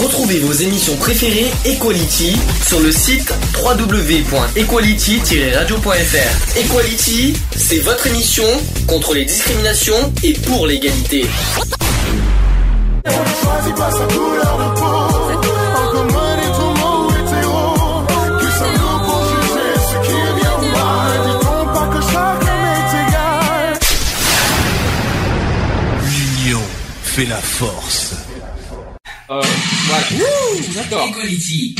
Retrouvez vos émissions préférées Equality sur le site www.equality-radio.fr. Equality, c'est votre émission contre les discriminations et pour l'égalité. L'union fait la force. Euh, voilà. D'accord. Equality.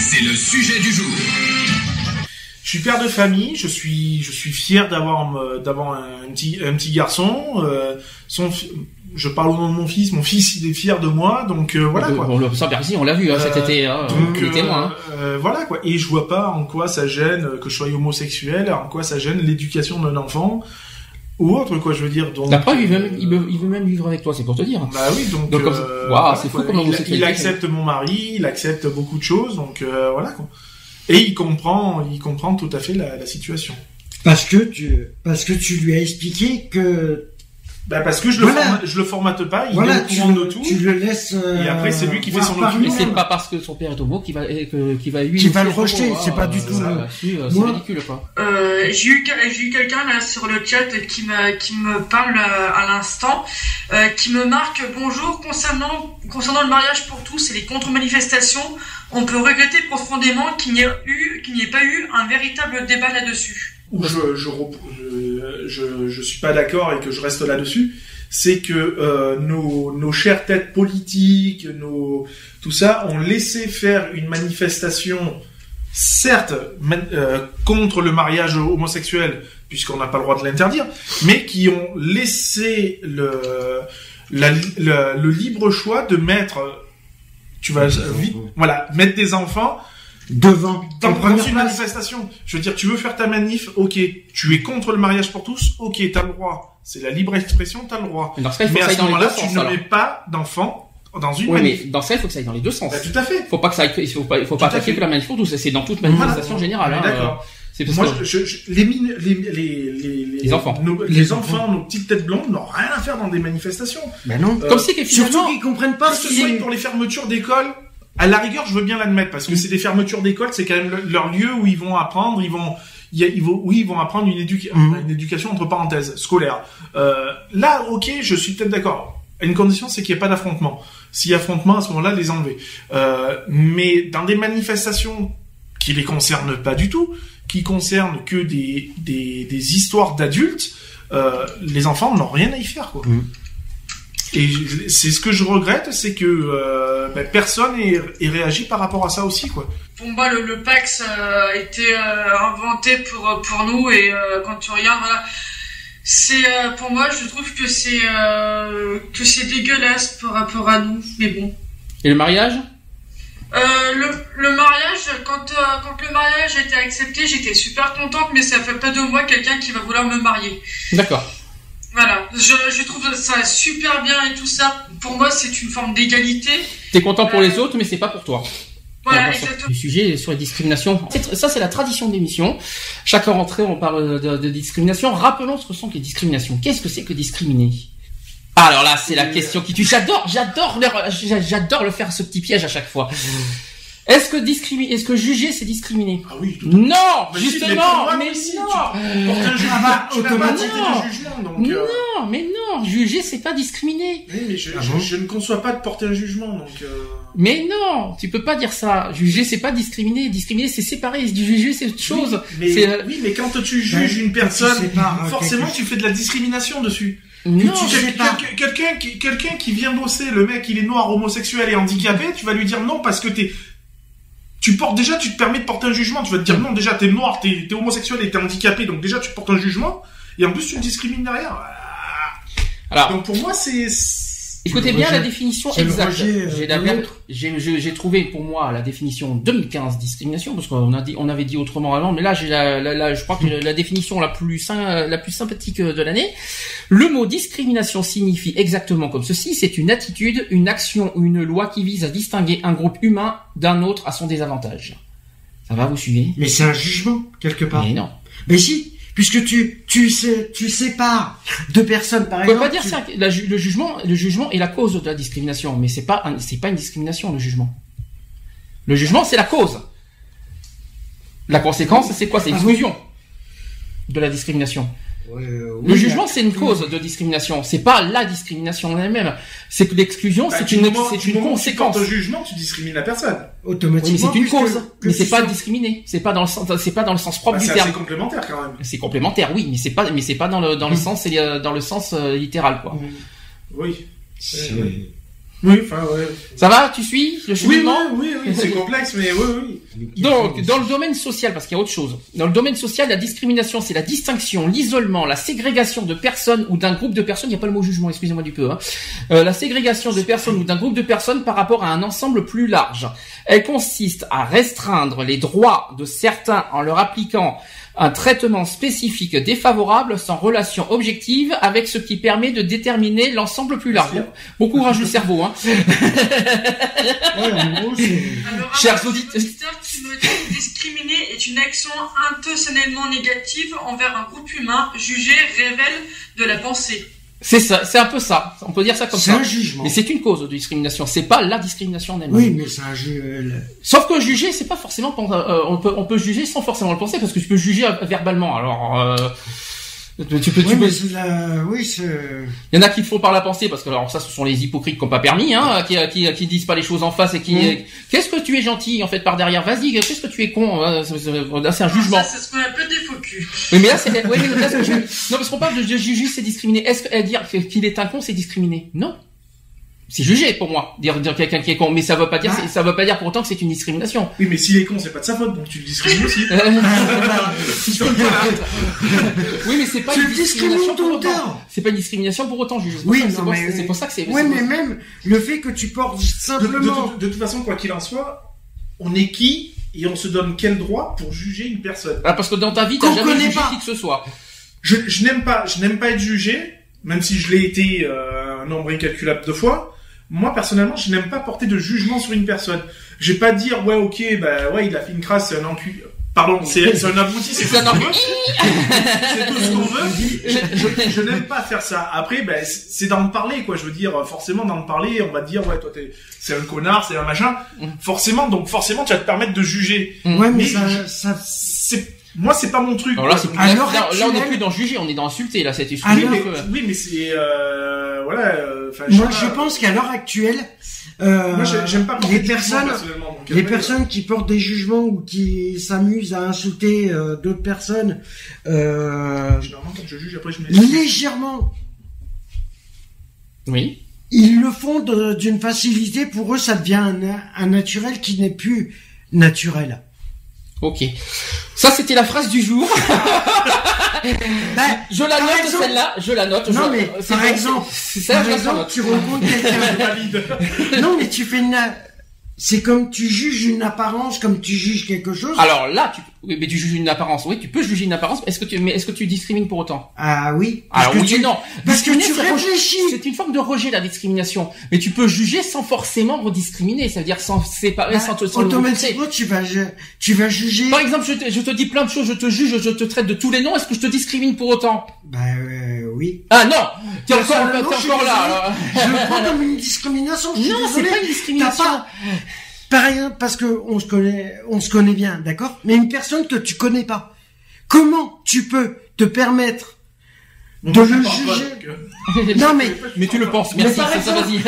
C'est le sujet du jour. Je suis père de famille, je suis je suis fier d'avoir d'avoir un petit un petit garçon. euh, son je parle au nom de mon fils, mon fils il est fier de moi, donc euh, voilà on, quoi. on le sent bien on l'a vu hein, cet Euh, été. Hein, Donc il euh, hein. euh, voilà quoi. Et je vois pas en quoi ça gêne que je sois homosexuel, en quoi ça gêne l'éducation d'un enfant ou autre quoi. Je veux dire. Donc La preuve, il veut, même, il, veut, il veut même vivre avec toi, c'est pour te dire. Bah oui, donc, Donc, comme- euh, Waouh, voilà, c'est fou quoi. comme il, il accepte mon mari, il accepte beaucoup de choses, donc euh, voilà quoi. Et il comprend, il comprend tout à fait la, la situation. Parce que tu, parce que tu lui as expliqué que, Bah parce que je le, Voilà. je le formate pas, il voilà, est au tu, courant de tout. tu le laisses. euh, Et après, c'est lui qui fait voir son. Mais c'est pas parce que son père est homo qu'il va, que- qu'il va lui. Qui va le rejeter, c'est pas du euh, tout euh, C'est ridicule, quoi. Euh, j'ai eu j'ai eu quelqu'un là sur le chat qui me qui me parle euh, à l'instant euh, qui me marque bonjour concernant concernant le mariage pour tous et les contre-manifestations on peut regretter profondément qu'il n'y ait eu qu'il n'y ait pas eu un véritable débat là-dessus où je, je, je, je, je suis pas d'accord et que je reste là-dessus, c'est que euh, nos, nos chères têtes politiques, nos, tout ça, ont laissé faire une manifestation, certes, man- euh, contre le mariage homosexuel, puisqu'on n'a pas le droit de l'interdire, mais qui ont laissé le, la, la- le libre choix de mettre, tu vas, voilà, mettre des enfants devant, dans, une manifestation. Je veux dire, tu veux faire ta manif, ok. Tu es contre le mariage pour tous, ok, t'as le droit. C'est la libre expression, t'as le droit. Mais dans ce cas, il faut Mais que ça à aille ce dans les moment-là, deux tu sens. ne mets pas d'enfants dans une Oui, mais manif. dans ça, il faut que ça aille dans les deux sens. Bah, tout à fait. Faut pas que ça aille, il faut pas, faut Tout attaquer fait. que la manif pour tous. C'est dans toute manifestation Voilà. générale. Hein, D'accord. euh, Moi, que je, je- les, mine- les, les, les, Les enfants. nos- les, enfants, nos petites têtes blondes n'ont rien à faire dans des manifestations. Ben non. Euh, comme si Surtout qu'ils comprennent pas que ce soit pour les fermetures d'écoles, à la rigueur, je veux bien l'admettre, parce que c'est des fermetures d'écoles, c'est quand même le- leur lieu où ils vont apprendre, ils vont, ils vont, oui, ils vont apprendre une, éduca- Mhm. une éducation entre parenthèses scolaire. Euh, là, ok, je suis peut-être d'accord. Une condition, c'est qu'il n'y ait pas d'affrontement. S'il y a affrontement, à ce moment-là, les enlever. Euh, mais dans des manifestations qui les concernent pas du tout, qui concernent que des, des, des histoires d'adultes, euh, les enfants n'ont rien à y faire, quoi. Mhm. Et c'est ce que je regrette, c'est que euh, ben, personne ait, ait réagi par rapport à ça aussi, quoi. pour moi le, le Pax euh, a été euh, inventé pour pour nous et euh, quand tu regardes voilà c'est euh, pour moi je trouve que c'est euh, que c'est dégueulasse par rapport à nous mais bon et le mariage, Euh, le, le mariage, quand, euh, quand le mariage a été accepté, j'étais super contente, mais ça fait pas de moi quelqu'un qui va vouloir me marier. d'accord. Voilà, je, je trouve ça super bien et tout ça. Pour moi, c'est une forme d'égalité. T'es content pour les autres, mais c'est pas pour toi. Voilà. Le sujet sur les discriminations. Ça, c'est la tradition de l'émission. Chaque rentrée, on parle de, de discrimination. Rappelons ce que sont les discriminations. Qu'est-ce que c'est que discriminer? Alors là, c'est la question qui tue. J'adore, j'adore, j'adore le faire ce petit piège à chaque fois. Est-ce que discriminer, est-ce que juger, c'est discriminer Ah oui, tout Non, Mais si, mais justement, mais non. Porte un jugement, Ah bah, tu automatiquement. euh, mais non, juger, c'est pas discriminer. Oui, mais je, Ah je- bon je ne conçois pas de porter un jugement, donc... euh, Mais non, tu peux pas dire ça. Juger, c'est pas discriminer. Discriminer, c'est séparer. Juger, c'est autre chose. Mais, C'est, euh, oui, mais quand tu juges une personne, tu sépares, euh, forcément quelque- tu fais de la discrimination dessus. Non, Tu- je sais quel- pas. quel- Quelqu'un qui, quelqu'un qui vient bosser, le mec il est noir, homosexuel et handicapé, tu vas lui dire non parce que t'es... Tu portes déjà, tu te permets de porter un jugement. Tu vas te dire non, déjà t'es noir, t'es es homosexuel et t'es handicapé, donc déjà tu portes un jugement. Et en plus tu me discrimines derrière. Alors, Donc pour moi c'est... Écoutez bien rejet. la définition exacte. euh, J'ai trouvé pour moi la définition 2015 discrimination parce qu'on a dit on avait dit autrement avant mais là j'ai la, la- la- je crois que la définition la plus la plus sympathique de l'année. Le mot discrimination signifie exactement comme ceci, c'est une attitude, une action ou une loi qui vise à distinguer un groupe humain d'un autre à son désavantage. Ça va vous suivez? Mais c'est un jugement quelque part. Mais non. Mais si, puisque tu tu sais tu sépares deux personnes par On peut exemple. pas dire tu- ça. La le jugement, le jugement est la cause de la discrimination, mais c'est pas, c'est pas une discrimination le jugement. Le jugement, c'est la cause. La conséquence, c'est quoi? C'est Ah l'exclusion de la discrimination. Euh, Le jugement, c'est une cause de discrimination. C'est pas la discrimination en elle-même. C'est que l'exclusion, Bah, c'est une, moment- c'est une tu conséquence. portes jugement, tu discrimines la personne. Oui, automatiquement. mais c'est une cause. que Mais tu c'est pas discriminer. C'est pas dans le sens, c'est pas dans le sens propre Bah, du c'est terme. assez complémentaire quand même. C'est complémentaire, oui, mais c'est pas, mais c'est pas dans le dans le sens, c'est euh, dans le sens euh, littéral, quoi. Oui. Oui, enfin, ouais. Ça va Tu suis le Oui, cheminement oui, oui, oui, c'est complexe, mais oui, oui. Donc, dans le domaine social, parce qu'il y a autre chose. Dans le domaine social, la discrimination, c'est la distinction, l'isolement, la ségrégation de personnes ou d'un groupe de personnes. Il n'y a pas le mot jugement, excusez-moi du peu. Hein. Euh, la ségrégation de personnes ou d'un groupe de personnes par rapport à un ensemble plus large. Elle consiste à restreindre les droits de certains en leur appliquant un traitement spécifique défavorable sans relation objective avec ce qui permet de déterminer l'ensemble plus large. Bon, bon courage le cerveau, hein. Ouais, en gros, c'est- Alors, Chers auditeurs- auditeur qui me dit discriminer est une action intentionnellement négative envers un groupe humain jugé révèle de la pensée. C'est ça, c'est un peu ça. On peut dire ça comme c'est ça. un jugement. Mais c'est une cause de discrimination, c'est pas la discrimination en elle-même. Oui, mais c'est un jeu. Sauf que juger, c'est pas forcément euh, on peut on peut juger sans forcément le penser parce que tu peux juger verbalement. Alors euh, tu peux, tu Oui, peux- mais c'est la. Oui, c'est. il y en a qui le font par la pensée parce que alors ça ce sont les hypocrites qui ont pas permis hein, qui qui qui disent pas les choses en face et qui Mm. qu'est-ce que tu es gentil en fait par derrière, vas-y, qu'est-ce que tu es con, euh, c'est- c'est là, c'est un jugement. Ça, c'est ce qu'on appelle des faux culs. Oui, mais là, c'est, oui, mais là, c'est- je- non, parce qu'on parle de, de juger, c'est discriminer. Est-ce que dire qu'il est un con, c'est discriminer? Non. C'est juger, pour moi. Dire, dire quelqu'un qui est con. Mais ça veut pas dire, Ah. ça veut pas dire pour autant que c'est une discrimination. Oui, mais s'il est con, c'est pas de sa faute, donc tu le discrimines aussi. Si je oui, mais c'est pas Tu une le discrimination discrimines pour autant. C'est pas une discrimination pour autant. C'est Oui, c'est pour- mais- pour ça que c'est, Ouais, mais même le fait que tu portes De, de- simplement. de- de toute façon, quoi qu'il en soit, on est qui et on se donne quel droit pour juger une personne? Ah, parce que dans ta vie, t'as jamais jugé pas. qui que ce soit. Je, je n'aime pas, je n'aime pas être jugé, même si je l'ai été euh, un nombre incalculable de fois. Moi personnellement, je n'aime pas porter de jugement sur une personne. Je vais pas dire ouais ok bah ouais il a fait une crasse, c'est un enculé. Pardon, c'est un abruti, c'est tout C'est ce un qu'on veut. C'est tout ce qu'on veut. Je, je- je n'aime pas faire ça. Après, ben, c'est d'en parler, quoi. Je veux dire, forcément, d'en parler, on va te dire, ouais, toi, t'es, c'est un connard, c'est un machin. Mm. Forcément, donc, forcément, tu vas te permettre de juger. Ouais, mais Mais ça, je- ça. C'est, moi, c'est pas mon truc. Alors là, c'est plus, là, on est actuelle- plus dans juger, on est dans insulter, là, exclu. l'heure- mais- oui, mais c'est, euh, voilà, euh, Moi, pas. je pense qu'à l'heure actuelle, euh, Moi, j'ai- j'aime pas porter les personnes, donc, les personnes qui portent des jugements ou qui s'amusent à insulter euh, d'autres personnes euh, Généralement, quand je juge, après, je légèrement, Oui. ils le font d'une facilité. Pour eux, ça devient un, un naturel qui n'est plus naturel. Ok. Ça, c'était la phrase du jour. Bah, Je la note, exemple- celle-là. Je la note. Non, je- mais, c'est par bon, exemple- ça, par exemple, tu rencontres quelqu'un. Valide. non, mais tu fais une. C'est comme tu juges une apparence, comme tu juges quelque chose. Alors là, tu, oui, mais tu juges une apparence. Oui, tu peux juger une apparence. Est-ce que tu, mais est-ce que tu discrimines pour autant? Ah oui. Parce Alors que oui tu- et non. Parce que tu réfléchis. C'est une forme de rejet la discrimination. Mais tu peux juger sans forcément rediscriminer. Ça veut dire sans séparer, Bah, sans te, sans automatiquement, tu vas, tu vas juger. Par exemple, je te, je te dis plein de choses, je te juge, je te traite de tous les noms. Est-ce que je te discrimine pour autant? Bah euh, oui. Ah non, t'es encore, encore là. alors. Je le prends comme une discrimination. Je Non, c'est pas une discrimination. Pas- Par exemple, parce que on se connaît, on se connaît bien, d'accord? Mais une personne que tu connais pas, comment tu peux te permettre de moi, le pas, juger? donc, Non mais Mais tu le penses. Mais Merci. ça, vas-y.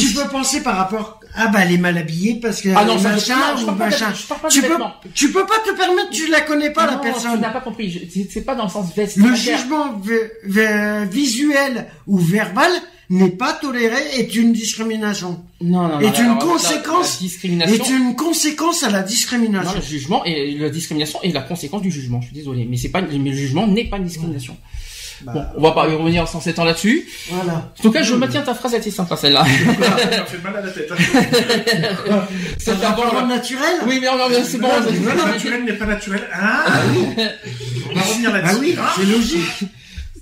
tu peux penser par rapport ah bah elle est mal habillée parce que Ah non, ça, machin non, je ou machin. je parle pas de tu peux tu peux pas te permettre, tu la connais pas la Non, Tu personne. n'as pas compris. C'est- pas dans le sens veste. Le jugement vi- vi- visuel ou verbal n'est pas toléré est une discrimination. non, non, non, est une la- conséquence- La discrimination. Est une conséquence à la Non, discrimination. le jugement et la discrimination est la conséquence du jugement. Je suis désolé, mais c'est pas, mais le jugement n'est pas une discrimination. Bah, Bon, on va pas y revenir sans s'étendre là-dessus. Voilà. En tout cas, je maintiens ta phrase, elle était sympa celle-là. Ça fait mal à la tête. hein. Ça fait un bon- naturelle Oui, mais on revient, c'est bon. Le naturel n'est pas naturel. Ah, On va revenir Ah là-dessus. oui, hein. c'est logique.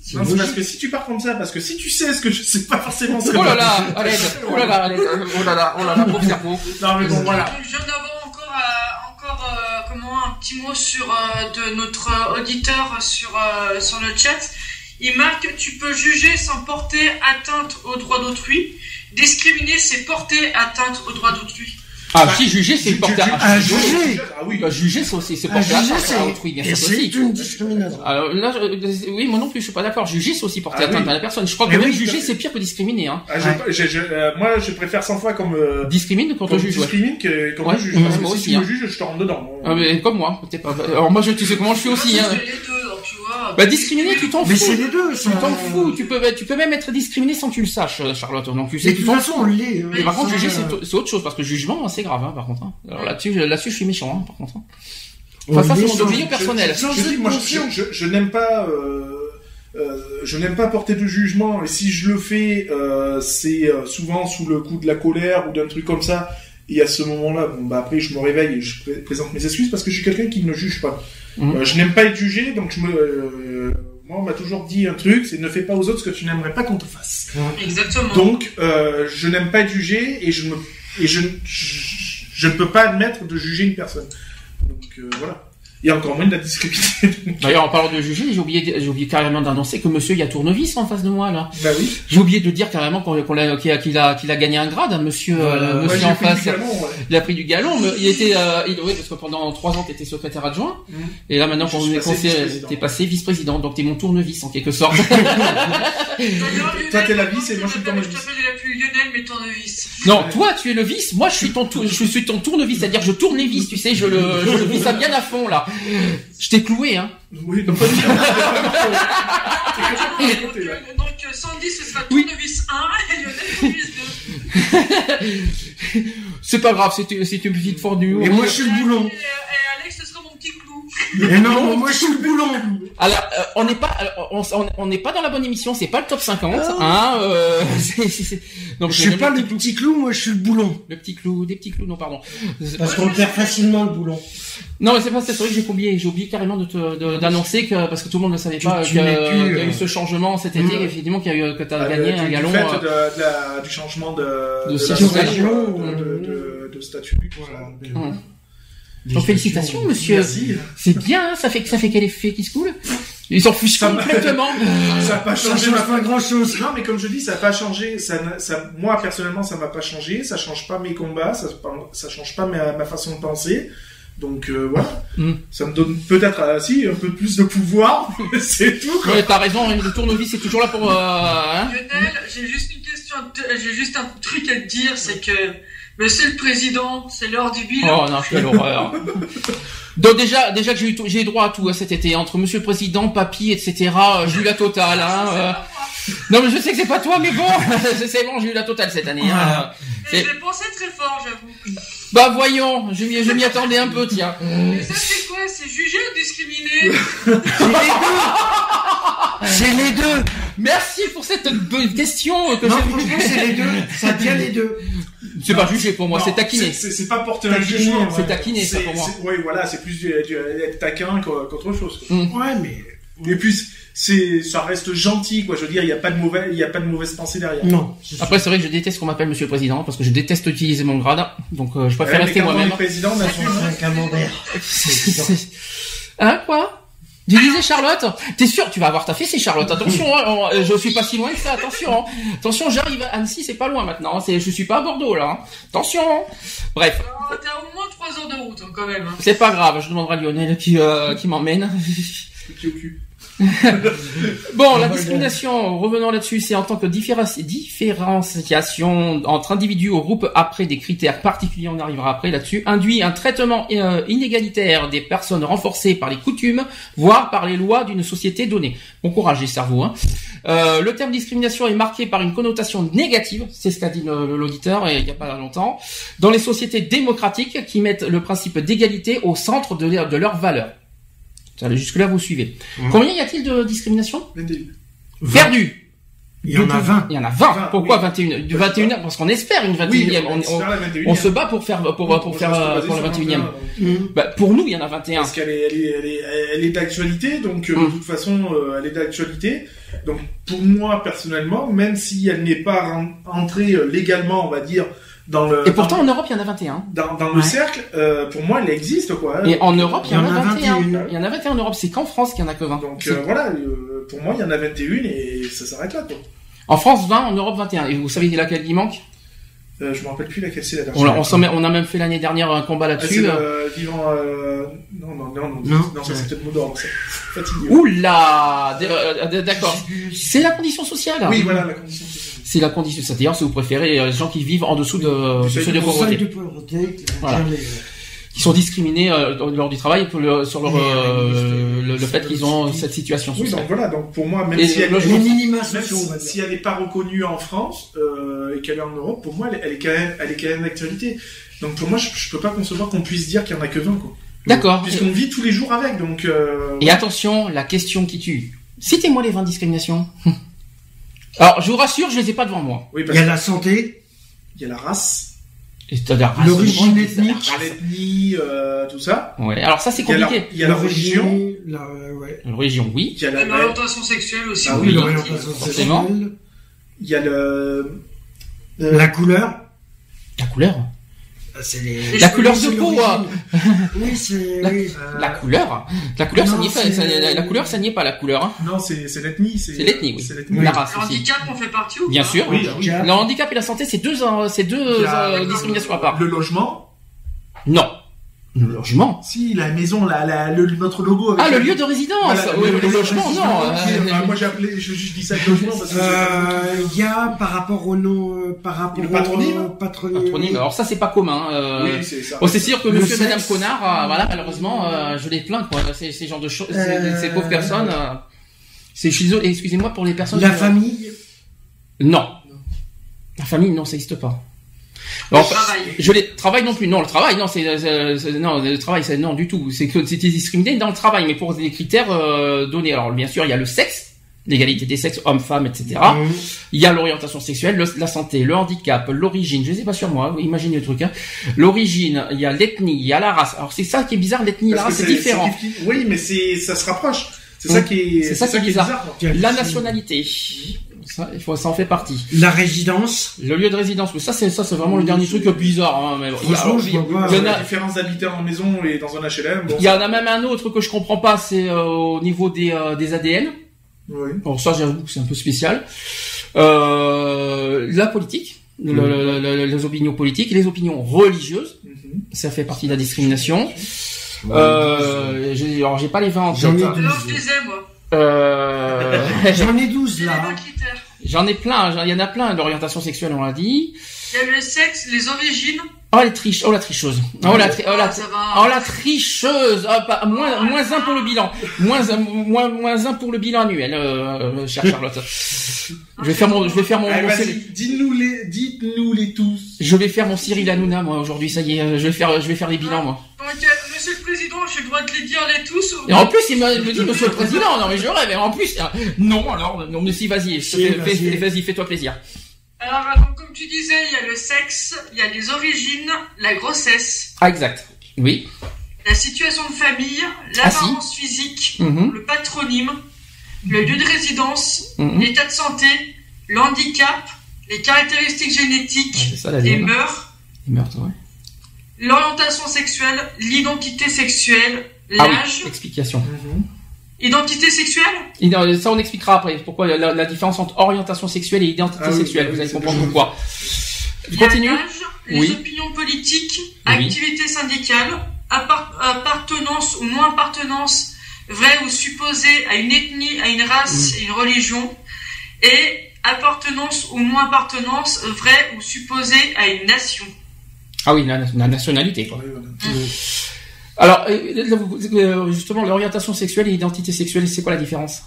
C'est Non, c'est parce que si tu pars comme ça, parce que si tu sais ce que je sais pas forcément ce que Oh là là, allez, oh là là, allez, oh là là, oh là là, pauvre cerveau. Non mais bon voilà. Je viens d'avoir encore, euh, encore euh, comment un petit mot sur euh, de notre euh, auditeur sur euh, sur le chat. Il marque tu peux juger sans porter atteinte aux droits d'autrui. Discriminer, c'est porter atteinte aux droits d'autrui. Ah, Bah, si, juger, c'est porter à... à juger. Ah oui. Bah, juger, c'est aussi, c'est À porter juger, atteinte à autrui, bien sûr c'est aussi. une discrimination. Alors là, je- oui, moi non plus, je suis pas d'accord. Juger, c'est aussi porter Ah atteinte oui. à la personne. Je crois que même oui, juger, c'est pire que discriminer. Hein. Ah, je- je- je- euh, moi, je préfère 100 fois qu'on me, Discrimine quand on me juge, discrimine que Ouais, me juge. Parce que moi si aussi, tu hein. me juges, je te rentre dedans. Ah, mais comme moi, pas... Alors moi, je, tu sais comment je suis aussi. Hein. Vois. Bah, discriminer, tu t'en Mais fous. c'est les deux, Tu t'en fous. Tu peux, tu peux même être discriminé sans que tu le saches, euh, Charlotte. Donc tu sais, Mais de tu toute t'en façon, fous. on l'est. hein. Mais par contre, juger, euh, c'est c'est autre chose, parce que jugement, c'est grave, hein, par contre. hein. Alors là-dessus, je- là-dessus, je suis méchant, hein, par contre. hein. on Enfin, ça, c'est mon opinion personnelle. Je n'aime pas, euh, euh, je n'aime pas porter de jugement. Et si je le fais, euh, c'est euh, souvent sous le coup de la colère ou d'un truc comme ça. Et à ce moment-là, bon, bah après, je me réveille et je pré- présente mes excuses parce que je suis quelqu'un qui ne juge pas. Mhm. Euh, je n'aime pas être jugé, donc je me, euh, moi, on m'a toujours dit un truc, c'est ne fais pas aux autres ce que tu n'aimerais pas qu'on te fasse. Exactement. Donc, euh, je n'aime pas être jugé et je et je, je, je ne peux pas admettre de juger une personne. Donc euh, voilà. Et encore moins de la discriminer. D'ailleurs, en parlant de juger, j'ai oublié, de- j'ai oublié carrément d'annoncer que monsieur, il y a Tournevis en face de moi, là. bah oui. J'ai oublié de dire carrément qu'on, qu'on l'a- qu'il a, qu'il a, qu'il a gagné un grade, hein, monsieur, euh. Moi, monsieur j'ai en pris du face. galon, ouais. Il a pris du galon, mais il était, euh, il, oui, parce que pendant trois ans, t'étais secrétaire adjoint. Mhm. Et là, maintenant, qu'on est passé conseiller, vice-président. t'es passé vice-président. Donc, t'es mon tournevis, en quelque sorte. Toi, t'es la vis et je moi, je suis le t'appelle- tournevis. Je t'appelle la plus Lionel, mais tournevis. non, toi, tu es le vice. Moi, je suis ton, tour- je suis ton tournevis. C'est-à-dire, je tourne les vis, tu sais, je le, je le vis ça bien à fond, là. Je t'ai cloué, hein. Oui, non, pas du tout. donc, euh, donc, Sandy, ce sera Oui. tournevis 1 et Lionel tournevis 2. C'est pas grave, c'est, c'est une petite fordue. Et moi, je suis le boulon. Et, et Et non, moi, je suis le boulon. Alors, euh, on n'est pas, alors, on, pas dans la bonne émission, c'est pas le top 50, hein, euh, donc, Je suis pas le petit clou. moi, je suis le boulon. Le petit clou, des petits clous, non, pardon. Parce qu'on perd facilement le boulon. Non, mais c'est pas, c'est vrai que j'ai oublié, j'ai oublié carrément de te, de- d'annoncer que, parce que tout le monde ne savait Tu- pas, tu qu'il y a eu euh, ce changement cet été, Mm. effectivement, qu'il y a eu, que t'as Ah, gagné un du galon. fait euh, de, de la- du changement de, De de, la situation. de, de, de, de statut. Donc, félicitations, monsieur. Merci. C'est bien, hein, ça fait, ça fait quel effet qui se coule Ils s'en fichent Ça complètement. Ça n'a pas Ça changé change ma pas grand chose. Non, mais comme je dis, ça n'a pas changé. Ça, ça, moi, personnellement, ça m'a pas changé. Ça change pas mes combats. Ça, ça change pas ma, ma façon de penser. Donc euh, voilà. Mm. Ça me donne peut-être euh, si un peu plus de pouvoir. c'est tout. Quoi. Ouais, t'as raison, le tournevis c'est toujours là pour, euh, hein Lionel, j'ai juste une question, j'ai juste un truc à te dire, c'est que Monsieur le Président, c'est l'heure du bilan. Oh non, quelle horreur. Donc déjà, déjà que j'ai eu, tout- j'ai eu droit à tout hein, cet été, entre Monsieur le Président, Papy, etc. euh, J'ai eu la totale. Hein, euh. Non mais je sais que c'est pas toi, mais bon, c'est- c'est bon, j'ai eu la totale cette année. Hein. Et c'est- j'ai pensé très fort, j'avoue. Bah voyons, je m'y je m'y attendais un peu, tiens. Et ça, c'est quoi? C'est juger ou discriminer C'est les deux. Merci pour cette bonne question que Non, j'ai- franchement, c'est les deux. Ça tient les deux. C'est pas jugé pour moi, c'est taquiné. C'est pas porter un jugement. ouais. C'est taquiné, ça, C'est- pour moi. Oui, voilà, c'est plus du, du, être taquin qu'au- qu'autre chose. quoi. Ouais, mais Et puis c'est, ça reste gentil, quoi. Je veux dire, il y a pas de mauvais, il y a pas de mauvaise pensée derrière. non. Après c'est vrai que je déteste qu'on m'appelle Monsieur le Président parce que je déteste utiliser mon grade, donc euh, je préfère Ouais, rester moi-même. président, bien sûr. C'est un camembert. Hein, quoi Tu disais Charlotte T'es sûr Tu vas avoir ta fille, c'est Charlotte. Attention, hein, on- euh, je suis pas si loin que ça. Attention, hein. attention, j'arrive à Annecy, c'est pas loin maintenant. hein. C'est, je suis pas à Bordeaux là. hein. Attention. hein. Bref, Alors, T'as au moins 3 heures de route, quand même. hein. c'est pas grave. Je demanderai à Lionel qui euh, qui m'emmène. Au cul. Bon, la discrimination, revenons là-dessus, c'est en tant que différenci- différenciation entre individus ou groupes après des critères particuliers, on arrivera après là-dessus, induit un traitement euh, inégalitaire des personnes renforcé par les coutumes, voire par les lois d'une société donnée. Bon courage les cerveaux. Hein. Euh, le terme discrimination est marqué par une connotation négative, c'est ce qu'a dit l'auditeur il n'y a pas longtemps, dans les sociétés démocratiques qui mettent le principe d'égalité au centre de leurs valeurs. Jusque-là, vous suivez. Combien y a-t-il de discrimination 21. Perdu. Il y en a 20. Il y en a 20. 20, Pourquoi oui. 21 Du 21 Parce qu'on espère une 21e. Oui, on, on- espère la 21e. on se bat pour faire pour, pour, Moi, faire je reste euh, basé pour la sur 21e. 21, Bah, pour nous, il y en a 21. Parce qu'elle est, elle est, elle est, elle est d'actualité, donc euh, de toute façon, euh, elle est d'actualité. Donc pour moi personnellement, même si elle n'est pas ren- entrée euh, légalement, on va dire, dans le. Et pourtant, dans, en Europe, il y en a 21. dans, dans le Ouais. cercle, euh, pour moi, elle existe quoi. Et en Europe, il y en a 21. 21. Il y en a 21 en Europe. C'est qu'en France qu'il y en a que 20. Donc euh, voilà, euh, pour moi, il y en a 21 et ça s'arrête là quoi. En France, 20, en Europe, 21. Et vous savez laquelle il manque? Euh, je me rappelle plus laquelle c'est la on, dernière. a, on, s'en met- on a même fait l'année dernière un combat Ah, là-dessus. le vivant. Euh... Non, non, non, non, Non. non, ça c'est peut-être c'est fatigué. Oula euh, D'accord. C'est la condition sociale. Oui, voilà la condition. sociale. C'est la condition. C'est-à-dire, si vous préférez, euh, les gens qui vivent en dessous de, du seuil de pauvreté. de pauvreté, qui va Voilà. dire les- qui sont discriminés euh, lors du travail pour le- sur leur, euh, euh, le, le fait qu'ils ont cette situation Oui, donc voilà, donc pour moi, même Et si le elle, Les minima sociaux, si, elle n'est pas reconnue en France euh, et qu'elle est en Europe, pour moi, elle, elle est quand même, elle est quand même d'actualité. Donc pour moi, je, je peux pas concevoir qu'on puisse dire qu'il y en a que 20 quoi. D'accord. Puisqu'on vit tous les jours avec, donc. Euh, Et attention, la question qui tue. Citez-moi les 20 discriminations. Alors, je vous rassure, je les ai pas devant moi. Oui, Il y a la santé, y a la race, L'origine ethnique. l'ethnie, euh, tout ça. Ouais. Alors ça, c'est Il compliqué. il y a la religion, la, ouais. La religion, oui. il y a L'orientation sexuelle aussi. Ah oui, l'orientation sexuelle, il y a le. euh, la couleur. La couleur. Les... La couleur de peau. hein. Oui, c'est... La- oui. La couleur. La couleur, ça n'y est pas. ça- la couleur, ça n'y est pas la couleur. hein. Non, c'est c'est l'ethnie. C'est C'est l'ethnie, oui. C'est l'ethnie. La race Le aussi. handicap, on fait partie ou Bien sûr. Oui, oui. Le handicap et la santé, c'est deux, euh, c'est deux euh, discriminations à part. Le logement. Non. Le logement. Si, la maison, la, la, le, notre logo. Avec Ah, le lieu de résidence. Voilà, Oui, le- le, le- logement, le- non. le- euh, enfin, moi, j'ai appelé, je, je dis ça de logement parce que Euh, Il y a par rapport au nom, euh, par rapport Le patronyme au patronyme. patronyme. Alors ça, c'est pas commun. euh, Oui, c'est ça. Bon, c'est sûr que Le monsieur et madame. Connard, euh, voilà, malheureusement, euh, je les plains, quoi. Ces, ces genres de choses, ces, Euh, ces pauvres personnes. euh, c'est, excusez-moi pour les personnes. La qui- famille? Non. La famille, non, ça n'existe pas. Le travail. je les travail non plus. Non, le travail, non, c'est, non, le travail, c'est non du tout. C'est que c'était discriminé dans le travail, mais pour des critères euh, donnés. Alors, bien sûr, il y a le sexe, l'égalité des sexes, hommes-femmes, etc. Mmh. Il y a l'orientation sexuelle, le- la santé, le handicap, l'origine. Je sais pas sur moi. Imaginez le truc. Hein. L'origine, il y a l'ethnie, il y a la race. Alors, c'est ça qui est bizarre. L'ethnie, et la race, c'est différent. Oui, mais c'est, ça se rapproche. C'est ça qui est, C'est ça qui est bizarre. La nationalité, ça, il faut, ça en fait partie. La résidence. Le lieu de résidence, mais ça, c'est ça, c'est vraiment le dernier truc bizarre. Hein, mais, il y a- Franchement, je vois pas. il y en la a- différence d'habiter en maison et dans un HLM. Bon, Il y en a même un autre que je comprends pas, c'est euh, au niveau des, euh, des ADN. oui. Bon, ça, j'avoue que c'est un peu spécial. Euh, la politique, le- le- le- les opinions politiques, les opinions religieuses, Mhm. ça fait partie de la discrimination. Euh, j'ai- alors, j'ai pas les 20 en J'en ai tête. douze. Non, je les ai, moi. Euh, J'en ai 12 C'est les là. J'en ai plein, il y en a plein. L'orientation sexuelle, on l'a dit. Il y a le sexe, les origines. Oh, les triches, oh, la tricheuse. Oh, la, tri- oh, la, Ah. Oh la tricheuse oh, pas- moins, moins un pour le bilan moins un, moins, moins un pour le bilan annuel euh, euh, chère Charlotte je vais faire mon je vais faire mon, Allez, mon dites-nous les, dites-nous les tous. je vais faire mon Cyril Hanouna moi aujourd'hui ça y est euh, je vais faire je vais faire les bilans moi Donc, euh, monsieur le président, j'ai le droit de les dire les tous ou... et en plus il me, dit monsieur le président non mais je rêve et en plus euh, non alors non mais si vas-y je te Si, fais- vas-y. fais- vas-y fais-toi plaisir Alors, alors, comme tu disais, il y a le sexe, il y a les origines, la grossesse, ah exact oui la situation de famille, Ah, si. l'apparence physique, Mhm, le patronyme, le lieu de résidence, mhm. l'état de santé, le handicap, les caractéristiques génétiques, c'est ça la les vie mœurs, les meurtres ouais. l'orientation sexuelle, l'identité sexuelle, ah l'âge, oui explication Mhm. Identité sexuelle, Et non, ça, on expliquera après pourquoi la, la différence entre orientation sexuelle et identité Ah sexuelle. oui, Vous allez comprendre pourquoi. a Continue. les Oui. opinions politiques, Oui. activités syndicales, appart- appartenance ou non appartenance, vraie ou supposée à une ethnie, à une race, Mm. à une religion, et appartenance ou non appartenance, vraie ou supposée à une nation. Ah oui, la, la nationalité. Quoi. Voilà. Alors, euh, vous- euh, justement, l'orientation sexuelle et l'identité sexuelle, c'est quoi la différence?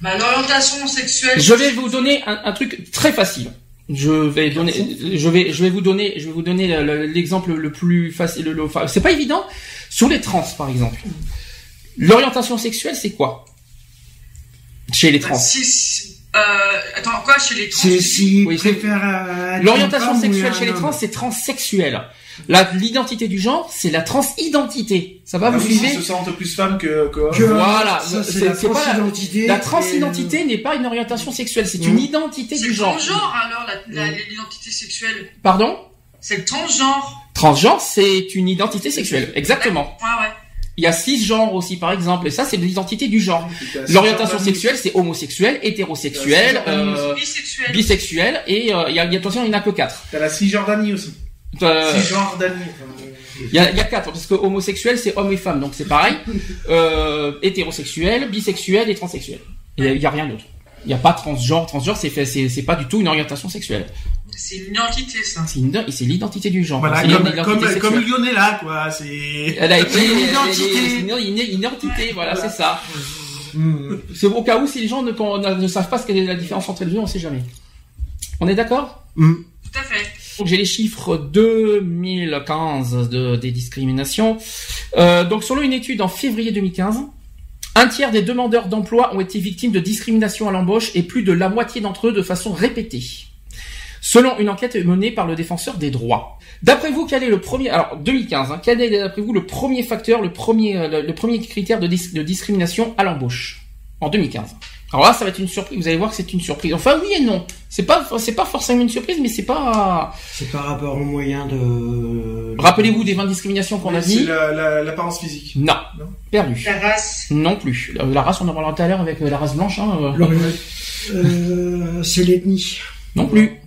Bah, l'orientation sexuelle. Je vais vous donner un, un truc très facile. Je vais donner, je vais, je vais vous donner, je vais vous donner le- le- l'exemple le plus facile. le- le- enfin, c'est pas évident. Sur les trans, par exemple. L'orientation sexuelle, c'est quoi? Chez les trans. si- si- Euh, attends, quoi, chez les trans? Oui, euh, être L'orientation sexuelle chez les trans, c'est transsexuel. La- L'identité du genre, c'est la transidentité. Ça va, Ah vous oui, suivez se sentent plus femmes que, que. Que- Voilà. ça, c'est C'est- la c'est pas la- transidentité. La et, transidentité n'est pas une orientation sexuelle, c'est une identité C'est du le genre. transgenre alors, la- l'identité sexuelle. Pardon? C'est le transgenre. Transgenre, c'est une identité sexuelle. Exactement. Ouais, ouais. Il y a six genres aussi, par exemple, et ça, c'est l'identité du genre. L'orientation sexuelle, c'est homosexuel, hétérosexuel, Euh, Bisexuel. bisexuel, et euh, il y a, il y a- attention, il n'y en a que quatre. T'as la Cisjordanie aussi. Euh, Cisjordanie. enfin, Il y, a, il y a quatre, parce que homosexuel, c'est homme et femme, donc c'est pareil. Euh, hétérosexuel, bisexuel et transsexuel. Il y a, rien d'autre. Il n'y a pas transgenre. Transgenre, c'est fait, c'est, c'est pas du tout une orientation sexuelle. C'est une identité, ça. C'est, une, c'est l'identité du genre. Voilà, C'est une comme, identité comme, comme Lionella, quoi. C'est. Elle a été Une identité. une, une identité, voilà, Voilà. c'est ça. Hmm. C'est au cas où si les gens ne, ne savent pas ce qu'est la différence entre les deux, on sait jamais. On est d'accord? Hmm. Tout à fait. Donc j'ai les chiffres 2015 de, des discriminations. Euh, donc selon une étude en février 2015, un tiers des demandeurs d'emploi ont été victimes de discrimination à l'embauche et plus de la moitié d'entre eux de façon répétée. Selon une enquête menée par le défenseur des droits. D'après vous, quel est le premier alors 2015, hein, le premier facteur, le premier critère de discrimination à l'embauche en 2015 Alors là, ça va être une surprise. Vous allez voir que c'est une surprise. Enfin oui et non. C'est pas c'est pas forcément une surprise, mais c'est pas C'est par rapport aux moyens de. Rappelez-vous des 20 discriminations qu'on a C'est dit la- la- l'apparence physique. Non. Non. Perdu. La race. Non plus. La, la race, on en parlera tout à l'heure avec la race blanche. Hein, euh. Euh, c'est l'ethnie. Non plus.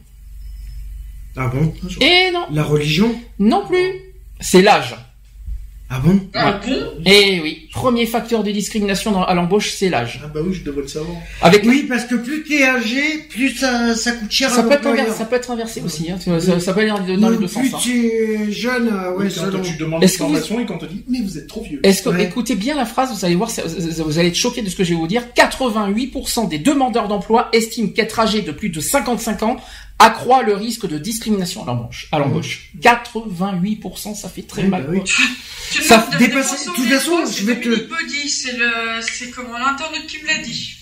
Ah bon? Et non. La religion? Non plus. C'est l'âge. Ah bon Ah Et oui. Premier facteur de discrimination dans- à l'embauche, c'est l'âge. Ah bah oui, je devrais le savoir. Avec Oui, parce que plus t'es âgé, plus ça, ça coûte cher ça à peut, être l'employeur. inversé, ça peut être inversé aussi. Hein. Ça, ça peut aller dans, dans les deux sens. Plus hein. t'es jeune, euh, ouais, Oui, quand selon. tu demandes Est-ce une que vous- formation et quand on te dit, mais vous êtes trop vieux. Est-ce que Ouais. écoutez bien la phrase, vous allez voir, ça- vous allez être choqué de ce que je vais vous dire. 88% des demandeurs d'emploi estiment qu'être âgé de plus de 55 ans accroît le risque de discrimination à l'embauche. À l'embauche. 88%, ça fait très Oui, mal. bah oui. Tu Ça dépasse- de toute façon, je vais te- Body, c'est le, c'est comment l'internaute qui me l'a dit.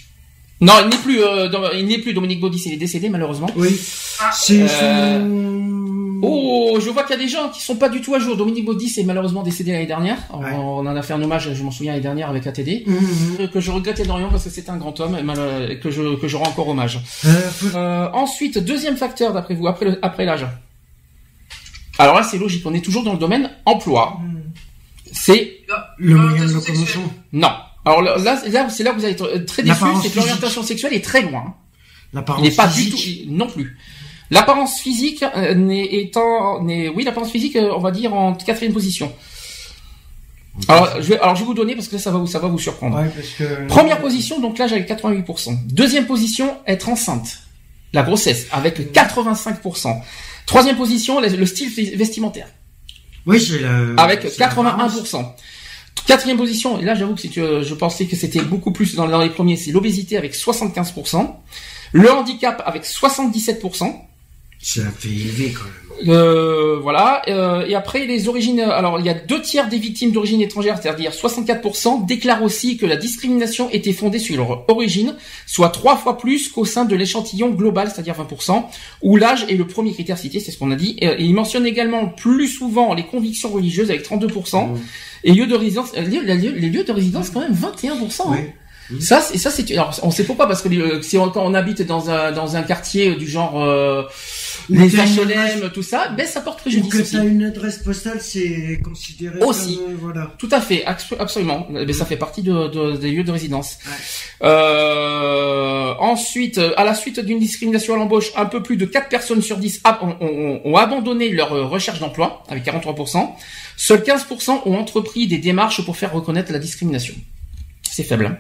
Non, il n'est plus, euh, dans- il n'est plus Dominique Baudis, il est décédé malheureusement. Oui. Ah. C'est Euh, son... Oh, je vois qu'il y a des gens qui sont pas du tout à jour. Dominique Baudis est malheureusement décédé l'année dernière. On, Ouais. on en a fait un hommage, je m'en souviens l'année dernière avec ATD. Mhm. Euh, Que je regrette énormément parce que c'était un grand homme et euh, que je que je rends encore hommage. Euh, faut- Euh, ensuite, deuxième facteur d'après vous, après le- après l'âge. Alors là, c'est logique. On est toujours dans le domaine emploi. C'est Le moyen de locomotion. non. Alors là, c'est là que vous allez être très déçu, c'est que l'orientation sexuelle est très loin. Il L'apparence n'est pas physique. du tout non plus. L'apparence physique euh, n'est étant, n'est, oui, l'apparence physique, euh, on va dire en quatrième position. Alors je vais, alors je vais vous donner parce que ça va vous, ça va vous surprendre. Ouais, parce que... Première position, donc l'âge avec 88%. Deuxième position, être enceinte. La grossesse avec 85%. Troisième position, le le style vestimentaire Oui, c'est la... avec c'est l'apparence. 81%. Quatrième position, et là j'avoue que c'est que je pensais que c'était beaucoup plus dans, dans les premiers, c'est l'obésité avec 75%. Le handicap avec 77%. C'est un PIV quand même. Euh, voilà. Euh, et après les origines. Alors il y a deux tiers des victimes d'origine étrangère, c'est-à-dire 64%, déclarent aussi que la discrimination était fondée sur leur origine, soit trois fois plus qu'au sein de l'échantillon global, c'est-à-dire 20%, où l'âge est le premier critère cité, c'est ce qu'on a dit. Et, et ils mentionnent également plus souvent les convictions religieuses avec 32%, Mmh. et lieux de résidence. euh, lieux- les lieux, les lieux de résidence quand même 21%. hein. Oui. Ça, c'est ça, c'est. Alors, on sait pourquoi parce que euh, si on, quand on habite dans un dans un quartier du genre euh, les HLM, adresse- tout ça, ben ça porte Ou préjudice que aussi. t'as une adresse postale, c'est considéré Aussi. comme, euh, voilà. Tout à fait, abso- absolument. Mais ça fait partie de, de- des lieux de résidence. Ouais. Euh, ensuite, euh, à la suite d'une discrimination à l'embauche, un peu plus de 4 personnes sur 10 a- ont, ont- ont abandonné leur euh, recherche d'emploi, avec 43%. Seuls 15% ont entrepris des démarches pour faire reconnaître la discrimination. C'est faible. hein.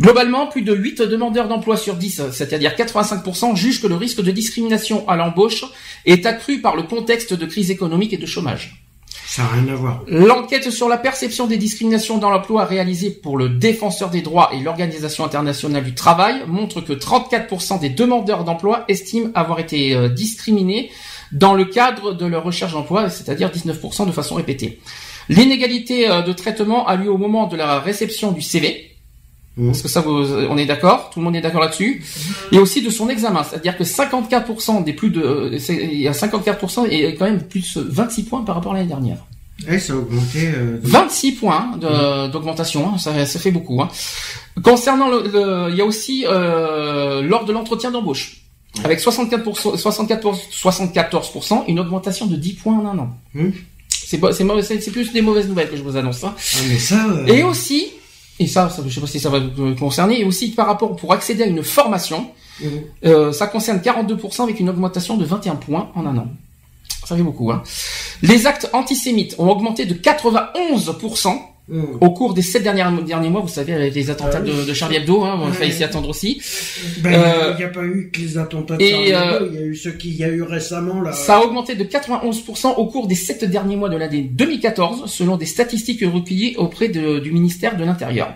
Globalement, plus de 8 demandeurs d'emploi sur 10, c'est-à-dire 85%, jugent que le risque de discrimination à l'embauche est accru par le contexte de crise économique et de chômage. Ça n'a rien à voir. L'enquête sur la perception des discriminations dans l'emploi réalisée pour le défenseur des droits et l'Organisation internationale du travail montre que 34% des demandeurs d'emploi estiment avoir été euh, discriminés dans le cadre de leur recherche d'emploi, c'est-à-dire 19% de façon répétée. L'inégalité euh, de traitement a lieu au moment de la réception du CV, Parce que ça, vous, on est d'accord, tout le monde est d'accord là-dessus. Et aussi de son examen, c'est-à-dire que 54% des plus de, c'est- il y a 54% et quand même plus 26 points par rapport à l'année dernière. Ça a augmenté. euh, 26 points de- d'augmentation, hein, ça, ça fait beaucoup. Hein. Concernant le, le- il y a aussi euh, lors de l'entretien d'embauche, avec 64%, 64%, 74%, une augmentation de 10 points en un an. C'est pas- c'est plus des mauvaises nouvelles que je vous annonce. Hein. Ah, mais ça. euh, Et aussi, et ça, ça, je sais pas si ça va vous concerner, et aussi par rapport pour accéder à une formation, Mhm. euh, ça concerne 42% avec une augmentation de 21 points en un an. Ça fait beaucoup. Hein. Les actes antisémites ont augmenté de 91% Au cours des sept derniers, derniers mois. Vous savez, avec les attentats Ah de, de Charlie Hebdo, hein, on Ouais. fallait s'y attendre aussi. Ben, il n'y Euh, a, pas eu que les attentats de et, Charlie euh, Hebdo, il y a eu ceux qu'il y a eu récemment là. Ça a augmenté de 91% au cours des sept derniers mois de l'année 2014, selon des statistiques recueillies auprès de- du ministère de l'Intérieur.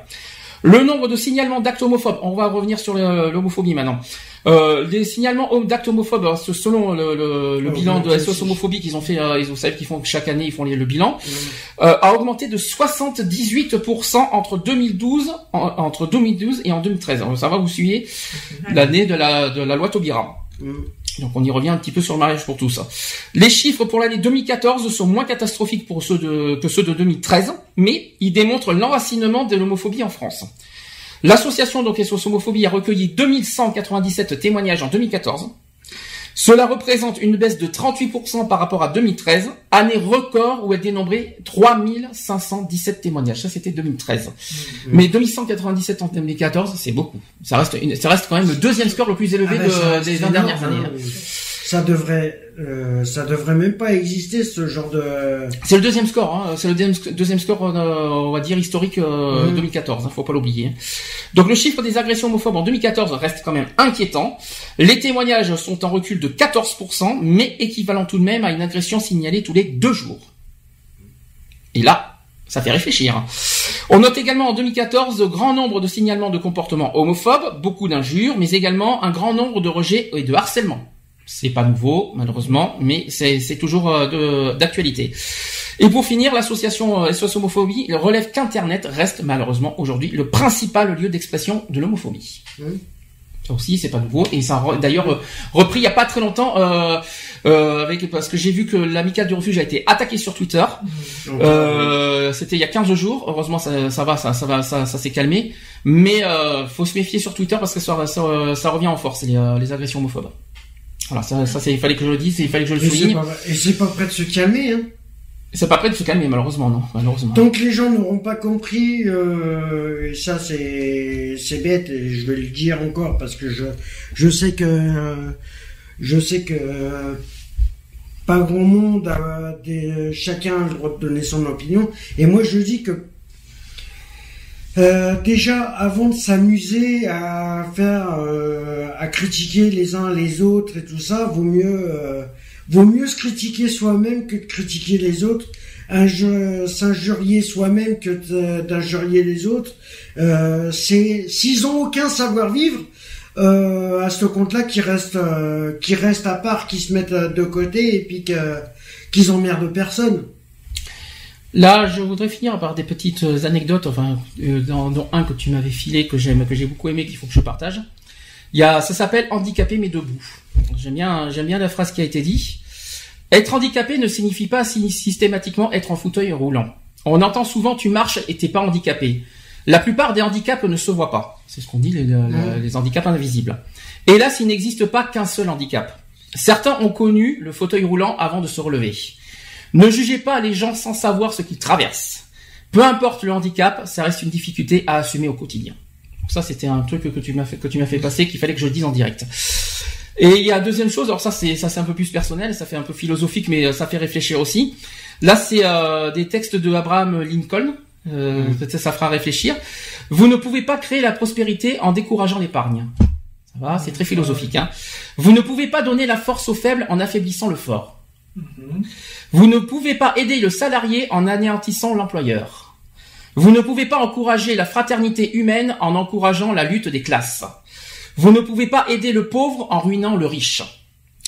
Le nombre de signalements d'actes homophobes, on va revenir sur l'homophobie maintenant. Euh, les signalements hom- d'actes homophobes, euh, selon le, le- le Ah, bilan de SOS homophobie qu'ils ont fait, euh, ils, vous savez qu'ils font chaque année, ils font les- le bilan, euh, a augmenté de 78% entre 2012, en- entre 2012 et en 2013. Alors, ça va, vous suivez l'année de la, de la loi Taubira. Donc on y revient un petit peu sur le mariage pour tous. Les chiffres pour l'année 2014 sont moins catastrophiques pour ceux de, que ceux de 2013, mais ils démontrent l'enracinement de l'homophobie en France. L'association donc SOS Homophobie a recueilli 2197 témoignages en 2014. Cela représente une baisse de 38% par rapport à 2013, année record où elle dénombrait 3517 témoignages. Ça c'était 2013. Mais 2197 en 2014, c'est beaucoup. Ça reste, une- ça reste quand même le deuxième score le plus élevé Ah ben, de- des c'est 20 dernières énorme, années. hein. Ça devrait, euh, ça devrait même pas exister ce genre de. C'est le deuxième score, hein. c'est le deuxième, deuxième score, euh, on va dire historique euh, Mhm. 2014, hein, faut pas l'oublier. Donc le chiffre des agressions homophobes en 2014 reste quand même inquiétant. Les témoignages sont en recul de 14%, mais équivalent tout de même à une agression signalée tous les deux jours. Et là, ça fait réfléchir. hein. On note également en 2014 de grand nombre de signalements de comportements homophobes, beaucoup d'injures, mais également un grand nombre de rejets et de harcèlement. C'est pas nouveau, malheureusement, mais c'est toujours euh, d'actualité. Et pour finir, l'association euh, SOS Homophobie relève qu'Internet reste malheureusement aujourd'hui le principal lieu d'expression de l'homophobie. Oui. Ça aussi, c'est pas nouveau. Et ça a d'ailleurs euh, repris il y a pas très longtemps, euh, euh, avec parce que j'ai vu que l'amicale du refuge a été attaquée sur Twitter. Euh, C'était il y a 15 jours. Heureusement, ça, ça va, ça, ça va, ça, ça s'est calmé. Mais euh, faut se méfier sur Twitter parce que ça, ça, ça revient en force les, les agressions homophobes. Voilà, ça, ça il fallait que je le dise, il fallait que je le souligne. pas, et c'est pas prêt de se calmer. Hein. C'est pas prêt de se calmer, malheureusement, non, malheureusement. Tant que les gens n'auront pas compris, euh, et ça c'est c'est bête, et je vais le dire encore parce que je je sais que je sais que pas grand monde a des, chacun a le droit de donner son opinion, et moi je dis que euh, déjà avant de s'amuser à faire euh, à critiquer les uns les autres et tout ça, vaut mieux euh, vaut mieux se critiquer soi-même que de critiquer les autres inju- s'injurier soi-même que d'injurier les autres. Euh, c'est s'ils ont aucun savoir-vivre euh, à ce compte-là, qui restent euh, qui restent à part, qui se mettent euh, de côté et puis qu'ils emmerdent personne. Là, je voudrais finir par des petites euh, anecdotes, enfin, euh, dans, dans un que tu m'avais filé, que j'aime, que j'ai beaucoup aimé, qu'il faut que je partage. Il y a, ça s'appelle handicapé mais debout. J'aime bien, j'aime bien la phrase qui a été dit. Être handicapé ne signifie pas systématiquement être en fauteuil roulant. On entend souvent tu marches et t'es pas handicapé. La plupart des handicaps ne se voient pas. C'est ce qu'on dit, les, les- Mhm. les handicaps invisibles. Hélas, il n'existe pas qu'un seul handicap. Certains ont connu le fauteuil roulant avant de se relever. Ne jugez pas les gens sans savoir ce qu'ils traversent. Peu importe le handicap, ça reste une difficulté à assumer au quotidien. Donc ça, c'était un truc que tu m'as fait, que tu m'as fait passer, qu'il fallait que je le dise en direct. Et il y a deuxième chose, alors ça c'est ça c'est un peu plus personnel, ça fait un peu philosophique, mais ça fait réfléchir aussi. Là, c'est euh, des textes de Abraham Lincoln. Euh, Peut-être ça fera réfléchir. Vous ne pouvez pas créer la prospérité en décourageant l'épargne. Ça va, c'est très philosophique. Hein. Vous ne pouvez pas donner la force au faible en affaiblissant le fort. Vous ne pouvez pas aider le salarié en anéantissant l'employeur. Vous ne pouvez pas encourager la fraternité humaine en encourageant la lutte des classes. Vous ne pouvez pas aider le pauvre en ruinant le riche.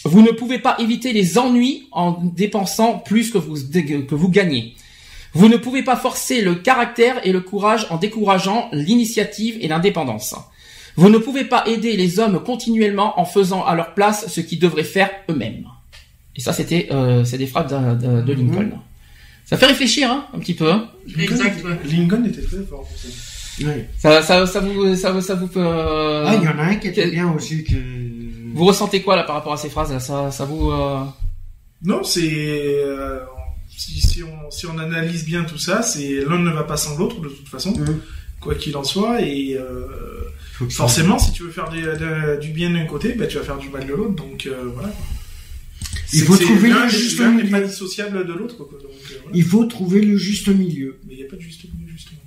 Vous ne pouvez pas éviter les ennuis en dépensant plus que vous, que vous gagnez. Vous ne pouvez pas forcer le caractère et le courage en décourageant l'initiative et l'indépendance. Vous ne pouvez pas aider les hommes continuellement en faisant à leur place ce qu'ils devraient faire eux-mêmes. Et ça, c'était, euh, c'est des phrases de, de- de Lincoln. Ça fait réfléchir, hein, un petit peu. hein. Exact, ouais. Lincoln était très fort pour ça. Ouais. Ça, ça, ça vous, ça, vous- ça vous peut. euh, Ah, il y en a un qui était bien aussi que. Vous ressentez quoi là par rapport à ces phrases là? Ça, ça vous. euh, Non, c'est euh, si, si on si on analyse bien tout ça, c'est l'un ne va pas sans l'autre de toute façon, Mhm. quoi qu'il en soit. Et euh, forcément, si tu veux faire du bien d'un côté, bah, tu vas faire du mal de l'autre. Donc euh, voilà. Il faut trouver le juste n'est milieu. pas dissociable de l'autre. quoi, donc, euh, voilà. Il faut trouver le juste milieu. Mais il n'y a pas de juste milieu justement.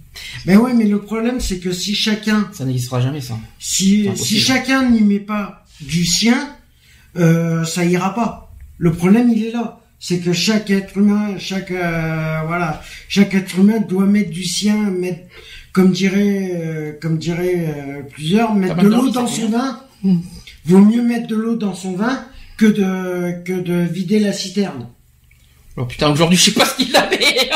Mais ouais, mais le problème, c'est que si chacun, Ça n'existera jamais ça. si, si chacun n'y met pas du sien, euh, ça ira pas. Le problème, il est là. C'est que chaque être humain, chaque, euh, voilà, chaque être humain doit mettre du sien, mettre, comme dirait, euh, comme dirait euh, plusieurs, mettre Pas de l'eau dans son vin. Hmm. Vaut mieux mettre de l'eau dans son vin que de, que de vider la citerne. Oh putain, aujourd'hui, je sais pas ce qu'il avait.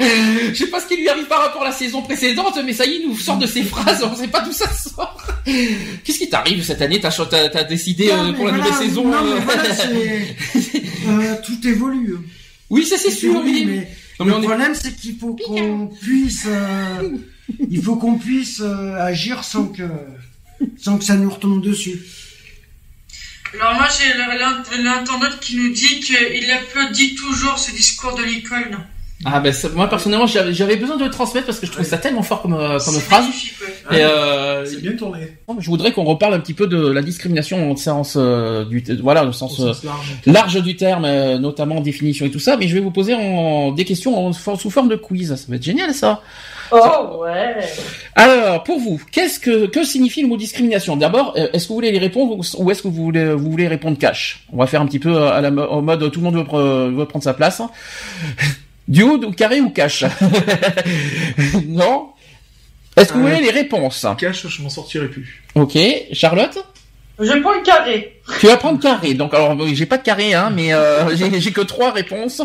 je sais pas ce qui lui arrive par rapport à la saison précédente, mais ça y est, il nous sort de ses phrases, on sait pas d'où ça sort. Qu'est-ce qui t'arrive cette année? T'as décidé Non, euh, pour la voilà, nouvelle saison non, mais euh, voilà, euh, tout évolue. Oui, ça c'est sûr, Oui, mais... mais Non, mais le est- problème, c'est qu'il faut qu'on puisse, euh, il faut qu'on puisse euh, agir sans que, sans que ça nous retombe dessus. Alors moi j'ai l'in- l'internaute qui nous dit qu'il applaudit toujours ce discours de Lincoln. Ah ben ça- moi personnellement j'avais besoin de le transmettre parce que je trouve Ouais. ça tellement fort comme, euh, comme phrase. magnifique, ouais. Et euh, C'est bien tourné. je voudrais qu'on reparle un petit peu de la discrimination en sens euh, du voilà au sens Au sens large. large du terme, euh, notamment définition et tout ça, mais je vais vous poser en, des questions en, sous forme de quiz. Ça va être génial ça. Oh ouais. Alors, pour vous, qu'est-ce que que signifie le mot discrimination? D'abord, euh, est-ce que vous voulez les répondre ou- est-ce que vous voulez vous voulez répondre cash? On va faire un petit peu à la au mode tout le monde veut, veut prendre sa place. Du haut, ou carré ou cash? Non? Est-ce que vous Euh, voulez les réponses? Cash, je m'en sortirai plus. Ok, Charlotte? Je prends le carré. Tu vas prendre carré. Donc alors oui, j'ai pas de carré hein, mais euh, j'ai j'ai que trois réponses.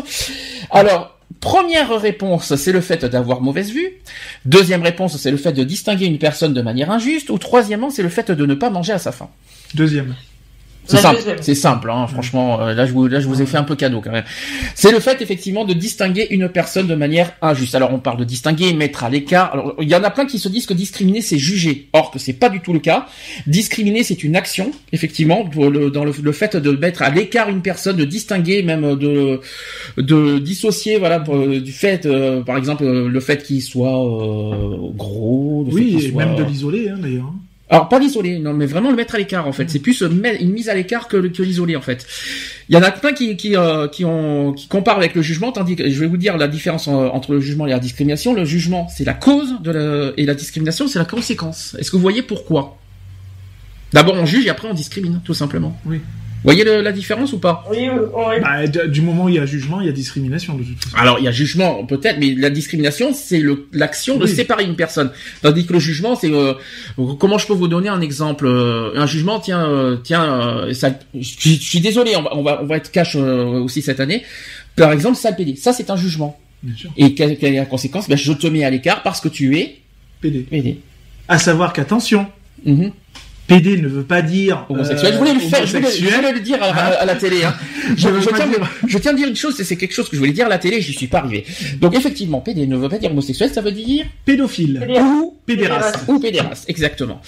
Alors première réponse, c'est le fait d'avoir mauvaise vue. Deuxième réponse, c'est le fait de distinguer une personne de manière injuste. Ou troisièmement, c'est le fait de ne pas manger à sa faim. Deuxième. C'est simple, c'est simple, hein, franchement. euh, là, je vous, là, je vous ai fait un peu cadeau quand même. C'est le fait effectivement de distinguer une personne de manière injuste. Alors, on parle de distinguer, mettre à l'écart. Alors, il y en a plein qui se disent que discriminer c'est juger. Or que c'est pas du tout le cas. Discriminer c'est une action, effectivement, pour le- dans le, le fait de mettre à l'écart une personne, de distinguer, même de de dissocier, voilà, pour- du fait, euh, par exemple, euh, le fait qu'il soit euh, gros, le fait Oui, qu'il et soit- même de l'isoler, hein, d'ailleurs. Alors pas l'isoler, non, mais vraiment le mettre à l'écart en fait. C'est plus euh, une mise à l'écart que, que l'isoler en fait. Il y en a plein qui qui euh, qui comparent avec le jugement, tandis que je vais vous dire la différence euh, entre le jugement et la discrimination. Le jugement c'est la cause de la, et la discrimination c'est la conséquence. Est-ce que vous voyez pourquoi? D'abord on juge et après on discrimine, tout simplement. Oui. Vous voyez le- la différence ou pas Oui, oui, oui. Bah, du moment où il y a jugement, il y a discrimination, de toute façon. Alors il y a jugement peut-être, mais la discrimination c'est le l'action de Oui. séparer une personne. Tandis que le jugement c'est euh, comment je peux vous donner un exemple euh, Un jugement, tiens, euh, tiens, euh, ça, je, suis- je suis désolé, on va, on va on va être cash euh, aussi cette année. Par exemple, ça le PD, ça c'est un jugement. Bien sûr. Et quelle, quelle est la conséquence? Ben je te mets à l'écart parce que tu es PD. PD. À savoir qu'attention, Mhm. PD ne veut pas dire Homosexuel. euh, je voulais le faire, je voulais, je homosexuel. voulais le dire à, la- à la télé. Hein. Je, tiens, je tiens à dire une chose, c'est c'est quelque chose que je voulais dire à la télé, j'y suis pas arrivé. Donc effectivement, PD ne veut pas dire homosexuel, ça veut dire Pédophile. Pédéraste. ou Pédéraste. Ou pédéraste, exactement.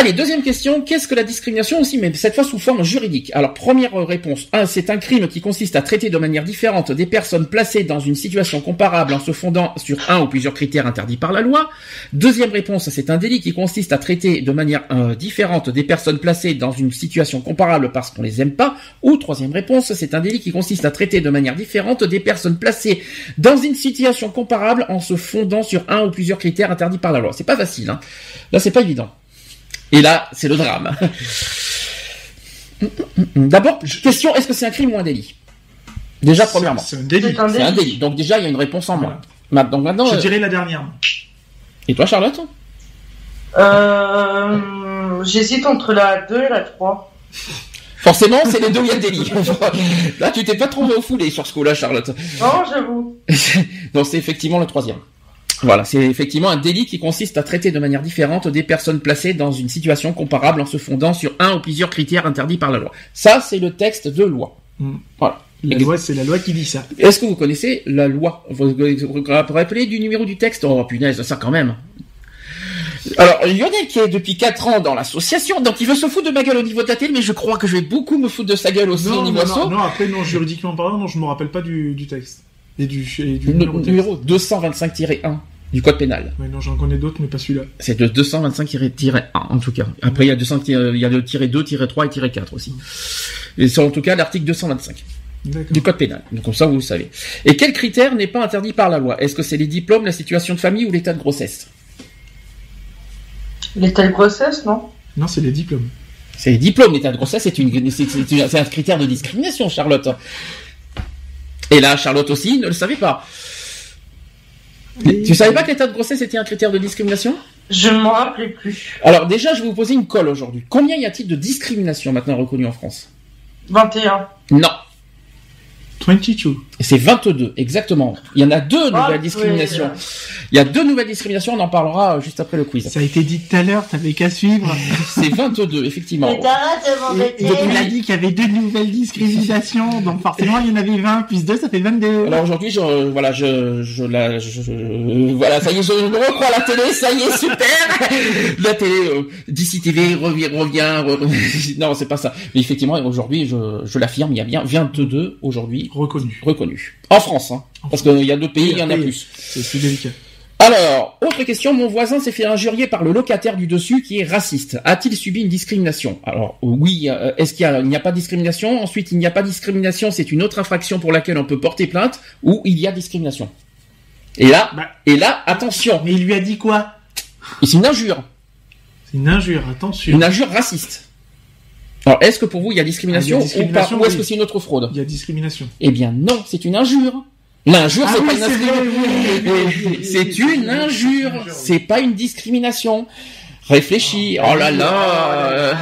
Allez, deuxième question. Qu'est-ce que la discrimination aussi, mais cette fois sous forme juridique? Alors, première réponse. Un, c'est un crime qui consiste à traiter de manière différente des personnes placées dans une situation comparable en se fondant sur un ou plusieurs critères interdits par la loi. Deuxième réponse, c'est un délit qui consiste à traiter de manière euh, différente des personnes placées dans une situation comparable parce qu'on les aime pas. Ou troisième réponse, c'est un délit qui consiste à traiter de manière différente des personnes placées dans une situation comparable en se fondant sur un ou plusieurs critères interdits par la loi. C'est pas facile, hein. Là, c'est pas évident. Et là, c'est le drame. D'abord, question, est-ce que c'est un crime ou un délit? Déjà, premièrement. C'est un délit. C'est un délit. Donc déjà, il y a une réponse en moins. Maintenant, maintenant, Je euh, dirais la dernière. et toi, Charlotte? Euh, J'hésite entre la 2 et la 3. Forcément, c'est les deux où il y a délit. Là, tu t'es pas trop foulé sur ce coup-là, Charlotte. Non, j'avoue. non, c'est effectivement le troisième. Voilà, c'est effectivement un délit qui consiste à traiter de manière différente des personnes placées dans une situation comparable en se fondant sur un ou plusieurs critères interdits par la loi. Ça, c'est le texte de loi. Mm. Voilà. La loi, c'est la loi qui dit ça. Est-ce que vous connaissez la loi? Vous vous rappelez du numéro du texte? Oh punaise, ça quand même. Alors, Lionel qui est depuis 4 ans dans l'association, donc il veut se foutre de ma gueule au niveau de la télé, mais je crois que je vais beaucoup me foutre de sa gueule aussi au niveau non, non, non, après, non, juridiquement parlant, non, je me rappelle pas du, du texte. Et du, et du Le numéro de texte. numéro 225-1 du code pénal. Ouais, non, j'en connais d'autres, mais pas celui-là. C'est de 225-1 en tout cas. Après il y a 200, il y a le tiré 2, tiré 3 et tiré 4 aussi. Et c'est en tout cas l'article 225 D'accord. du code pénal. Donc comme ça vous le savez. Et quel critère n'est pas interdit par la loi? Est-ce que c'est les diplômes, la situation de famille ou l'état de grossesse? L'état de grossesse, non? Non, c'est les diplômes. C'est les diplômes, l'état de grossesse, c'est un critère de discrimination, Charlotte. Et là, Charlotte aussi ne le savait pas. Tu savais pas que l'état de grossesse était un critère de discrimination? Je ne m'en rappelais plus. Alors déjà, je vais vous poser une colle aujourd'hui. Combien y a-t-il de discriminations maintenant reconnues en France? 21. Non. 22. Et C'est 22, exactement. Il y en a deux Ah, nouvelles discriminations. oui. Il y a deux nouvelles discriminations, on en parlera juste après le quiz. Ça a été dit tout à l'heure, t'avais qu'à suivre. C'est 22, effectivement. Mais t'arrêtes de et il a dit qu'il y avait deux nouvelles discriminations, donc forcément il y en avait 20, plus 2, ça fait 22. Alors aujourd'hui, je, voilà, je, je, la, je, je- voilà, ça y est, je me recrois à la télé, ça y est, super. La télé, euh, DC TV revient, revient. re- non, c'est pas ça. Mais effectivement, aujourd'hui, je, je l'affirme, il y a bien 22 aujourd'hui Reconnu. reconnus en France, hein, parce qu'il y a d'autres pays, il y en a plus. C'est plus délicat. Alors, autre question, mon voisin s'est fait injurier par le locataire du dessus qui est raciste. A-t-il subi une discrimination? Alors oui, euh, est-ce qu'il a, n'y a pas de discrimination? Ensuite, il n'y a pas de discrimination, c'est une autre infraction pour laquelle on peut porter plainte, ou il y a discrimination. Et là, Bah. et là, attention, Mais il lui a dit quoi? C'est une injure, C'est une injure, attention. une injure raciste. Alors, est-ce que pour vous il y a discrimination, Ah, ou pas Ou est-ce que c'est une autre fraude Il y a discrimination. Eh bien non, c'est une injure. L'injure, Ah c'est oui, pas une oui, oui, C'est une injure, c'est pas une discrimination. Réfléchis. Oh là là. euh,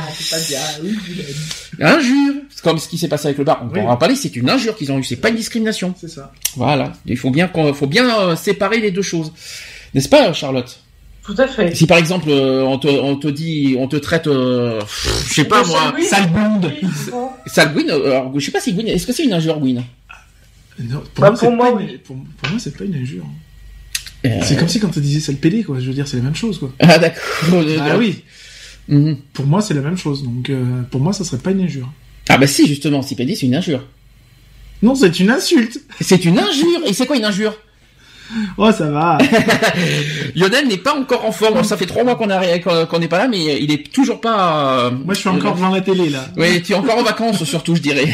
Injure. C'est comme ce qui s'est passé avec le bar. On pourra en parler. C'est une injure qu'ils ont eu. C'est pas une discrimination. C'est ça. Voilà. Il faut bien qu'on, faut bien euh, séparer les deux choses. N'est-ce pas, Charlotte Tout à fait. Si par exemple euh, on te, on te dit, on te traite, euh, je sais pas moi. Sale blonde. Sale Gwyn, euh, alors, je sais pas si Gwyn, est-ce que c'est une injure Gwyn Non, pour Bah, moi, c'est pour moi, pas oui. une- pour, pour moi, c'est pas une injure. Euh, C'est comme si quand tu disais sale pédé, quoi. Je veux dire, c'est la même chose, quoi. Ah d'accord. Ah oui. Mhm. Pour moi, c'est la même chose. Donc, euh, pour moi, ça serait pas une injure. Ah bah si justement, si pédé, c'est une injure. Non, c'est une insulte. C'est une injure. Et c'est quoi une injure? Oh, ça va. Lionel n'est pas encore en forme. Ça fait trois mois qu'on n'est pas là, mais il est toujours pas. euh, Moi, je suis encore devant la télé, là. Oui, tu es encore en vacances surtout, je dirais.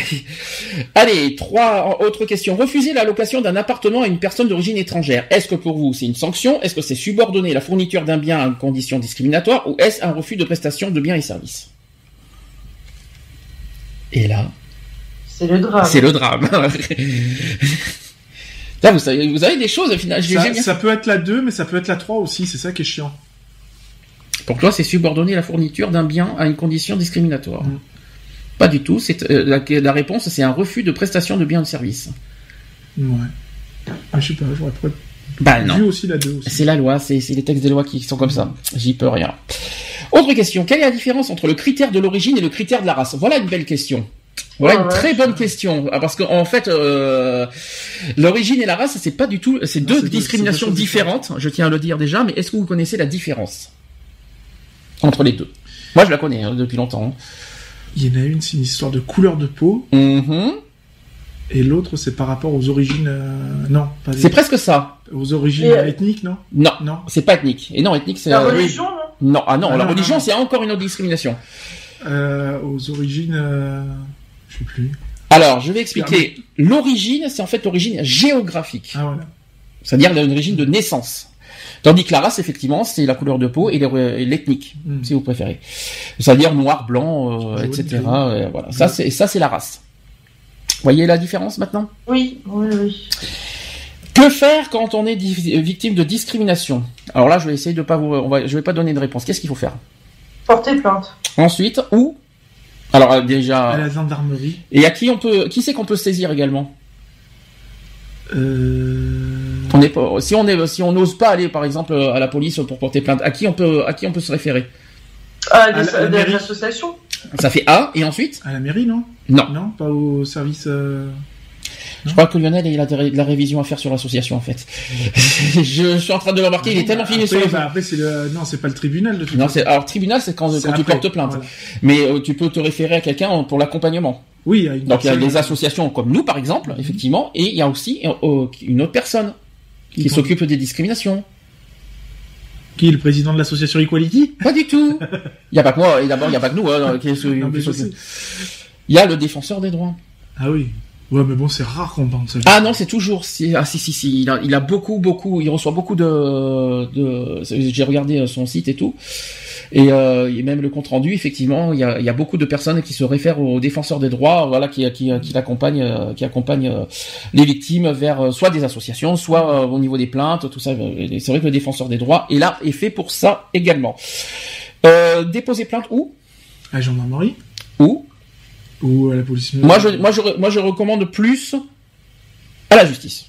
Allez, trois autres questions. Refuser l'allocation d'un appartement à une personne d'origine étrangère. Est-ce que pour vous c'est une sanction? Est-ce que c'est subordonner la fourniture d'un bien à une condition discriminatoire? Ou est-ce un refus de prestation de biens et services? Et là, C'est le drame. c'est le drame. Là, vous savez, vous avez des choses au final. Ça, peut être la 2, mais ça peut être la 3 aussi. C'est ça qui est chiant. Pour toi, c'est subordonner la fourniture d'un bien à une condition discriminatoire. Mm. Pas du tout. C'est euh, la, la réponse, c'est un refus de prestation de biens et de services. Ouais. Ah, je sais pas, j'aurais peut-être Bah non. aussi la 2 aussi. C'est la loi, c'est c'est les textes des lois qui sont comme ça. J'y peux rien. Autre question. Quelle est la différence entre le critère de l'origine et le critère de la race? Voilà une belle question. Voilà Ouais, une ouais. très bonne question. Ah, Parce qu'en fait, euh, l'origine et la race, c'est pas du tout, c'est deux discriminations deux différentes. Je tiens à le dire déjà, mais est-ce que vous connaissez la différence entre les deux? Moi, je la connais hein, depuis longtemps. Il y en a une, c'est une histoire de couleur de peau, Mhm. et l'autre, c'est par rapport aux origines. euh, Non, pas des- C'est presque ça. aux origines Et, euh, ethniques, non? Non, Non. c'est pas ethnique. Et non, ethnique, c'est La religion, non? Non, ah non, Ah la non, religion, c'est encore une autre discrimination. Euh, aux origines. Je sais plus. Alors, je vais expliquer. L'origine, c'est en fait l'origine géographique, Ah voilà. c'est-à-dire l'origine de naissance. Tandis que la race, effectivement, c'est la couleur de peau et l'ethnique, Mm. si vous préférez. C'est-à-dire noir, blanc, euh, etc. euh, voilà. Ça, c'est ça, c'est la race. Voyez la différence maintenant? Oui, oui, oui. Que faire quand on est victime de discrimination? Alors là, je vais essayer de pas vous, on va, je vais pas donner de réponse. Qu'est-ce qu'il faut faire? Porter plainte. Ensuite, où Alors euh, déjà. à la gendarmerie. Et à qui on peut, qui c'est qu'on peut saisir également? Euh... On est pas- si on est, si on n'ose pas aller par exemple à la police pour porter plainte, à qui on peut, à qui on peut se référer? Ah, À des, la- à la des mairie. associations Ça fait A et ensuite? À la mairie, non? Non. Non, pas au service. euh, Je crois que Lionel il a de la révision à faire sur l'association en fait. je, suis en train de le remarquer, il est tellement fini sur le. bah, après, c'est le. Non, c'est pas le tribunal de toute Non, c'est alors tribunal, c'est quand, tu portes plainte. voilà. Mais euh, tu peux te référer à quelqu'un pour l'accompagnement. Oui, une Donc il y a des associations comme nous par exemple, effectivement, et il y a aussi euh, une autre personne qui s'occupe des discriminations. Qui est le président de l'association Equality? Pas du tout. Il y a pas que moi, et d'abord il y a pas que nous. Hein, qui est- Non, qui. Il y a le défenseur des droits. Ah oui. Ouais, mais bon, c'est rare qu'on parle de ça. Ah non, c'est toujours si ah si si si il a, il a beaucoup beaucoup il reçoit beaucoup de de j'ai regardé euh, son site et tout. Et euh, a même le compte rendu effectivement il y a il y a beaucoup de personnes qui se réfèrent aux défenseurs des droits voilà qui qui euh, qui accompagnent les victimes vers soit des associations soit au niveau des plaintes tout ça. Et c'est vrai que le défenseur des droits est là est fait pour ça également. Euh, déposer plainte où? À la gendarmerie. Où? Ou à la police Moi je moi je moi je recommande plus à la justice.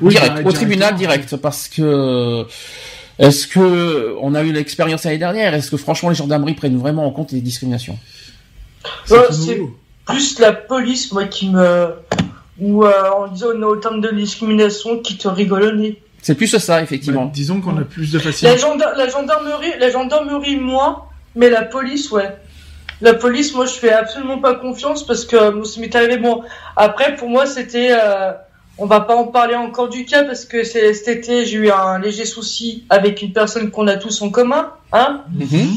Oui, direct, bah, au tribunal direct, parce que est-ce que on a eu l'expérience l'année dernière? Est-ce que franchement les gendarmeries prennent vraiment en compte les discriminations? C'est Ouais, tout c'est plus la police, moi, qui me. Ou euh, en disant au terme de discrimination, qui te rigole au nez. C'est plus ça effectivement. Bah, disons qu'on a plus de La, facilité. la gendarmerie, la gendarmerie, moi, mais la police, ouais. La police, moi, je fais absolument pas confiance parce que euh, ça m'est arrivé. Bon, après, pour moi, c'était. euh, on va pas en parler encore du cas parce que c'est cet été, j'ai eu un léger souci avec une personne qu'on a tous en commun, hein. Mhm.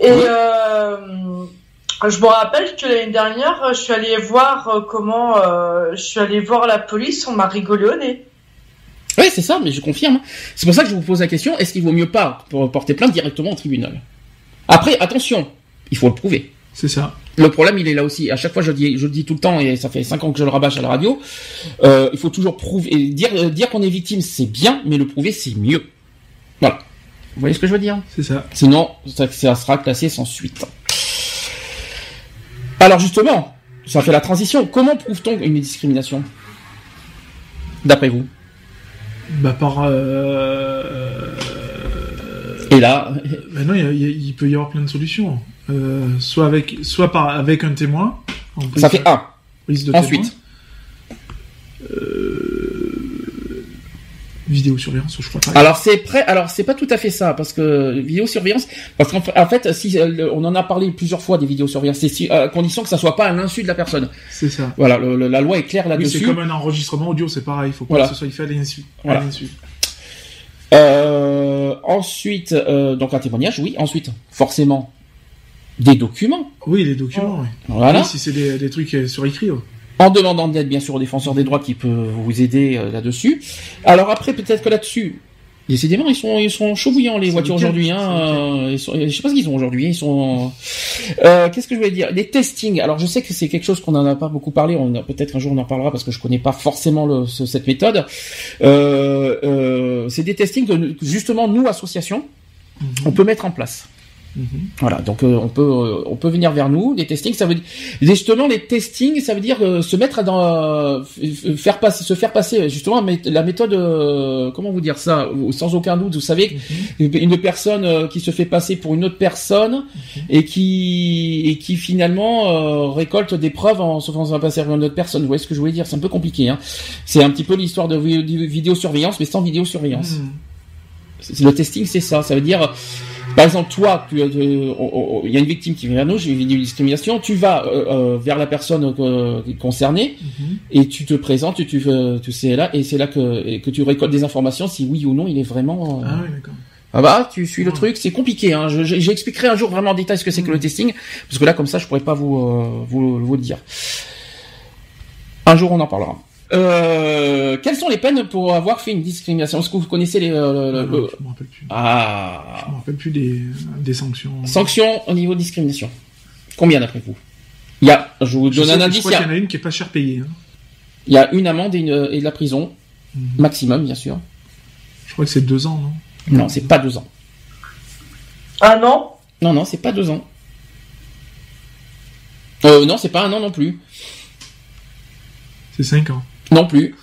Et Oui. euh, je me rappelle que l'année dernière, je suis allé voir euh, comment. euh, je suis allé voir la police, on m'a rigolé au nez. Oui, c'est ça, mais je confirme. C'est pour ça que je vous pose la question est-ce qu'il vaut mieux pas pour porter plainte directement au tribunal? Après, attention, il faut le prouver. C'est ça. Le problème, il est là aussi. À chaque fois, je le dis, je le dis tout le temps, et ça fait cinq ans que je le rabâche à la radio. euh, il faut toujours prouver. Et dire euh, dire qu'on est victime, c'est bien, mais le prouver, c'est mieux. Voilà. Vous voyez ce que je veux dire? C'est ça. Sinon, ça, ça sera classé sans suite. Alors justement, ça fait la transition. Comment prouve-t-on une discrimination? D'après vous? Bah, par. Euh... Et là, Bah non, il peut y avoir plein de solutions. Euh, soit avec, soit par avec un témoin. En ça fait un. de Ensuite. Euh, vidéosurveillance, je crois pas. alors c'est prêt. Alors c'est pas tout à fait ça parce que vidéosurveillance. Parce qu'en fait- en fait, si euh, on en a parlé plusieurs fois des vidéosurveillances, c'est si, à condition que ça soit pas à l'insu de la personne. C'est ça. Voilà, le- le- la loi est claire Oui, là-dessus. c'est comme un enregistrement audio, c'est pareil. Il faut pas Voilà. que ce soit fait à l'insu. Voilà. Euh, ensuite, euh, donc un témoignage, oui. Ensuite, forcément, des documents. Oui, les documents. oui. Voilà. Oui, si c'est des, des trucs euh, sur écrit. ouais. En demandant d'aide, bien sûr, au défenseur des droits qui peut vous aider euh, là-dessus. Alors après, peut-être que là-dessus, décidément, ils sont, ils sont chauds bouillants les voitures aujourd'hui. Hein, euh, ils sont, je sais pas ce qu'ils ont aujourd'hui. Ils sont. Euh, Qu'est-ce que je voulais dire? Les testings. Alors je sais que c'est quelque chose qu'on en a pas beaucoup parlé. On peut-être un jour on en parlera parce que je connais pas forcément le, ce- cette méthode. C'est des testings que justement nous associations on peut mettre en place. Mhm. Voilà, donc euh, on peut euh, on peut venir vers nous. Les testings, ça veut dire justement les testings, ça veut dire euh, se mettre dans euh, faire passer se faire passer justement la méthode euh, comment vous dire ça sans aucun doute. Vous savez Mhm. une personne euh, qui se fait passer pour une autre personne et qui et qui finalement euh, récolte des preuves en se faisant passer pour une autre personne. Vous voyez ce que je voulais dire? C'est un peu compliqué. Hein c'est un petit peu l'histoire de vi- vi- vidéosurveillance mais sans vidéosurveillance. Mhm. Le testing, c'est ça. Ça veut dire, par exemple, toi, euh, il y a une victime qui vient vers nous, j'ai une discrimination, tu vas euh, euh, vers la personne euh, concernée Mhm. et tu te présentes, tu, tu, euh, tu sais là, et c'est là que, que tu récoltes des informations si oui ou non il est vraiment. euh, Ah oui, d'accord. ah bah, tu suis le Ouais. truc, c'est compliqué. Hein. Je- je- J'expliquerai un jour vraiment en détail ce que c'est que le testing, parce que là, comme ça, je pourrais pas vous euh, vous, vous le dire. Un jour, on en parlera. Euh, quelles sont les peines pour avoir fait une discrimination? Est-ce que vous connaissez les euh, le- Ah le- non, le- je me rappelle plus. ah Je me rappelle plus des, des sanctions. sanctions au niveau discrimination Combien d'après vous? Il y a, je vous Je donne sais un que je indice, crois il y, qu'il y a, en a une qui est pas cher payée. hein. il y a une amende et, une, et de la prison Mhm. maximum, bien sûr. Je crois que c'est deux ans, non? Non, c'est pas deux ans. Ah non? Non, non, c'est pas deux ans. Euh, non, c'est pas un an non plus. C'est 5 ans. Non plus.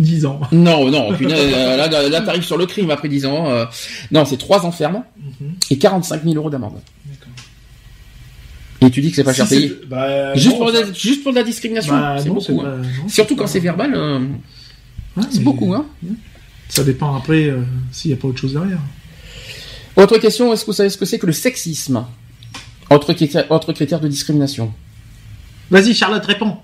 10 ans. Non, non, euh, là, là, là, t'arrives sur le crime après 10 ans. euh, non, c'est 3 ans ferme Mhm. et 45 000 euros d'amende. Et tu dis que c'est pas cher payé Bah, juste, pour ça- la, juste pour de la discrimination, bah, c'est beaucoup. pas- hein. non, Surtout quand c'est verbal, euh, Ouais, c'est mais beaucoup. Hein. Ça dépend après euh, s'il n'y a pas autre chose derrière. Autre question, est-ce que vous savez ce que c'est que le sexisme? Autre critère, autre critère de discrimination. Vas-y, Charlotte, réponds.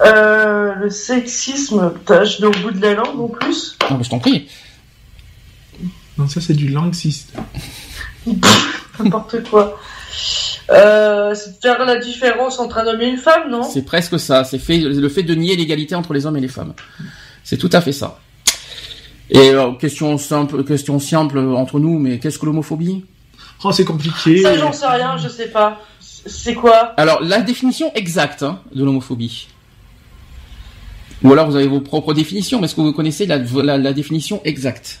Euh, le sexisme, l'ai au bout de la langue en plus. Non, mais je t'en prie. Non, ça c'est du languiste. N'importe quoi. Euh, c'est de faire la différence entre un homme et une femme, non? C'est presque ça. C'est fait, le fait de nier l'égalité entre les hommes et les femmes. C'est tout à fait ça. Et euh, question simple, question simple entre nous, mais qu'est-ce que l'homophobie? Oh, c'est compliqué. Ça, j'en sais rien, je sais pas. C'est quoi? Alors, la définition exacte hein, de l'homophobie. Ou alors vous avez vos propres définitions, mais est-ce que vous connaissez la, définition exacte?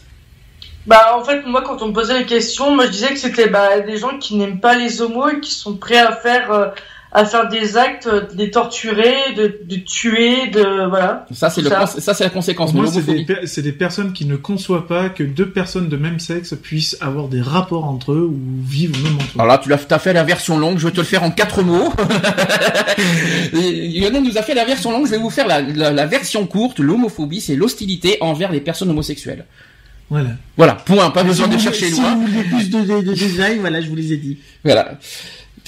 Bah, en fait, moi, quand on me posait les questions, moi, je disais que c'était bah, des gens qui n'aiment pas les homos et qui sont prêts à faire, euh, à faire des actes, euh, de les torturer, de, de tuer, de voilà. Ça, c'est le, Ça. ça, c'est la conséquence moi, c'est des, c'est des personnes qui ne conçoivent pas que deux personnes de même sexe puissent avoir des rapports entre eux ou vivre même entre eux. Alors là, tu l'as, t'as fait la version longue. Je vais te le faire en quatre mots. Et Lionel nous a fait la version longue. Je vais vous faire la, la, la version courte. L'homophobie, c'est l'hostilité envers les personnes homosexuelles. Voilà. Voilà, point. Pas besoin Si de vous chercher voulez- Si loin. vous voulez plus de, de, de détails, voilà, je vous les ai dit. Voilà.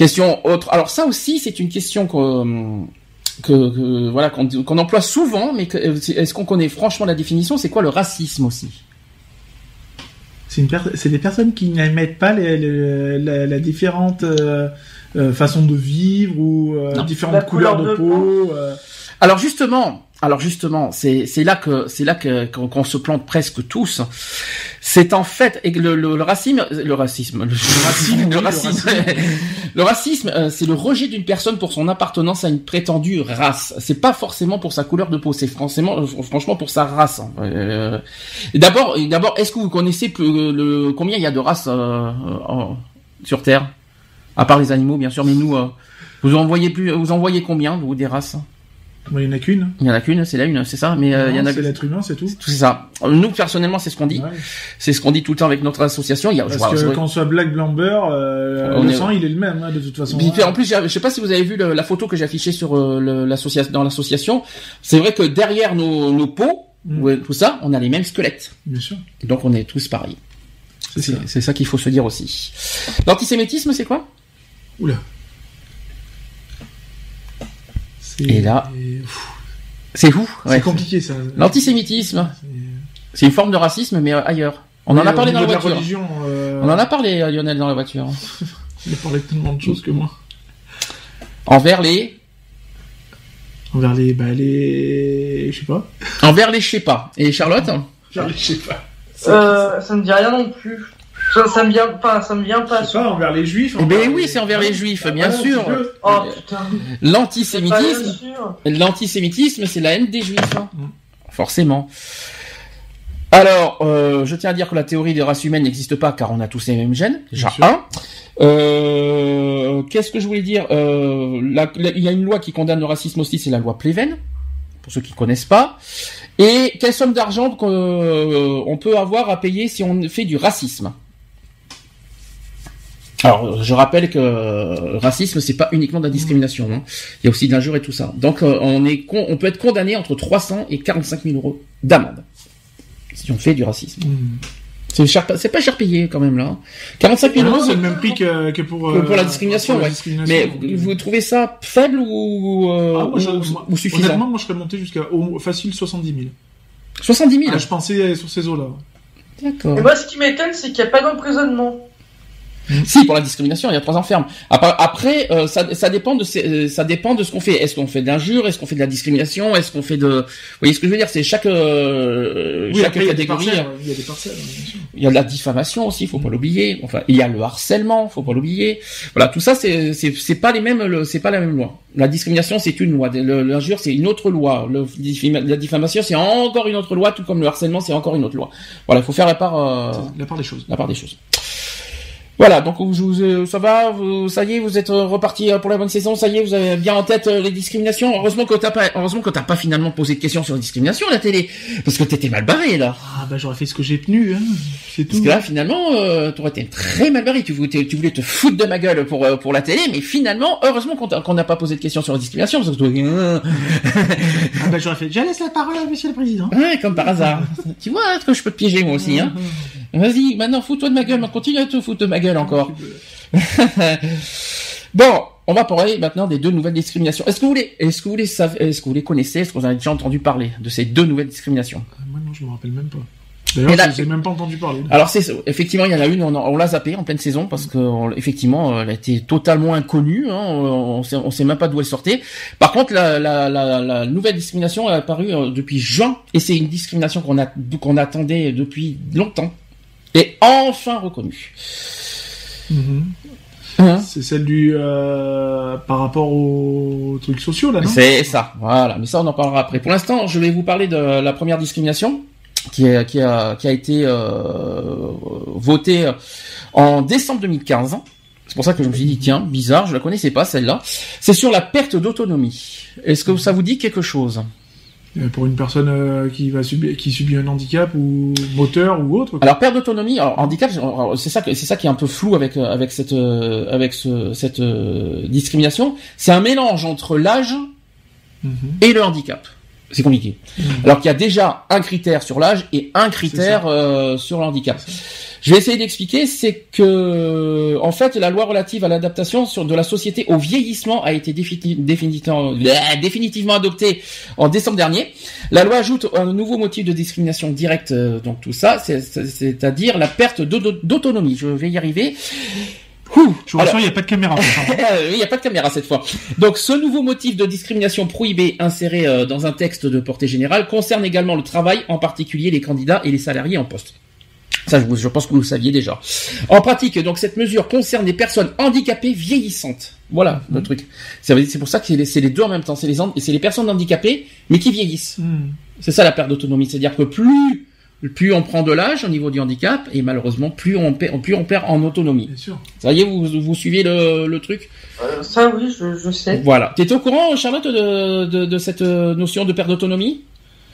Question autre. Alors ça aussi, c'est une question que, que, que- voilà qu'on emploie souvent, mais que- est-ce qu'on connaît franchement la définition? C'est quoi le racisme aussi? C'est per- des personnes qui n'admettent pas les, les- la, la différente euh, euh, façon de vivre ou euh, différentes La couleurs couleur de de peau. euh. Alors justement, alors justement, c'est c'est là que c'est là que qu'on se plante presque tous. C'est en fait et le, le, le racisme, le racisme, le, racisme, le racisme, le racisme, euh, c'est le rejet d'une personne pour son appartenance à une prétendue race. C'est pas forcément pour sa couleur de peau, c'est franchement, euh, franchement pour sa race. hein. Euh, D'abord, d'abord, est-ce que vous connaissez plus, le combien il y a de races euh, euh, sur Terre, à part les animaux bien sûr, mais nous, euh, vous en voyez plus, vous en voyez combien vous des races? Il n'y en a qu'une. il y en a qu'une, c'est la une, c'est ça. Mais euh, il y en a C'est l'être humain, c'est tout. tout ça. Euh, Nous personnellement, c'est ce qu'on dit. Ouais. C'est ce qu'on dit tout le temps avec notre association. Il y a, Parce je que quand on soit black, blanc, beurre, euh, On le est- sang, il est le même, hein, de toute façon. En plus, je sais pas si vous avez vu le- la photo que j'ai affichée sur euh, l'association, dans l'association. C'est vrai que derrière nos, nos peaux, Mm. tout ça, on a les mêmes squelettes. Bien sûr. Donc on est tous pareils. C'est ça. C'est c'est ça qu'il faut se dire aussi. L'antisémitisme, c'est quoi? Oula. C'est- Et là- C'est où C'est compliqué, ça. L'antisémitisme, C'est- une forme de racisme, mais ailleurs. On en a parlé dans la voiture. religion, euh, On en a parlé, euh, Lionel, dans la voiture. Il a parlé de tellement de choses que moi. Envers les, Envers les, bah, les, je sais pas. envers les, je sais pas. Et Charlotte Envers les, je sais pas. euh, Ça me dit rien non plus. Ça, ça me vient pas, ça me vient pas. Sais pas, envers les juifs. Eh envers ben les- oui, c'est envers les juifs, bien Ouais, un sûr. Oh bien L'antisémitisme, l'antisémitisme, c'est la haine des juifs, hein. Mm. forcément. Alors, euh, je tiens à dire que la théorie des races humaines n'existe pas car on a tous les mêmes gènes. Déjà Bien un. Euh, Qu'est-ce que je voulais dire? Euh, la- la- Il y a une loi qui condamne le racisme aussi, c'est la loi Pleven. Pour ceux qui connaissent pas. Et quelle somme d'argent qu'on euh, on peut avoir à payer si on fait du racisme? Alors, je rappelle que euh, racisme, c'est pas uniquement de la discrimination. hein. Il y a aussi de l'injure et tout ça. Donc, euh, on est con- on peut être condamné entre 300 et 45 000 euros d'amende si on fait du racisme. Hmm. C'est cher, c'est pas cher payé quand même là. 45 000 Non, euros, c'est le même prix que, que pour, la euh, discrimination, pour la ouais. discrimination. Mais vous, vous trouvez ça faible ou, euh, Ah, moi, je- ou, moi, ou suffisant? Honnêtement, moi, je serais monté jusqu'à facile 70 000. 70 000. Ah, je pensais sur ces eaux-là. D'accord. Et moi, ce qui m'étonne, c'est qu'il n'y a pas d'emprisonnement. Si pour la discrimination, il y a trois ans ferme. Après, euh, ça, ça dépend de ces- euh, ça dépend de ce qu'on fait. Est-ce qu'on fait de l'injure? Est-ce qu'on fait de la discrimination? Est-ce qu'on fait de Vous voyez ce que je veux dire? C'est chaque euh, Oui, chaque après, il y a des catégorie. parcelles. Il y a des parcelles. Il y a de la diffamation aussi, faut pas l'oublier. Enfin, il y a le harcèlement, faut pas l'oublier. Voilà, tout ça, c'est c'est c'est pas les mêmes, c'est pas la même loi. La discrimination, c'est une loi. L'injure, c'est une autre loi. Le, la diffamation, c'est encore une autre loi, tout comme le harcèlement, c'est encore une autre loi. Voilà, il faut faire la part, euh, la part des choses. la part des choses. Voilà, donc vous, vous, euh, ça va, vous, ça y est, vous êtes euh, reparti euh, pour la bonne saison, ça y est, vous avez bien en tête les discriminations. Heureusement que t'as pas, heureusement que t'as pas finalement posé de questions sur les discriminations à la télé, parce que t'étais mal barré là. Ah bah j'aurais fait ce que j'ai tenu, hein. C'est tout. Parce que là, finalement, euh, t'aurais été très mal barré. Tu voulais, tu voulais te foutre de ma gueule pour euh, pour la télé, mais finalement, heureusement qu'on qu'on n'a pas posé de questions sur les discriminations, parce que toi, Ah bah j'aurais fait. Je laisse la parole à Monsieur le Président. ouais, comme par hasard. tu vois que je peux te piéger moi aussi, hein. Vas-y, maintenant fous-toi de ma gueule, maintenant continue à te foutre de ma gueule encore. bon, on va parler maintenant des deux nouvelles discriminations. Est-ce que vous les, est-ce que vous les savez, est-ce que vous les connaissez, est-ce que vous en avez déjà entendu parler de ces deux nouvelles discriminations? Ah, Moi non, je me rappelle même pas. D'ailleurs, là- je n'ai même pas entendu parler. Alors c'est effectivement il y en a une on, on l'a zappée en pleine saison parce que on- effectivement elle a été totalement inconnue hein, on, on sait on sait même pas d'où elle sortait. Par contre la, la, la, la nouvelle discrimination est apparue euh, depuis juin et c'est une discrimination qu'on a qu'on attendait depuis longtemps et enfin reconnue. Mhm. Hein C'est celle du euh, par rapport aux trucs sociaux là, C'est ça, voilà. Mais ça, on en parlera après. Pour l'instant, je vais vous parler de la première discrimination qui, est, qui, a, qui a été euh, votée en décembre 2015. C'est pour ça que je me suis dit, tiens, bizarre, je la connaissais pas celle-là. C'est sur la perte d'autonomie. Est-ce que ça vous dit quelque chose? Pour une personne euh, qui va subir, qui subit un handicap ou moteur ou autre. quoi. Alors perte d'autonomie, alors handicap, c'est ça, que- c'est ça qui est un peu flou avec euh, avec cette euh, avec ce, cette euh, discrimination. C'est un mélange entre l'âge Mhm. et le handicap. C'est compliqué. Alors qu'il y a déjà un critère sur l'âge et un critère euh, sur le handicap. Je vais essayer d'expliquer, c'est que en fait la loi relative à l'adaptation de la société au vieillissement a été défini- définitivement, définitivement adoptée en décembre dernier. La loi ajoute un nouveau motif de discrimination directe, euh, donc tout ça, c'est- c'est- c'est-à-dire la perte d'auto- d'autonomie. Je vais y arriver. Ouh. Je vous rassure, il n'y a pas de caméra. pourtant. il n'y a pas de caméra cette fois. Donc ce nouveau motif de discrimination prohibé inséré euh, dans un texte de portée générale concerne également le travail, en particulier les candidats et les salariés en poste. Ça, je, vous- je pense que vous le saviez déjà. En pratique, donc cette mesure concerne les personnes handicapées vieillissantes. Voilà le truc. Veut dire- C'est pour ça que c'est les, les deux en même temps. C'est les, les personnes handicapées, mais qui vieillissent. Hmm. C'est ça la perte d'autonomie. C'est-à-dire que plus plus on prend de l'âge au niveau du handicap, et malheureusement plus on perd, plus on perd en autonomie. Bien sûr. Ça y est, vous, vous suivez le, le truc? Euh, ça, oui, je, je sais. voilà. T'étais au courant, Charlotte, de, de, de cette euh, notion de perte d'autonomie?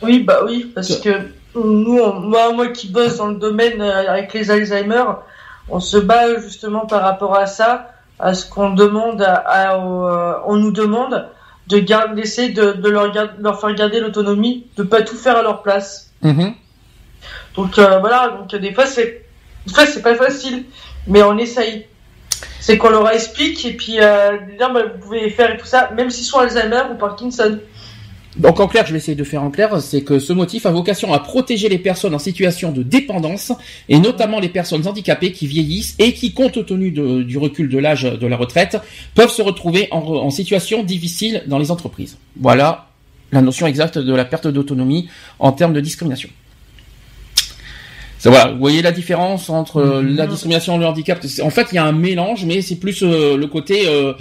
Oui, bah oui, parce que nous, on- moi, moi qui bosse dans le domaine euh, avec les Alzheimer, on se bat justement par rapport à ça, à ce qu'on demande, à, euh, on nous demande de d'essayer de, de leur, faire garder l'autonomie, de pas tout faire à leur place. Donc euh, voilà, donc des fois c'est, des fois c'est pas facile, mais on essaye. C'est qu'on leur explique et puis euh, dire bah, vous pouvez faire tout ça, même s'ils sont Alzheimer ou Parkinson. Donc en clair, je vais essayer de faire en clair, c'est que ce motif a vocation à protéger les personnes en situation de dépendance, et notamment les personnes handicapées qui vieillissent et qui, compte tenu de- du recul de l'âge de la retraite, peuvent se retrouver en, en situation difficile dans les entreprises. Voilà la notion exacte de la perte d'autonomie en termes de discrimination. Voilà, vous voyez la différence entre euh, la discrimination et le handicap? En fait, il y a un mélange, mais c'est plus euh, le côté euh,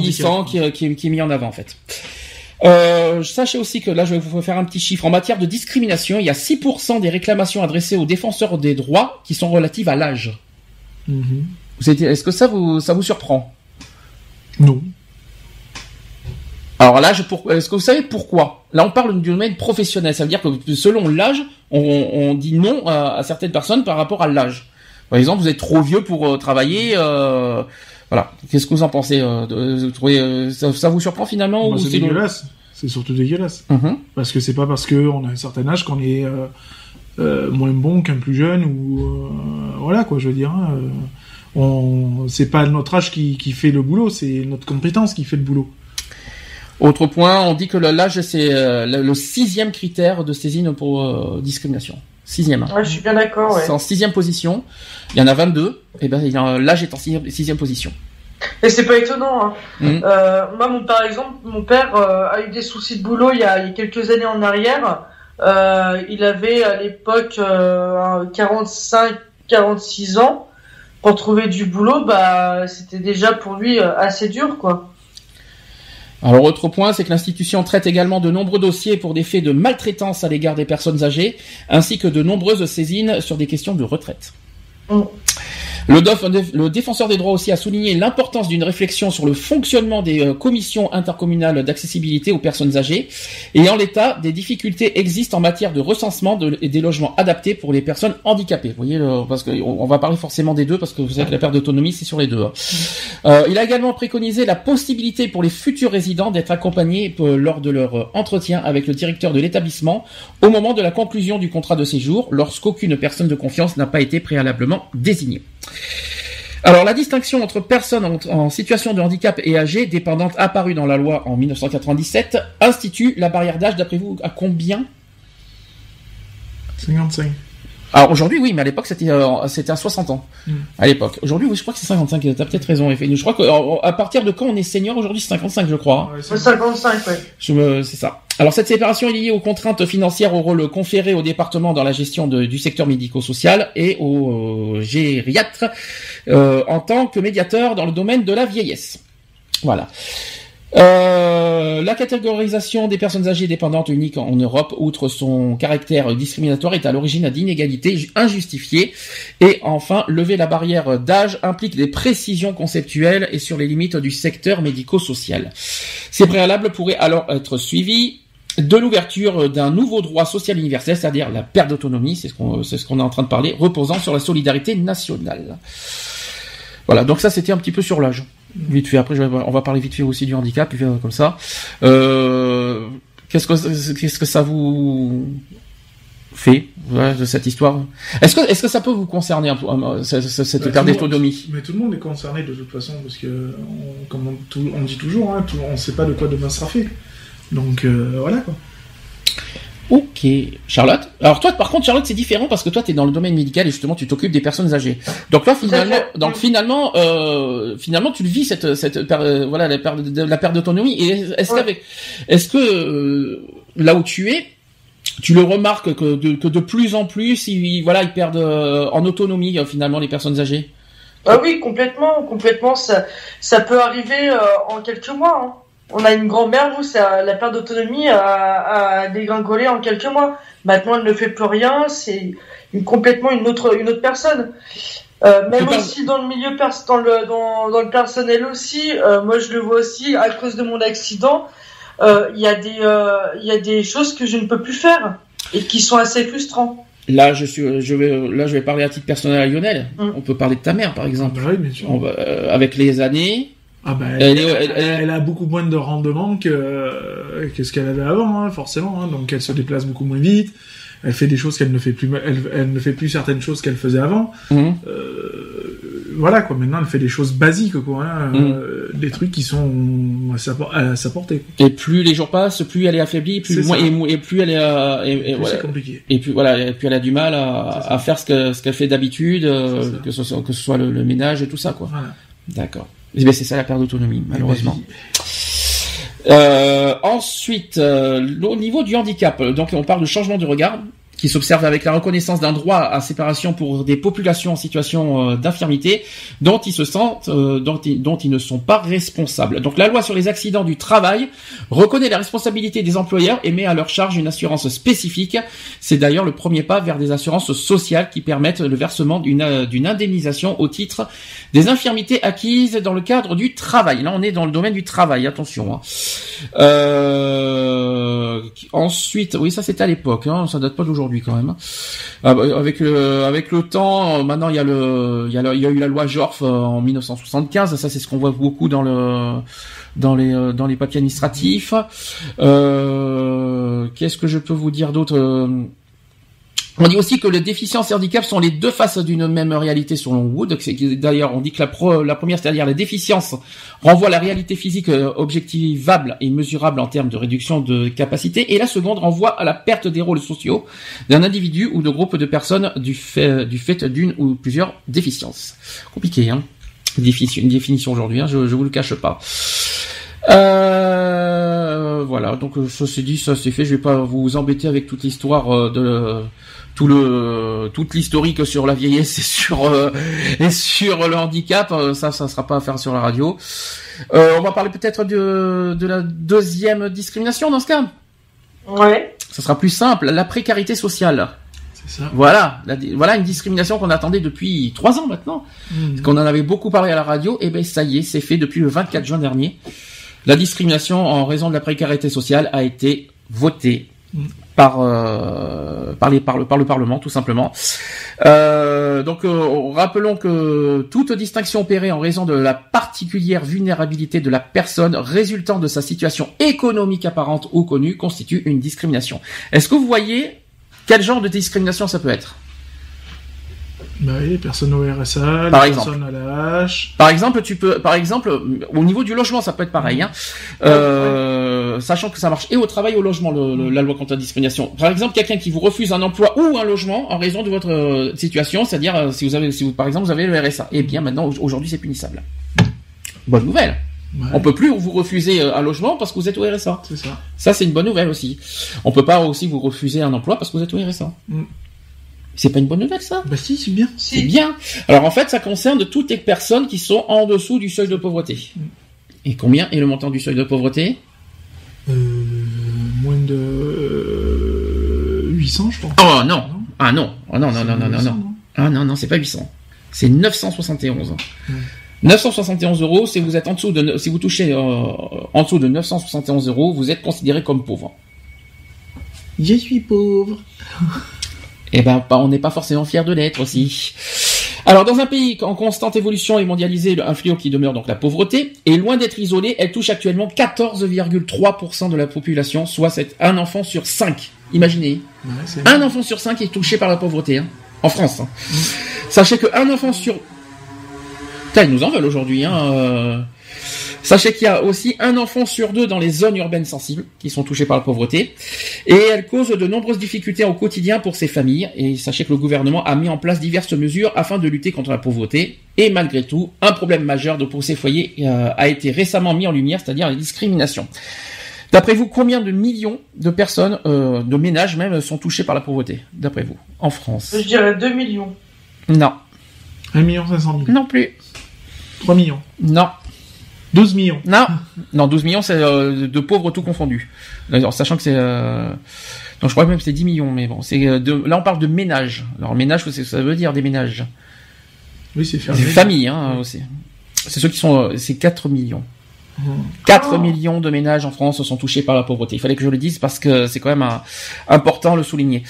Vieillissant qui est mis en avant en fait. Euh, sachez aussi que là, je vais vous faire un petit chiffre. En matière de discrimination, il y a 6% des réclamations adressées aux défenseurs des droits qui sont relatives à l'âge. Mhm. Est-ce que ça vous, ça vous surprend? Non. Alors l'âge, pour... est-ce que vous savez pourquoi? Là, on parle du domaine professionnel. Ça veut dire que selon l'âge, on, on dit non à, à certaines personnes par rapport à l'âge. Par exemple, vous êtes trop vieux pour euh, travailler. euh, Voilà. Qu'est-ce que vous en pensez euh, de- trouvez, euh, ça, ça vous surprend finalement Bah, ou c'est le- dégueulasse. C'est surtout dégueulasse. Mhm. Parce que c'est pas parce qu'on a un certain âge qu'on est euh, euh, moins bon qu'un plus jeune ou euh, voilà quoi. Je veux dire, hein, euh, on c'est pas notre âge qui, qui fait le boulot, c'est notre compétence qui fait le boulot. Autre point, on dit que l'âge c'est euh, le, sixième critère de saisine pour euh, discrimination. Sixième. Ouais, je suis bien d'accord, ouais. C'est en sixième position. Il y en a 22. Et ben y a- l'âge est en sixième, sixième position. Et c'est pas étonnant. Hein. Mhm. Euh, moi, mon, par exemple, mon père euh, a eu des soucis de boulot il y a, il y a quelques années en arrière. Euh, il avait à l'époque euh, 45, 46 ans. Pour trouver du boulot, bah, c'était déjà pour lui assez dur, quoi. Alors autre point, c'est que l'institution traite également de nombreux dossiers pour des faits de maltraitance à l'égard des personnes âgées, ainsi que de nombreuses saisines sur des questions de retraite. Le, défenseur des droits aussi a souligné l'importance d'une réflexion sur le fonctionnement des euh, commissions intercommunales d'accessibilité aux personnes âgées. Et en l'état, des difficultés existent en matière de recensement et des logements adaptés pour les personnes handicapées. Vous voyez, le- parce qu'on on va parler forcément des deux, parce que vous savez que la perte d'autonomie, c'est sur les deux. hein. Euh, il a également préconisé la possibilité pour les futurs résidents d'être accompagnés euh, lors de leur euh, entretien avec le directeur de l'établissement au moment de la conclusion du contrat de séjour, lorsqu'aucune personne de confiance n'a pas été préalablement désignée. Alors la distinction entre personnes en, situation de handicap et âgées dépendantes apparue dans la loi en 1997 institue la barrière d'âge d'après vous à combien? 55. Alors aujourd'hui, oui, mais à l'époque, c'était euh, c'était à 60 ans. Mm. À l'époque. Aujourd'hui, oui, je crois que c'est 55. T'as peut-être raison. Je crois que euh, à partir de quand on est senior aujourd'hui, c'est 55, je crois. hein. Ouais, c'est- 55, ouais. Je me, c'est ça. Alors cette séparation est liée aux contraintes financières au rôle conféré au département dans la gestion de- du secteur médico-social et au euh, gériatre euh, en tant que médiateur dans le domaine de la vieillesse. Voilà. Euh, la catégorisation des personnes âgées dépendantes unique en Europe, outre son caractère discriminatoire, est à l'origine d'inégalités injustifiées. Et enfin, lever la barrière d'âge implique des précisions conceptuelles et sur les limites du secteur médico-social. Ces préalables pourraient alors être suivis de l'ouverture d'un nouveau droit social universel, c'est-à-dire la perte d'autonomie, c'est ce qu'on est en train de parler, reposant sur la solidarité nationale. Voilà, donc ça c'était un petit peu sur l'âge. Vite fait, après on va parler vite fait aussi du handicap, comme ça. Euh, qu'est-ce que qu'est-ce que ça vous fait ouais, de cette histoire? Est-ce que est-ce que ça peut vous concerner un peu cette, Bah, perte d'autonomie? Mais tout le monde est concerné de toute façon, parce que, on, comme on, tout- on dit toujours, hein, tout- on ne sait pas de quoi demain sera fait. Donc euh, voilà quoi. Ok, Charlotte. Alors toi, par contre, Charlotte, c'est différent parce que toi, tu es dans le domaine médical et justement, tu t'occupes des personnes âgées. Donc toi, finalement, donc finalement, euh, finalement, tu le vis cette cette euh, voilà la perte de la perte d'autonomie. Et est-ce Ouais. qu'avec, est-ce que euh, là où tu es, tu le remarques que de, que de plus en plus, ils, voilà, ils perdent euh, en autonomie euh, finalement les personnes âgées? Ah oui, complètement, complètement. Ça, ça peut arriver euh, en quelques mois. hein. On a une grand-mère, vous, ça, la perte d'autonomie a, a dégringolé en quelques mois. Maintenant, elle ne fait plus rien. C'est une, complètement une autre, une autre personne. Euh, même aussi dans le milieu pers dans le dans, dans le personnel aussi. euh, moi, je le vois aussi à cause de mon accident. euh, Il y a des euh, il y a des choses que je ne peux plus faire et qui sont assez frustrantes. Là, je suis, je vais, là, je vais parler à titre personnel à Lionel. Mm. On peut parler de ta mère, par exemple. oui, bien sûr. On va- euh, avec les années, Ah bah, Elle elle, est- elle- elle- elle- elle a beaucoup moins de rendement que, euh, que ce qu'elle avait avant, hein, forcément. hein. donc elle se déplace beaucoup moins vite. Elle fait des choses qu'elle ne fait plus. Elle, ne fait plus certaines choses qu'elle faisait avant. Mhm. Euh, voilà quoi. Maintenant, elle fait des choses basiques quoi. hein, Mm. euh, des trucs qui sont à sa, por- à sa portée. quoi. Et plus les jours passent, plus elle est affaiblie, plus moins, et, plus elle est, euh, et, et Plus voilà. C'est compliqué. Et puis voilà, et puis elle a du mal à, faire ce que ce qu'elle fait d'habitude, que ce soit que ce soit le, le ménage et tout ça quoi. Voilà. D'accord. Eh c'est ça la perte d'autonomie malheureusement. Euh, ensuite, euh, au niveau du handicap, donc on parle de changement de regard qui s'observe avec la reconnaissance d'un droit à séparation pour des populations en situation euh, d'infirmité dont ils se sentent, euh, dont, ils, ne sont pas responsables. Donc la loi sur les accidents du travail reconnaît la responsabilité des employeurs et met à leur charge une assurance spécifique. C'est d'ailleurs le premier pas vers des assurances sociales qui permettent le versement d'une euh, indemnisation au titre des infirmités acquises dans le cadre du travail. Là, on est dans le domaine du travail, attention. Hein. Euh, ensuite, oui, ça c'était à l'époque, hein, ça date pas d'aujourd'hui quand même. Ah, bah, avec le, avec le temps, euh, maintenant il y a le, il y a, il y a eu la loi Jorf euh, en 1975. Ça, c'est ce qu'on voit beaucoup dans le, dans les, euh, dans les papiers administratifs. Euh, Qu'est-ce que je peux vous dire d'autre Euh, on dit aussi que les déficiences et handicaps sont les deux faces d'une même réalité selon Wood. D'ailleurs, on dit que la, première, c'est-à-dire la déficience, renvoie à la réalité physique euh, objectivable et mesurable en termes de réduction de capacité, et la seconde renvoie à la perte des rôles sociaux d'un individu ou de groupe de personnes du fait, fait d'une ou plusieurs déficiences. Compliqué, hein Une définition aujourd'hui, hein, je, je vous le cache pas. Euh, voilà, donc euh, ça c'est dit, ça c'est fait. Je vais pas vous embêter avec toute l'histoire euh, de tout le toute l'historique sur la vieillesse et sur euh, et sur le handicap. Euh, Ça, ça sera pas à faire sur la radio. Euh, on va parler peut-être de de la deuxième discrimination dans ce cas. Ouais. Ça sera plus simple, la précarité sociale. C'est ça. Voilà, la voilà une discrimination qu'on attendait depuis trois ans maintenant, Mhm. qu'on en avait beaucoup parlé à la radio. Et ben ça y est, c'est fait depuis le 24 juin dernier. La discrimination en raison de la précarité sociale a été votée Mhm. Par euh, par, par, le, par le Parlement, tout simplement. Euh, donc, euh, rappelons que toute distinction opérée en raison de la particulière vulnérabilité de la personne résultant de sa situation économique apparente ou connue constitue une discrimination. Est-ce que vous voyez quel genre de discrimination ça peut être? Bah oui, personnes au RSA, Par les exemple. personnes à la hache. Par exemple, tu peux, par exemple, au niveau du logement, ça peut être pareil, hein. Euh, sachant que ça marche et au travail, et au logement, le- le- la loi contre la discrimination. Par exemple, quelqu'un qui vous refuse un emploi ou un logement en raison de votre euh, situation, c'est-à-dire euh, si vous avez, si vous, par exemple, vous avez le RSA, eh bien maintenant, au- aujourd'hui, c'est punissable. Bonne nouvelle. Ouais, On peut plus vous refuser un logement parce que vous êtes au RSA. c'est ça. Ça, c'est une bonne nouvelle aussi. On peut pas aussi vous refuser un emploi parce que vous êtes au RSA. Mm. C'est pas une bonne nouvelle, ça Bah si, c'est bien. c'est bien. Alors en fait, ça concerne toutes les personnes qui sont en dessous du seuil de pauvreté. Et combien est le montant du seuil de pauvreté? Euh, moins de euh, 800, je pense. Oh non Ah non Ah non, non, non, non, non, 800, non? Ah non, non, c'est pas 800. C'est 971. Ouais. 971 euros, si vous êtes en dessous de, si vous touchez euh, en dessous de 971 euros, vous êtes considéré comme pauvre. Je suis pauvre. Eh ben, on n'est pas forcément fier de l'être aussi. Alors, dans un pays en constante évolution et mondialisé, un fléau qui demeure donc la pauvreté, est loin d'être isolée, elle touche actuellement 14,3% de la population, soit c'est un enfant sur cinq. Imaginez, Ouais, un enfant sur cinq est touché par la pauvreté, hein, en France. hein. Sachez qu'un enfant sur... Putain, ils nous en veulent aujourd'hui, hein. euh. Sachez qu'il y a aussi un enfant sur deux dans les zones urbaines sensibles qui sont touchées par la pauvreté. Et elle cause de nombreuses difficultés au quotidien pour ces familles. Et sachez que le gouvernement a mis en place diverses mesures afin de lutter contre la pauvreté. Et malgré tout, un problème majeur de pour ces foyers euh, a été récemment mis en lumière, c'est-à-dire la discrimination. D'après vous, combien de millions de personnes, euh, de ménages même, sont touchés par la pauvreté D'après vous, en France? Je dirais 2 millions. Non, 1 million 500 000. non plus. 3 millions. Non, 12 millions. non, non. 12 millions, c'est euh, de pauvres tout confondus. D'ailleurs, sachant que c'est, euh... donc je crois même que c'est 10 millions, mais bon, c'est euh, de... là on parle de ménages. Alors ménage, c'est ce que ça veut dire des ménages. Oui, c'est Des familles, hein, aussi. C'est ceux qui sont, euh, c'est 4 millions. Mmh. 4 millions de ménages en France sont touchés par la pauvreté. Il fallait que je le dise parce que c'est quand même un- important de le souligner.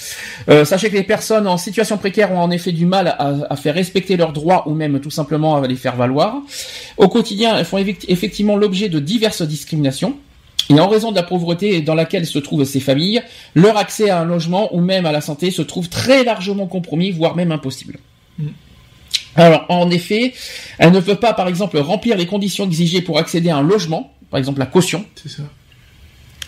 Euh, sachez que les personnes en situation précaire ont en effet du mal à, à faire respecter leurs droits ou même tout simplement à les faire valoir. Au quotidien, elles font effect- effectivement l'objet de diverses discriminations. Et en raison de la pauvreté dans laquelle se trouvent ces familles, leur accès à un logement ou même à la santé se trouve très largement compromis, voire même impossible. Alors, en effet, elles ne peuvent pas, par exemple, remplir les conditions exigées pour accéder à un logement, par exemple la caution, C'est ça.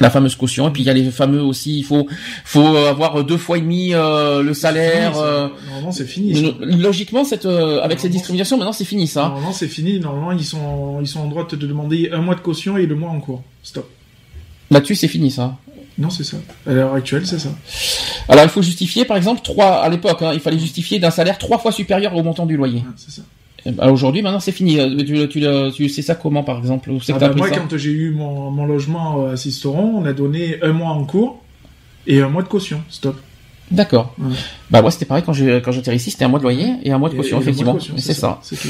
la fameuse caution, et puis il y a les fameux aussi, il faut, faut avoir deux fois et demi euh, le salaire. Fini, euh, Normalement, c'est fini. ça. logiquement, cette, euh, avec cette discrimination, maintenant c'est fini ça. Normalement, c'est fini. Normalement, ils sont, ils sont en droit de te demander un mois de caution et le mois en cours. Stop. Là-dessus, c'est fini ça. Non, c'est ça. À l'heure actuelle, c'est ça. Alors, il faut justifier, par exemple, trois à l'époque, hein, il fallait justifier d'un salaire trois fois supérieur au montant du loyer. Ouais, c'est ça. Eh ben, Aujourd'hui, maintenant, c'est fini. Euh, Tu, tu, tu, sais ça comment, par exemple Ah bah, appris moi, quand j'ai eu mon, mon logement à Sisteron, on a donné un mois en cours et un mois de caution. Stop. D'accord. Ouais. Bah moi, c'était pareil quand j'ai quand j'étais ici, c'était un mois de loyer et un mois de caution, et effectivement. c'est ça. Tout.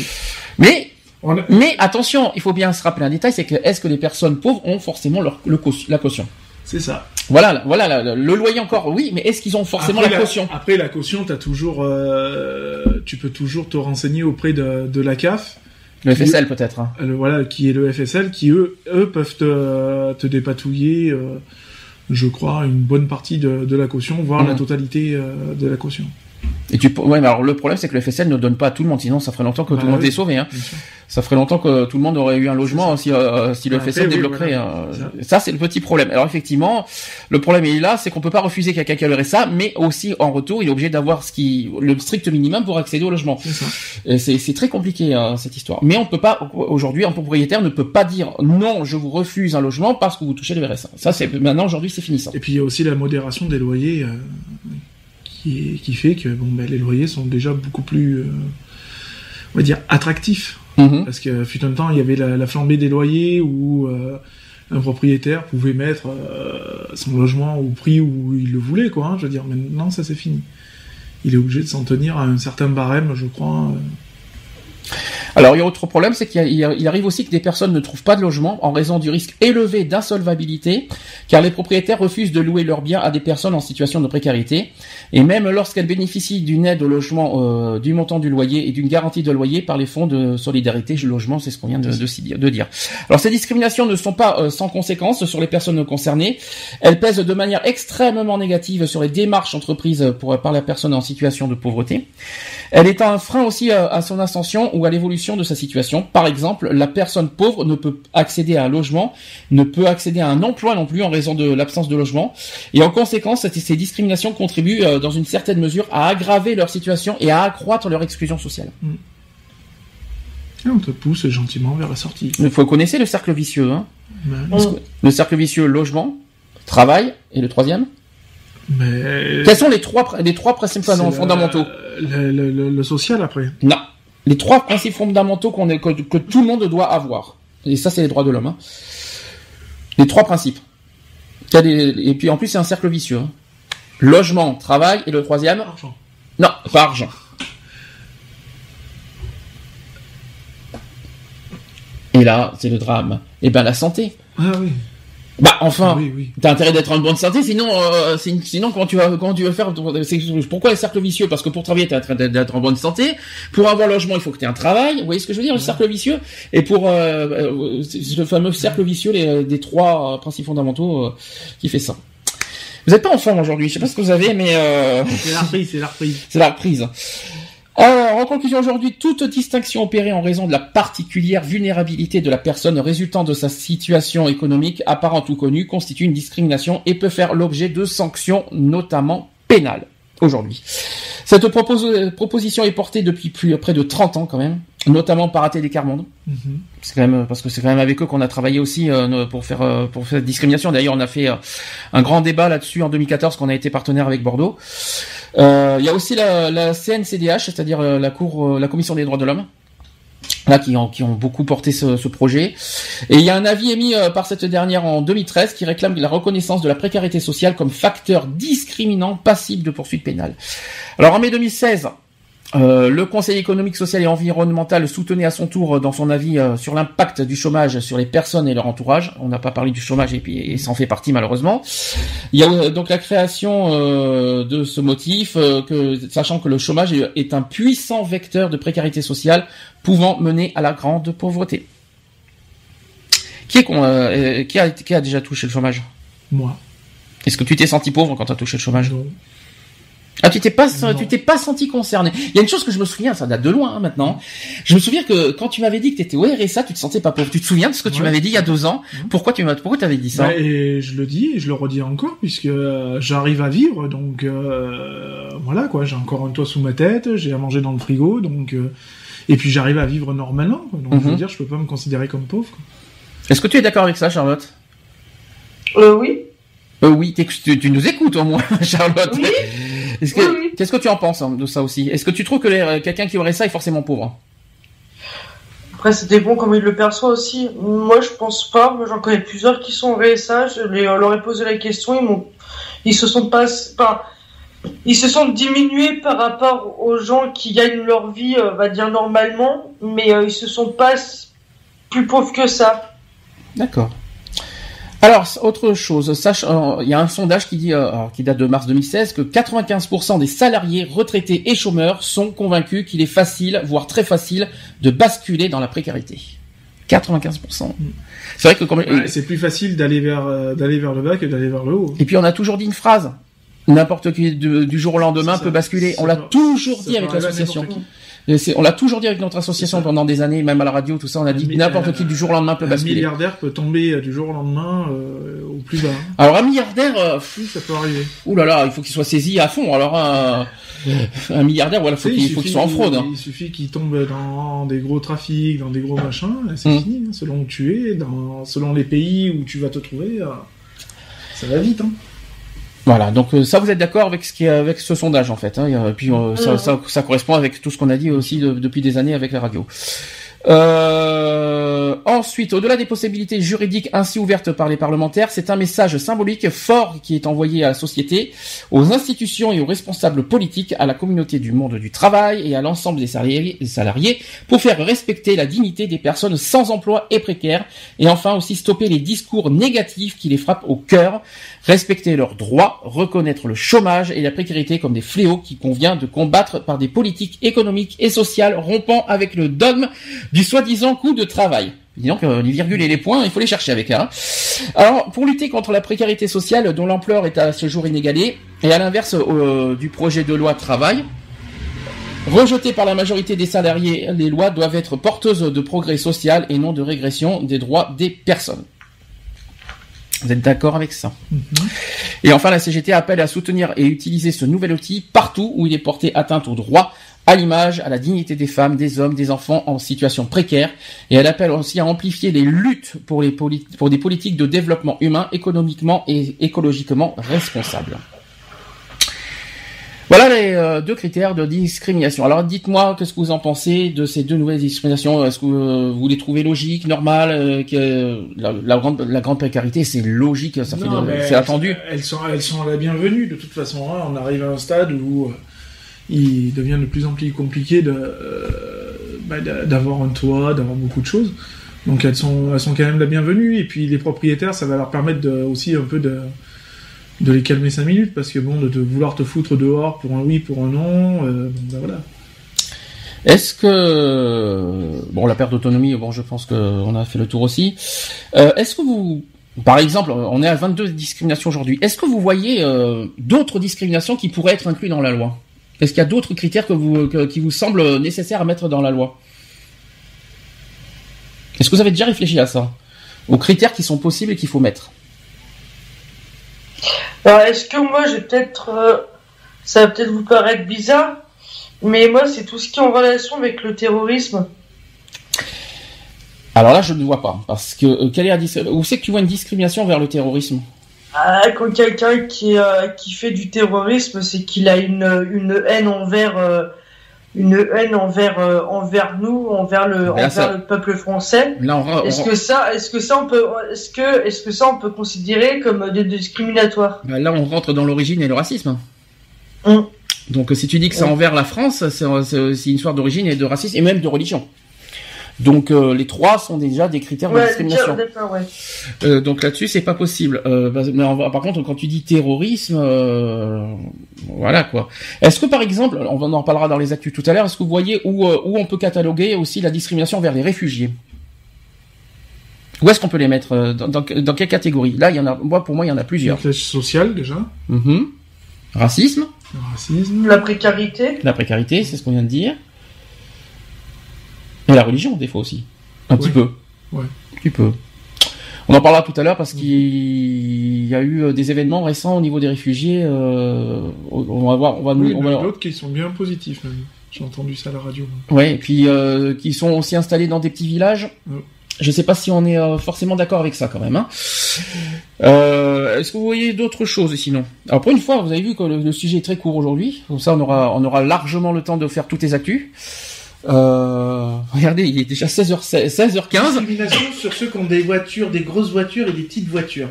Mais a- mais attention, il faut bien se rappeler un détail, c'est que est-ce que les personnes pauvres ont forcément leur le la caution? C'est ça. Voilà, voilà le loyer encore, oui, mais est-ce qu'ils ont forcément après, la caution? Après la caution, t'as toujours, euh, tu peux toujours te renseigner auprès de, de la CAF. Le FSL peut-être. hein. euh, voilà, qui est le FSL, qui eux, eux peuvent te, te dépatouiller, euh, je crois, une bonne partie de, de la caution, voire la totalité euh, de la caution. Et tu ouais, mais alors le problème c'est que le FSL ne donne pas à tout le monde, sinon ça ferait longtemps que Bah tout le monde oui, est sauvé. Hein. Ça ferait longtemps que tout le monde aurait eu un logement si, euh, si le Après, FSL oui, débloquerait. voilà. euh, Ça. c'est le petit problème. Alors effectivement, le problème est là, c'est qu'on peut pas refuser quelqu'un qui a le RSA, mais aussi en retour, il est obligé d'avoir ce qui le strict minimum pour accéder au logement. C'est très compliqué hein, cette histoire. Mais on peut pas aujourd'hui, un propriétaire ne peut pas dire non, je vous refuse un logement parce que vous touchez le RSA. Ça c'est maintenant aujourd'hui c'est fini ça. Et puis il y a aussi la modération des loyers euh, qui, fait que bon, ben, les loyers sont déjà beaucoup plus, euh, on va dire, attractifs. Mhm. Parce que fut un temps, il y avait la, la flambée des loyers où euh, un propriétaire pouvait mettre euh, son logement au prix où il le voulait, quoi. hein, je veux dire, maintenant ça c'est fini. il est obligé de s'en tenir à un certain barème, je crois. Alors, il y a autre problème, c'est qu'il arrive aussi que des personnes ne trouvent pas de logement en raison du risque élevé d'insolvabilité, car les propriétaires refusent de louer leurs biens à des personnes en situation de précarité, et même lorsqu'elles bénéficient d'une aide au logement, euh, du montant du loyer et d'une garantie de loyer par les fonds de solidarité logement, c'est ce qu'on vient de, dire-. Alors, ces discriminations ne sont pas euh, sans conséquences sur les personnes concernées. Elles pèsent de manière extrêmement négative sur les démarches entreprises par la personne en situation de pauvreté. Elle est un frein aussi à, à son ascension ou à l'évolution de sa situation. Par exemple, la personne pauvre ne peut accéder à un logement, ne peut accéder à un emploi non plus en raison de l'absence de logement. Et en conséquence, ces discriminations contribuent euh, dans une certaine mesure à aggraver leur situation et à accroître leur exclusion sociale. Et on te pousse gentiment vers la sortie. Il faut connaître le cercle vicieux. Hein. Mais, Le cercle vicieux logement, travail et le troisième? mais- Quels sont les trois les trois principes fondamentaux? le, le- le- le social après? Non. Les trois principes fondamentaux qu'on est, que, que tout le monde doit avoir. Et ça, c'est les droits de l'homme. hein. Les trois principes. Des- et puis en plus, c'est un cercle vicieux. hein. Logement, travail et le troisième Argent. Non, pas argent. Et là, c'est le drame. Eh ben la santé. Ah oui. Bah enfin, Oui, oui. t'as intérêt d'être en bonne santé, sinon, euh, sinon comment tu vas, comment tu vas faire Pourquoi les cercles vicieux? Parce que pour travailler, t'as intérêt d'être en bonne santé. Pour avoir logement, il faut que tu aies un travail. Vous voyez ce que je veux dire, le cercle vicieux? Et pour euh, euh, le fameux cercle vicieux les, des trois euh, principes fondamentaux euh, qui fait ça. Vous n'êtes pas en forme aujourd'hui. Je sais pas ce que vous avez, mais euh, C'est la reprise, c'est la reprise. c'est la reprise. Alors, en conclusion aujourd'hui, toute distinction opérée en raison de la particulière vulnérabilité de la personne résultant de sa situation économique apparente ou connue constitue une discrimination et peut faire l'objet de sanctions, notamment pénales. Aujourd'hui. Cette propos- proposition est portée depuis plus, près de 30 ans quand même, notamment par ATD Carmonde. Mhm. C'est quand même parce que c'est quand même avec eux qu'on a travaillé aussi euh, pour faire euh, pour faire discrimination. D'ailleurs, on a fait euh, un grand débat là-dessus en 2014 qu'on a été partenaire avec Bordeaux. Euh, Il y a aussi la, la CNCDH, c'est-à-dire euh, la Cour, euh, la Commission des droits de l'homme, là qui ont, qui ont beaucoup porté ce, ce projet. Et il y a un avis émis euh, par cette dernière en 2013 qui réclame la reconnaissance de la précarité sociale comme facteur discriminant passible de poursuite pénale. Alors en mai 2016. Euh, le Conseil économique, social et environnemental soutenait à son tour euh, dans son avis euh, sur l'impact du chômage sur les personnes et leur entourage. On n'a pas parlé du chômage et puis et ça en fait partie malheureusement. Il y a euh, donc la création de ce motif, que, sachant que le chômage est, un puissant vecteur de précarité sociale pouvant mener à la grande pauvreté. Qui, est qui, a, qui a déjà touché le chômage? Moi. Est-ce que tu t'es senti pauvre quand tu as touché le chômage? Non. Ah, tu t'es pas, Non. tu t'es pas senti concerné. Il y a une chose que je me souviens, ça date de loin hein, maintenant. Je me souviens que quand tu m'avais dit que tu étais au RSA, tu te sentais pas pauvre. Tu te souviens de ce que tu m'avais dit il y a deux ans? Pourquoi tu m'as, pourquoi t'avais dit ça? Bah, et je le dis et je le redis encore puisque euh, j'arrive à vivre donc euh, voilà quoi j'ai encore un toit sous ma tête j'ai à manger dans le frigo donc euh, et puis j'arrive à vivre normalement quoi. donc je Mhm. veux dire je peux pas me considérer comme pauvre quoi. Est-ce que tu es d'accord avec ça, Charlotte? Euh, oui. Euh, oui, tu, tu nous écoutes au moins, Charlotte. Oui. Est-ce que, Oui, oui. Qu'est-ce que tu en penses hein, de ça aussi? Est-ce que tu trouves que les- quelqu'un qui aurait ça est forcément pauvre? Après, ça dépend comment il le perçoit aussi. Moi, je pense pas. Moi, j'en connais plusieurs qui sont RSA. Je les- leur ai posé la question. Ils m'ont, ils se sont pas, ils se sont diminués par rapport aux gens qui gagnent leur vie, euh, on va dire normalement, mais euh, ils se sont pas plus pauvres que ça. D'accord. Alors, autre chose, sache, euh, il y a un sondage qui dit, euh, alors, qui date de mars 2016, que 95% des salariés, retraités et chômeurs sont convaincus qu'il est facile, voire très facile, de basculer dans la précarité. 95%. C'est vrai que Ouais, c'est plus facile d'aller vers euh, d'aller vers le bas que d'aller vers le haut Et puis on a toujours dit une phrase. N'importe qui de- du jour au lendemain peut basculer. On l'a toujours dit avec l'association. Et On l'a toujours dit avec notre association pendant des années, même à la radio, tout ça. On a dit n'importe qui du jour au lendemain peut un basculer. milliardaire peut tomber euh, du jour au lendemain euh, au plus bas Alors un milliardaire, euh, oui ça peut arriver ouh là là, il faut qu'il soit saisi à fond. Alors un, un milliardaire, voilà, faut il faut qu'il soit en fraude. hein. Il suffit qu'il tombe dans des gros trafics, dans des gros machins, c'est Mm. fini. hein. Selon où tu es, dans, selon les pays où tu vas te trouver, ça va vite. Hein. Voilà, donc euh, ça vous êtes d'accord avec ce qui est avec ce sondage en fait. Hein, et puis euh, ça, ça, ça correspond avec tout ce qu'on a dit aussi de- depuis des années avec la radio. Euh, ensuite, au-delà des possibilités juridiques ainsi ouvertes par les parlementaires, c'est un message symbolique fort qui est envoyé à la société, aux institutions et aux responsables politiques, à la communauté du monde du travail et à l'ensemble des salariés, des salariés pour faire respecter la dignité des personnes sans emploi et précaires, et enfin aussi stopper les discours négatifs qui les frappent au cœur, respecter leurs droits, reconnaître le chômage et la précarité comme des fléaux qui convient de combattre par des politiques économiques et sociales rompant avec le dogme du soi-disant coût de travail. Donc, euh, les virgules et les points, il faut les chercher avec hein. Alors, pour lutter contre la précarité sociale dont l'ampleur est à ce jour inégalée, et à l'inverse euh, du projet de loi travail, rejeté par la majorité des salariés, les lois doivent être porteuses de progrès social et non de régression des droits des personnes. Vous êtes d'accord avec ça? Et enfin, la CGT appelle à soutenir et utiliser ce nouvel outil partout où il est porté atteinte aux droits, à l'image, à la dignité des femmes, des hommes, des enfants en situation précaire. Et elle appelle aussi à amplifier les luttes pour, les poli- pour des politiques de développement humain, économiquement et écologiquement responsables. Voilà les euh, deux critères de discrimination. Alors dites-moi qu'est-ce que vous en pensez de ces deux nouvelles discriminations? Est-ce que euh, vous les trouvez logiques, normales euh, que la, la grande, la grande précarité, c'est logique, ça Non, c'est attendu. Elles sont, elles sont la bienvenue. De toute façon, hein. on arrive à un stade où il devient de plus en plus compliqué euh, bah, d'a- d'avoir un toit, d'avoir beaucoup de choses. Donc elles sont, elles sont quand même la bienvenue. Et puis les propriétaires, ça va leur permettre aussi un peu de, les calmer 5 minutes parce que bon, de, vouloir te foutre dehors pour un oui, pour un non, euh, bah, voilà. Est-ce que bon la perte d'autonomie, bon je pense qu'on a fait le tour aussi. Euh, Est-ce que vous, par exemple, on est à 22 discriminations aujourd'hui. Est-ce que vous voyez d'autres discriminations qui pourraient être incluses dans la loi? Est-ce qu'il y a d'autres critères que vous, que- qui vous semblent nécessaires à mettre dans la loi? Est-ce que vous avez déjà réfléchi à ça? Aux critères qui sont possibles et qu'il faut mettre? Alors, est-ce que moi, j'ai peut-être. euh, ça va peut-être vous paraître bizarre, mais moi, c'est tout ce qui est en relation avec le terrorisme. Alors là, je ne vois pas, parce que euh, quelle est la dis- où c'est que tu vois une discrimination vers le terrorisme? Ah, quand quelqu'un qui, euh, qui fait du terrorisme, c'est qu'il a une, une haine envers. euh, une haine envers euh, envers nous, envers le là, envers ça- le peuple français. On, Est-ce que ça, est-ce que ça on peut, est-ce que, est-ce que ça on peut considérer comme discriminatoire Ben là, on rentre dans l'origine et le racisme. Hum. Donc, si tu dis que c'est Hum. envers la France, c'est une histoire d'origine et de racisme et même de religion. Donc, euh, les trois sont déjà des critères de discrimination. ouais. Euh, donc là-dessus, c'est pas possible. Euh, bah, mais en- par contre, quand tu dis terrorisme, euh, voilà quoi. Est-ce que par exemple, on en reparlera dans les actus tout à l'heure, est-ce que vous voyez où, où on peut cataloguer aussi la discrimination vers les réfugiés? Où est-ce qu'on peut les mettre dans, dans, dans quelle catégorie? Là, il y en a. Moi, pour moi, il y en a plusieurs. La classe sociale déjà, Mhm. Racisme, le racisme. La précarité. la précarité, c'est ce qu'on vient de dire. Et la religion, des fois aussi. Un petit peu. Ouais. Un petit peu. On en parlera tout à l'heure parce qu'il y a eu euh, des événements récents au niveau des réfugiés. euh, on va voir, on va, Oui, on va- d'autres qui sont bien positifs même. J'ai entendu ça à la radio. ouais, et puis euh, qui sont aussi installés dans des petits villages. Ouais. Je sais pas si on est euh, forcément d'accord avec ça quand même. Hein. Est-ce que vous voyez d'autres choses sinon? Alors pour une fois, vous avez vu que le, le sujet est très court aujourd'hui. Comme ça, on aura, on aura largement le temps de faire toutes les actus. Euh, regardez, il est déjà 16h, 16h15. Discrimination sur ceux qui ont des voitures, des grosses voitures et des petites voitures.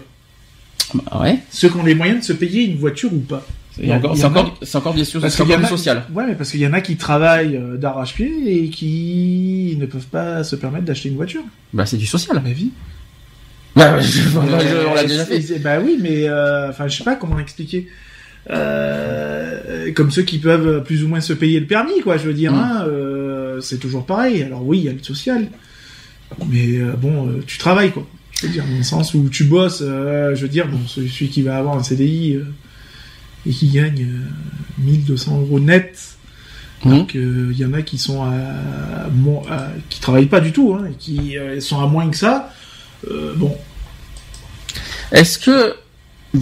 Bah ouais. Ceux qui ont les moyens de se payer une voiture ou pas. Encore- C'est encore, c'est encore c'est encore en du a- social. Ouais, mais parce qu'il y en a qui travaillent euh, d'arrache-pied et qui ne peuvent pas se permettre d'acheter une voiture. Bah c'est du social. Ma vie. Bah, je- je- on l'a déjà fait. C'est- Bah oui, mais euh, enfin, je sais pas comment expliquer. Euh, comme ceux qui peuvent plus ou moins se payer le permis, quoi. Je veux dire, Mm. hein, euh, c'est toujours pareil. Alors oui, il y a le social, mais euh, bon, euh, tu travailles, quoi. Je veux dire, dans le sens où tu bosses. euh, je veux dire, bon, celui qui va avoir un CDI et qui gagne euh, 1200 euros net. Mhm. Donc il y en a qui sont à, mo- à- qui travaillent pas du tout, hein, et qui euh, sont à moins que ça. Euh, bon, Est-ce que,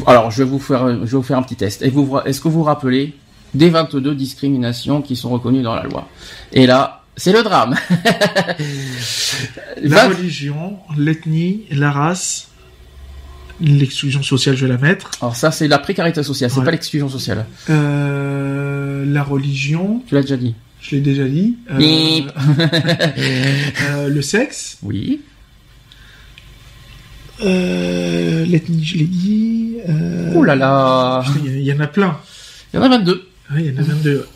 alors je vais vous faire, je vais vous faire un petit test. Et vous, est-ce que vous vous rappelez des 22 discriminations qui sont reconnues dans la loi? Et là, c'est le drame. La religion, l'ethnie, la race, l'exclusion sociale, je vais la mettre. Alors ça, c'est la précarité sociale, c'est Ouais. pas l'exclusion sociale. Euh, la religion, Tu l'as déjà dit. Je l'ai déjà dit. Euh, Bip. euh, le sexe. Oui. Euh, L'ethnie, je l'ai dit. Oh là là. Il y, y en a plein. Il y en a 22. Ouais, il y en a 22.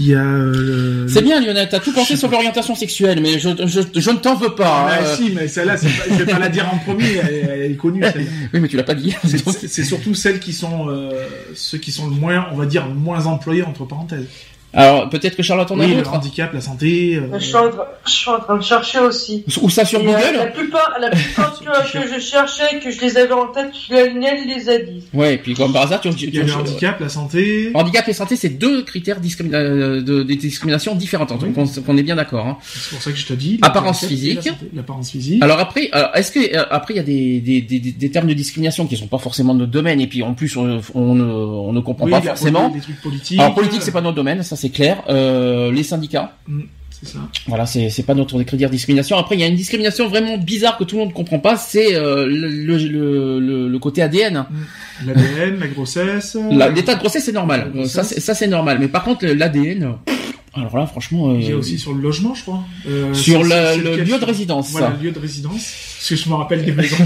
Il y a euh, le... C'est bien Lionel, t'as tout pensé sur l'orientation sexuelle, mais je, je, je ne t'en veux pas. Ah, hein. si, mais celle-là, je vais pas la dire en premier, elle, elle est connue. celle-là. Oui, mais tu l'as pas dit. C'est- surtout celles qui sont, euh, ceux qui sont le moins, on va dire, moins employés entre parenthèses. Alors, peut-être que Charlotte en a Oui, le d'autres. handicap, la santé. euh, Je suis, en train, je suis en train de chercher aussi. Ou ça sur Et, euh, Google La plupart, la plupart que, que je cherchais, que je les avais en tête, Lionel les a dit. Ouais, et puis comme par hasard, tu, tu, Il y a tu- le handicap, la santé. Handicap et santé, c'est deux critères euh, de, de discrimination différentes, donc on, qu'on est bien d'accord. Hein. C'est pour ça que je te dis. Apparence la physique. L'apparence physique. Alors après, est-ce que après il y a des, des, des, des- des termes de discrimination qui sont pas forcément de notre domaine et puis en plus on, on, ne, on ne comprend Oui, pas forcément. Les trucs politiques. Alors politique c'est pas notre domaine, ça c'est clair. Euh, les syndicats, Mm, C'est ça. voilà c'est pas notre de discrimination. Après il y a une discrimination vraiment bizarre que tout le monde ne comprend pas, c'est euh, le, le, le, le côté ADN. L'ADN, la grossesse. L'état de grossesse c'est normal, Euh, ça c'est normal. Mais par contre l'ADN, alors là franchement. Il y a euh, aussi sur le logement, je crois. Euh, Sur le- lieu de résidence. Voilà, le lieu de résidence. Parce que je me rappelle des maisons.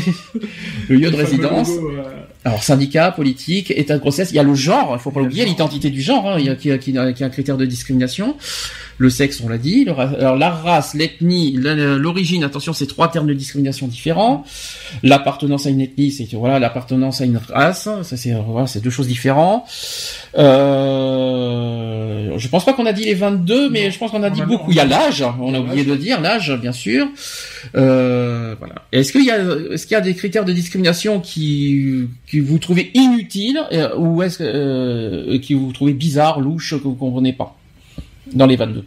le lieu de résidence. logo, euh, Alors syndicat, politique, état de grossesse, il y a le genre, il faut pas genre. l'identité du genre, hein, il y a, qui, qui- qui est un critère de discrimination. Le sexe, on l'a dit. Le ra- alors la race, l'ethnie, l'origine, attention, c'est trois termes de discrimination différents. L'appartenance à une ethnie, c'est voilà, l'appartenance à une race, ça c'est voilà, c'est deux choses différentes. Euh, je pense pas qu'on a dit les 22, mais Non. je pense qu'on a dit beaucoup. Il y a a- l'âge, on a oublié de le dire, l'âge, bien sûr. Euh, voilà. Est-ce qu'il y a, est-ce qu'il y a des critères de discrimination qui, qui vous trouvez inutiles euh, ou est-ce que euh, qui vous trouvez bizarres, louches, que vous comprenez pas? Dans les 22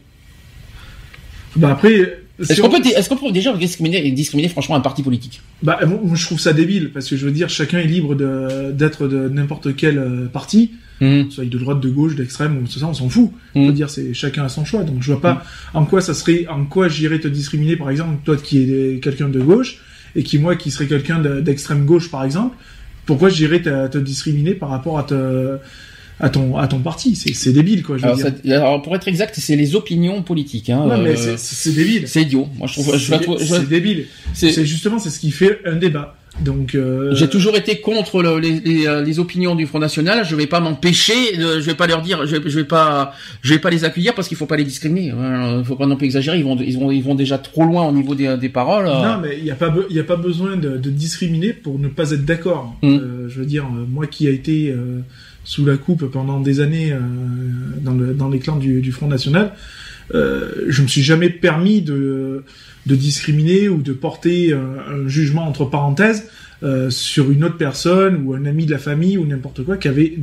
Bah après. Est-ce qu'on on- peut, déjà discriminer, discriminer franchement un parti politique? Bah, moi, moi, je trouve ça débile, parce que je veux dire, chacun est libre d'être de n'importe quel euh, parti, soit de droite, de gauche, d'extrême, ou tout ça, on s'en fout. Je veux dire, c'est chacun a son choix, donc je vois pas en quoi ça serait, en quoi j'irais te discriminer, par exemple, toi qui es quelqu'un de gauche, et qui, moi, qui serais quelqu'un de- d'extrême gauche, par exemple, pourquoi j'irais te, te discriminer par rapport à te, à ton, à ton parti? C'est, c'est débile, quoi, je veux alors, dire. ça- alors, pour être exact, c'est les opinions politiques. Hein, mais euh, c'est- débile. C'est idiot. Moi, je trouve. C'est débile. c'est- justement, c'est ce qui fait un débat. Donc, euh, J'ai toujours été contre le- les, les, euh, les opinions du Front National. Je vais pas m'empêcher. Je vais pas leur dire. Je vais, je vais pas. Je vais pas les accueillir parce qu'il faut pas les discriminer. Il faut pas non plus exagérer. Ils vont. Ils vont. Ils vont déjà trop loin au niveau des, des paroles. Non, mais il n'y a pas, il y a pas besoin de, de discriminer pour ne pas être d'accord. Mm. Euh, je veux dire, euh, moi qui a été euh, sous la coupe pendant des années euh, dans, le, dans les clans du, du Front National, euh, je me suis jamais permis de, de discriminer ou de porter un, un jugement entre parenthèses euh, sur une autre personne ou un ami de la famille ou n'importe quoi qui avait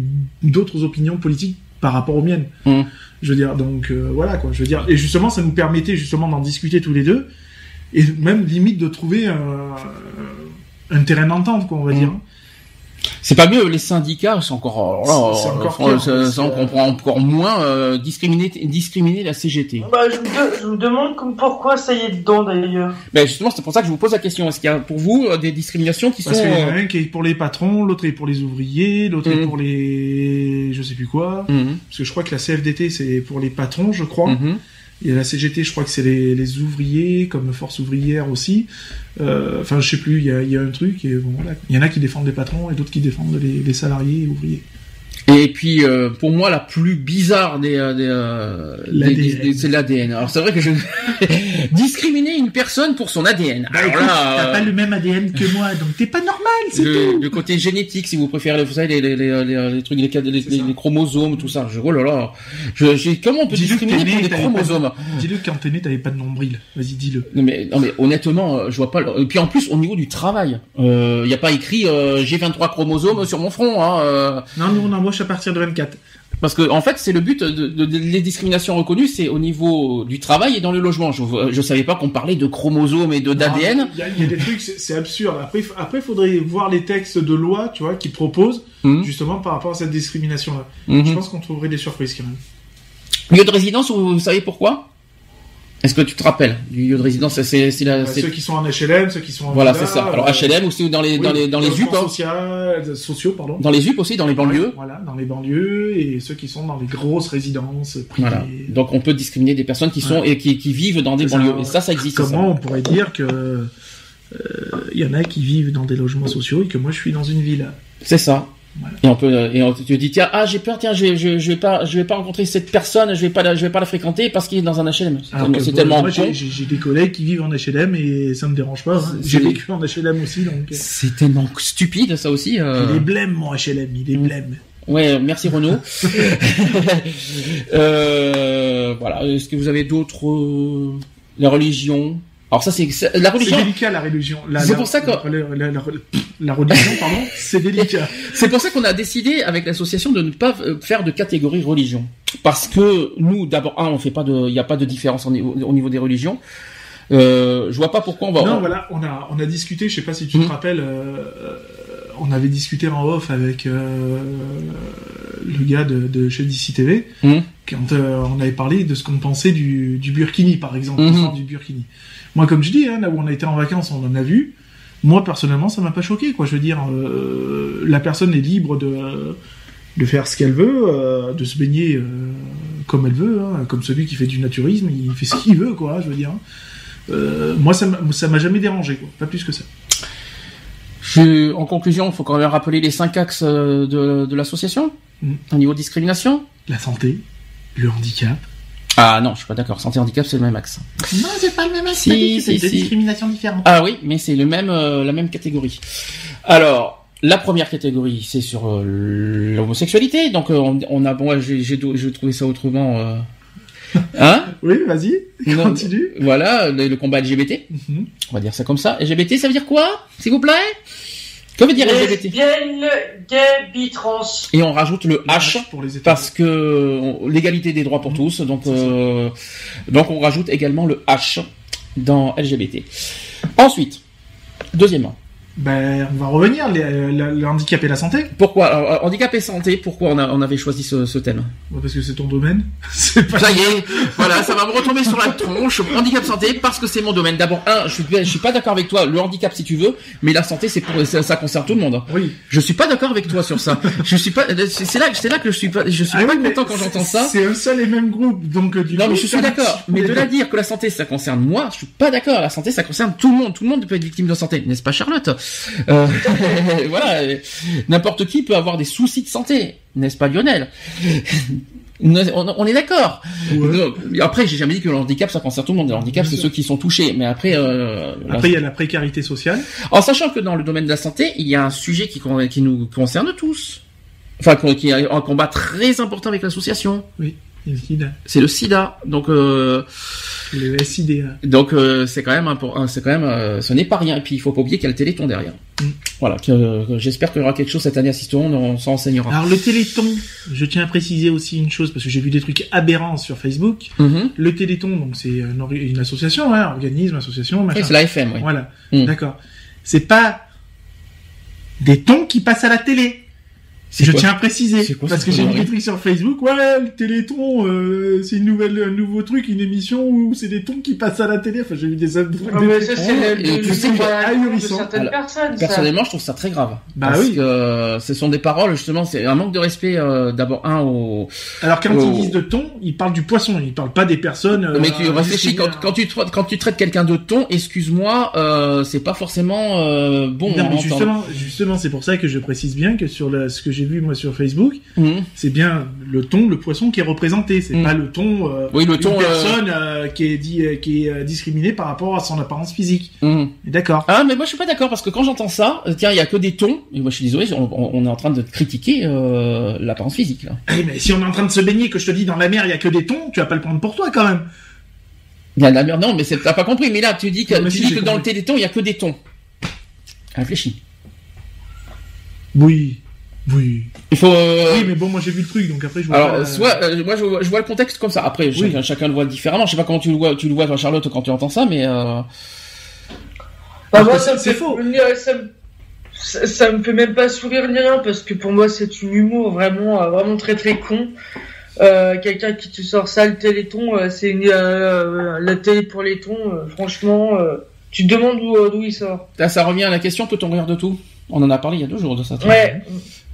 d'autres opinions politiques par rapport aux miennes. Mm. Je veux dire, donc euh, voilà quoi. Je veux dire, et justement, ça nous permettait justement d'en discuter tous les deux et même limite de trouver un, terrain d'entente, quoi, on va Mm. dire. C'est pas mieux. Les syndicats, c'est encore. alors là, C'est- encore fran- pire, ça- parce ça, on que- comprend encore moins euh, discriminer, discriminer la CGT. Bah, je, me de- je me demande comme pourquoi ça y est dedans d'ailleurs. Ben justement, c'est pour ça que je vous pose la question. Est-ce qu'il y a pour vous euh, des discriminations qui Parce sont qu'il y en a euh, un qui est pour les patrons, l'autre est pour les ouvriers, l'autre Mhm. est pour les, je sais plus quoi. mhm, Parce que je crois que la CFDT c'est pour les patrons, je crois. Mhm. Et la CGT, je crois que c'est les, les ouvriers, comme force ouvrière aussi. Euh, Enfin, je sais plus, il y a, il y a un truc. Et. Il y en a qui défendent les patrons et d'autres qui défendent les, les salariés et ouvriers. Et puis euh, pour moi la plus bizarre des, euh, des, euh, L'ADN. des- des- c'est l'ADN. Alors c'est vrai que je discriminer une personne pour son ADN. Bah, Alors écoute, là, t'as euh, pas le même ADN que moi, donc t'es pas normal, c'est le, tout. le côté génétique, si vous préférez, vous savez, les, les, les, les, les trucs, les, les, C'est les- ça. les chromosomes, tout ça. Je, oh là là, je, je- comment on peut discriminer pour des chromosomes? Dis-le que quand t'es né, t'avais pas de nombril. Vas-y, dis-le. non mais, non mais honnêtement, euh, je vois pas. le- Et puis en plus, au niveau du travail, il n'y a pas écrit euh, j'ai 23 chromosomes sur mon front. Hein, euh, Non, nous on à partir de 24. Parce que en fait, c'est le but de, de- de- les discriminations reconnues, c'est au niveau du travail et dans le logement. Je je savais pas qu'on parlait de chromosomes et de d'ADN. Il y, a- il y a des trucs, c'est absurde. Après, après, faudrait voir les textes de loi, tu vois, qui proposent Mhm. justement par rapport à cette discrimination-là. Mhm. Je pense qu'on trouverait des surprises quand même. Lieu de résidence, vous, vous savez pourquoi? Est-ce que tu te rappelles du lieu de résidence? C'est. Euh, Ceux qui sont en HLM, ceux qui sont en Voilà, c'est ça. Alors euh, HLM ou c'est dans les dans les dans les UP, hein. social- sociaux, pardon. dans les UP aussi, dans les banlieues. Voilà, dans les banlieues et ceux qui sont dans les grosses résidences privées. Voilà. Donc on peut discriminer des personnes qui sont Ouais. et qui, qui vivent dans des C'est ça. banlieues. Et ça, ça existe. ça. Comment on pourrait dire que euh, il y en a qui vivent dans des logements sociaux et que moi je suis dans une villa C'est ça. Voilà. Et on peut et on te dit tiens ah j'ai peur tiens je, vais- je, je vais pas je vais pas rencontrer cette personne je vais pas la, je vais pas la fréquenter parce qu'il est dans un HLM. C'est Alors tellement, moi j'ai- des collègues qui vivent en HLM et ça me dérange pas. hein. J'ai vécu en HLM aussi donc. euh, C'est tellement stupide ça aussi. euh. Il est blême mon HLM, il est Mm. blême. Ouais, merci Renaud. euh, voilà. Est-ce que vous avez d'autres la religion? Alors ça c'est c'est- la C'est religion. délicat la religion. C'est pour ça que- la, la- la- la religion, pardon, c'est délicat. C'est pour ça qu'on a décidé avec l'association de ne pas euh, faire de catégorie religion. Parce que nous, d'abord, un, on fait pas de, il n'y a pas de différence au niveau, au niveau des religions. Euh, je vois pas pourquoi on va. Non, on- voilà, on a, on a discuté, je sais pas si tu te rappelles, euh, euh, on avait discuté en off avec euh, le gars de, de chez DC TV, Mhm. quand euh, on avait parlé de ce qu'on pensait du, du Burkini, par exemple, l'histoire du Burkini. Moi, comme je dis, hein, là où on a été en vacances, on en a vu. Moi, personnellement, ça m'a pas choqué, quoi. Je veux dire, euh, la personne est libre de, de faire ce qu'elle veut, de se baigner comme elle veut, hein, comme celui qui fait du naturisme, il fait ce qu'il veut, quoi. Je veux dire. Euh, moi, ça m'a jamais dérangé, quoi. Pas plus que ça. Je- en conclusion, il faut quand même rappeler les cinq axes euh, de, de l'association Mhm. au niveau discrimination. La santé, le handicap. Ah non, je suis pas d'accord. Santé handicap, c'est le même axe. Non, c'est pas le même Si, aspect, c'est si, deux si. discriminations différentes. Ah oui, mais c'est le même, euh, la même catégorie. Alors, la première catégorie, c'est sur euh, l'homosexualité. Donc, euh, on, on a, bon, j'ai trouvé ça autrement. Hein Oui, vas-y, Non, continue. Voilà, le, le combat LGBT. Mhm. On va dire ça comme ça. LGBT, ça veut dire quoi, s'il vous plaît? Que veut dire LGBT Lesbienne, gay, bi, trans. Et on rajoute le H pour les parce que l'égalité des droits pour tous. Donc, euh, donc on rajoute également le H dans LGBT. Ensuite, deuxièmement. Ben, on va revenir, euh, le, handicap et la santé. Pourquoi alors, euh, handicap et santé Pourquoi on, a, on avait choisi ce, ce thème? Ouais, parce que c'est ton domaine. Pas. Ça y est, voilà, ça va me retomber sur la tronche. Handicap santé parce que c'est mon domaine. D'abord, un, je suis, je suis pas d'accord avec toi. Le handicap, si tu veux, mais la santé, c'est pour ça, ça concerne tout le monde. Oui. Je suis pas d'accord avec toi sur ça. Je suis pas. C'est là, c'est là que je suis pas. Je suis Ah pas oui, content quand j'entends ça. C'est un seul et même groupe, donc euh, du Non, coup, mais je suis d'accord. Mais de là dire que la santé, ça concerne moi, je suis pas d'accord. La santé, ça concerne tout le monde. Tout le monde peut être victime de santé, n'est-ce pas, Charlotte? Euh, Voilà. N'importe qui peut avoir des soucis de santé, n'est-ce pas, Lionel on, est d'accord. Ouais. Après, j'ai jamais dit que le handicap, ça concerne tout le monde. Le handicap, c'est ceux qui sont touchés. Mais après, euh, la- Après, il y a la précarité sociale. en sachant que dans le domaine de la santé, il y a un sujet qui, qui nous concerne tous. Enfin, qui est un combat très important avec l'association. Oui. Le sida, C'est le SIDA. Donc, euh, le SIDA. donc euh, c'est quand même important. C'est quand même, euh, ce n'est pas rien. Et puis, il faut pas oublier qu'il y a le Téléthon derrière. Mm. Voilà. J'espère qu'il y aura quelque chose cette année à Siston. On s'en enseignera. Alors, le Téléthon, je tiens à préciser aussi une chose, parce que j'ai vu des trucs aberrants sur Facebook. Mhm. Le Téléthon, donc c'est une, or- une association, hein, organisme, association, machin. Oui, c'est la FM. Oui. Voilà. Mm. D'accord. C'est pas des tons qui passent à la télé. Je tiens à préciser. Quoi parce que j'ai vu des trucs sur Facebook. Ouais, le Téléthon, euh, c'est une nouvelle, un nouveau truc, une émission où c'est des tons qui passent à la télé. Enfin, j'ai vu des, des Ah, mais ça, c'est de ahurissant. certaines Alors, personnes. ça. Personnellement, je trouve ça très grave. Bah parce oui. que euh, ce sont des paroles, justement, c'est un manque de respect, euh, d'abord, un, au... Alors quand ils disent de ton, ils parlent du poisson, ils parlent pas des personnes. euh, mais tu réfléchis, quand, tu, tra- quand tu traites quelqu'un de ton, excuse-moi, euh, c'est pas forcément euh, bon Non, mais justement, justement, c'est pour ça que je précise bien que sur le- ce que j'ai vu moi sur Facebook, Mhm. c'est bien le ton, le poisson qui est représenté. C'est Mm. pas le ton. euh, Oui, le une ton, euh, personne euh, qui est dit, qui est euh, discriminée par rapport à son apparence physique. Mhm. D'accord. Ah, mais moi je suis pas d'accord parce que quand j'entends ça, tiens, il y a que des tons, et moi je suis désolé, on, est en train de critiquer l'apparence physique là. Eh, mais si on est en train de se baigner, que je te dis dans la mer il y a que des tons, tu vas pas le prendre pour toi quand même. Il y a de la merde, non, mais c'est- t'as pas compris, mais là tu dis que, Non, tu si, dis j'ai que dans le téléthon, il y a que des tons. Réfléchis. Oui, oui. Il faut. euh, Oui, mais bon, moi j'ai vu le truc, donc après je vois Alors, pas, euh, soit, euh, moi je, vois- je vois le contexte comme ça. Après, Oui. chacun, chacun le voit différemment. Je sais pas comment tu le vois, tu le vois toi, Charlotte, quand tu entends ça, mais euh, Bah, moi, ça me c'est fait faux. Ça me... Ça, ça me fait même pas sourire ni rien parce que pour moi c'est une humour vraiment euh, vraiment très très con. Euh, quelqu'un qui te sort ça, le téléthon, euh, c'est une, euh, la télé pour les tons, euh, franchement, euh, tu te demandes d'où, euh, d'où il sort. Là, ça revient à la question, peut-on rire de tout On en a parlé il y a deux jours de ça. Ouais.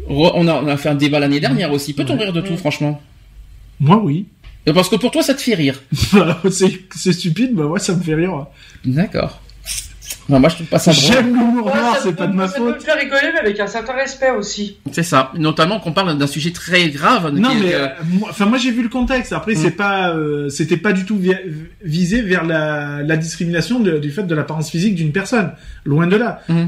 Re- On a, on a fait un débat l'année dernière aussi. Peut-on rire de tout, franchement? Moi, oui. Parce que pour toi, ça te fait rire. c'est c'est stupide, bah ouais, ça me fait rire. D'accord. Non, moi, je trouve pas ça drôle. J'aime l'humour Ouais, noir, c'est pas de ma Ça peut faute. me faire rigoler, mais avec un certain respect aussi. C'est ça. Notamment qu'on parle d'un sujet très grave. Non mais euh, moi- enfin moi j'ai vu le contexte. Après c'est Mm. pas euh, c'était pas du tout vi- visé vers la, la discrimination de- du fait de l'apparence physique d'une personne. Loin de là. Mm.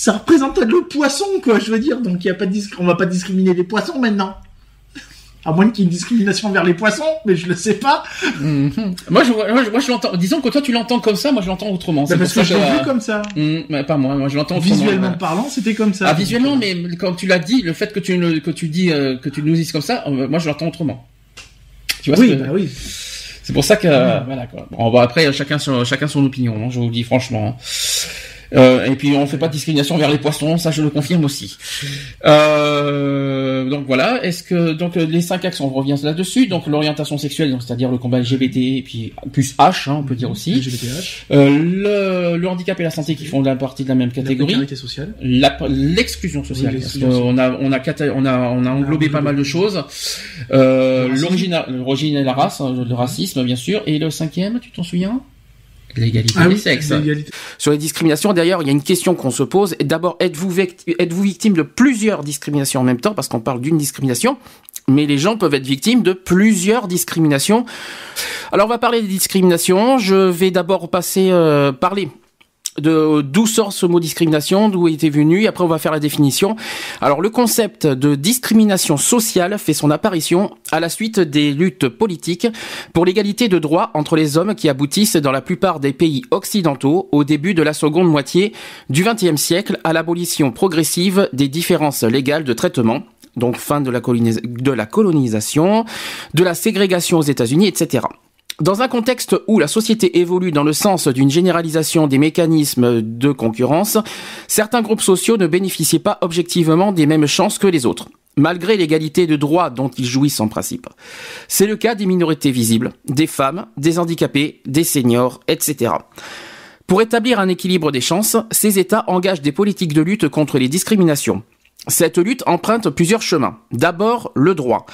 Ça représente le poisson quoi, je veux dire. Donc y a pas de on va pas discriminer les poissons maintenant. À moins qu'il y ait une discrimination vers les poissons, mais je le sais pas. Moi, je, moi, je- moi, je l'entends. Disons que toi, tu l'entends comme ça. Moi, je l'entends autrement. Bah, C'est parce que je l'ai euh, vu comme ça. mais pas moi. Moi, je l'entends. Visuellement parlant, c'était comme ça. Ah, visuellement, mais quand tu l'as dit, le fait que tu le- que tu dis euh, que tu nous dises comme ça, euh, moi, je l'entends autrement. Tu vois ce Oui, que- bah oui. C'est pour ça que euh, voilà quoi. Bon, bah, après chacun son chacun son opinion, hein, je vous le dis franchement. Euh, et puis on fait pas de discrimination vers les poissons, ça je le confirme aussi. Euh, donc voilà, est-ce que donc euh, les cinq axes on revient là-dessus, donc l'orientation sexuelle, donc c'est-à-dire le combat LGBT et puis plus H, hein, on peut dire aussi. LGBTH, Euh, le, le handicap et la santé qui font la partie de la même la catégorie. précarité sociale. La- l'exclusion sociale. Oui, parce l'exclusion qu'on a, on a, on a, on a englobé englobé. pas mal de choses. Euh, l'origine, l'origine et la race, hein, le racisme, bien sûr. Et le cinquième, tu t'en souviens? L'égalité Ah des oui, sexes. l'égalité. Sur les discriminations, d'ailleurs, il y a une question qu'on se pose. D'abord, êtes-vous vect- êtes-vous victime de plusieurs discriminations en même temps? Parce qu'on parle d'une discrimination, mais les gens peuvent être victimes de plusieurs discriminations. Alors, on va parler des discriminations. Je vais d'abord passer euh, parler de d'où sort ce mot discrimination, d'où il était venu, après on va faire la définition. Alors le concept de discrimination sociale fait son apparition à la suite des luttes politiques pour l'égalité de droits entre les hommes qui aboutissent dans la plupart des pays occidentaux au début de la seconde moitié du XXe siècle à l'abolition progressive des différences légales de traitement. Donc fin de la, colonis- de la colonisation, de la ségrégation aux États-Unis, etc. Dans un contexte où la société évolue dans le sens d'une généralisation des mécanismes de concurrence, certains groupes sociaux ne bénéficient pas objectivement des mêmes chances que les autres, malgré l'égalité de droits dont ils jouissent en principe. C'est le cas des minorités visibles, des femmes, des handicapés, des seniors, etc. Pour établir un équilibre des chances, ces États engagent des politiques de lutte contre les discriminations. Cette lutte emprunte plusieurs chemins. D'abord, le droit.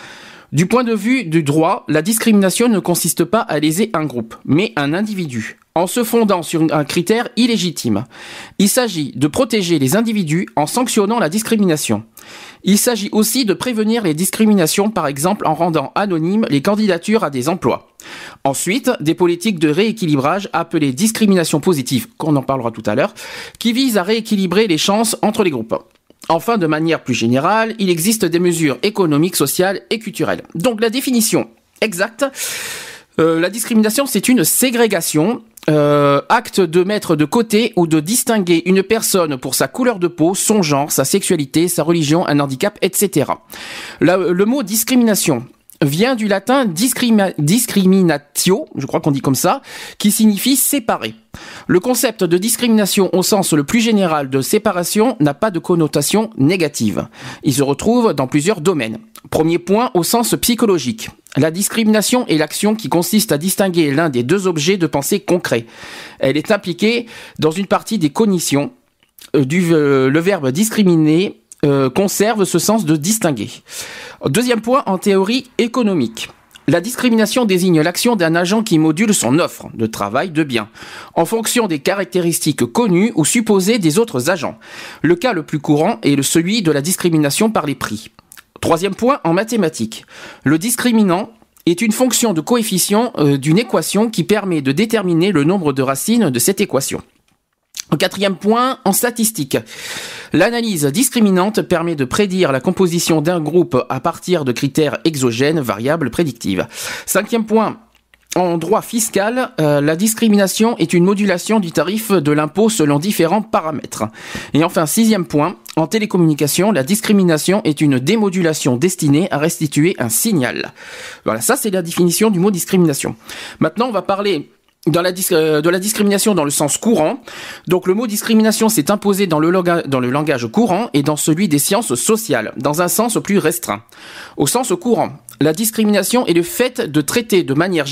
Du point de vue du droit, la discrimination ne consiste pas à léser un groupe, mais un individu, en se fondant sur un critère illégitime. Il s'agit de protéger les individus en sanctionnant la discrimination. Il s'agit aussi de prévenir les discriminations, par exemple en rendant anonymes les candidatures à des emplois. Ensuite, des politiques de rééquilibrage appelées discrimination positive, qu'on en parlera tout à l'heure, qui visent à rééquilibrer les chances entre les groupes. Enfin, de manière plus générale, il existe des mesures économiques, sociales et culturelles. Donc la définition exacte, euh, la discrimination, c'est une ségrégation, euh, acte de mettre de côté ou de distinguer une personne pour sa couleur de peau, son genre, sa sexualité, sa religion, un handicap, etc. Le mot discrimination vient du latin discriminatio, je crois qu'on dit comme ça, qui signifie séparer. Le concept de discrimination au sens le plus général de séparation n'a pas de connotation négative. Il se retrouve dans plusieurs domaines. Premier point au sens psychologique. La discrimination est l'action qui consiste à distinguer l'un des deux objets de pensée concrets. Elle est impliquée dans une partie des cognitions. Euh, du, euh, le verbe discriminer euh, conserve ce sens de distinguer. Deuxième point en théorie économique. La discrimination désigne l'action d'un agent qui module son offre de travail de biens en fonction des caractéristiques connues ou supposées des autres agents. Le cas le plus courant est celui de la discrimination par les prix. Troisième point en mathématiques. Le discriminant est une fonction de coefficient euh, d'une équation qui permet de déterminer le nombre de racines de cette équation. Quatrième point, en statistique. L'analyse discriminante permet de prédire la composition d'un groupe à partir de critères exogènes, variables prédictives. Cinquième point, en droit fiscal, euh, la discrimination est une modulation du tarif de l'impôt selon différents paramètres. Et enfin, sixième point, en télécommunication, la discrimination est une démodulation destinée à restituer un signal. Voilà, ça c'est la définition du mot discrimination. Maintenant, on va parler dans la euh, de la discrimination dans le sens courant. Donc le mot discrimination s'est imposé dans le, dans le langage courant et dans celui des sciences sociales, dans un sens plus restreint. Au sens courant, La discrimination est le fait de traiter de manière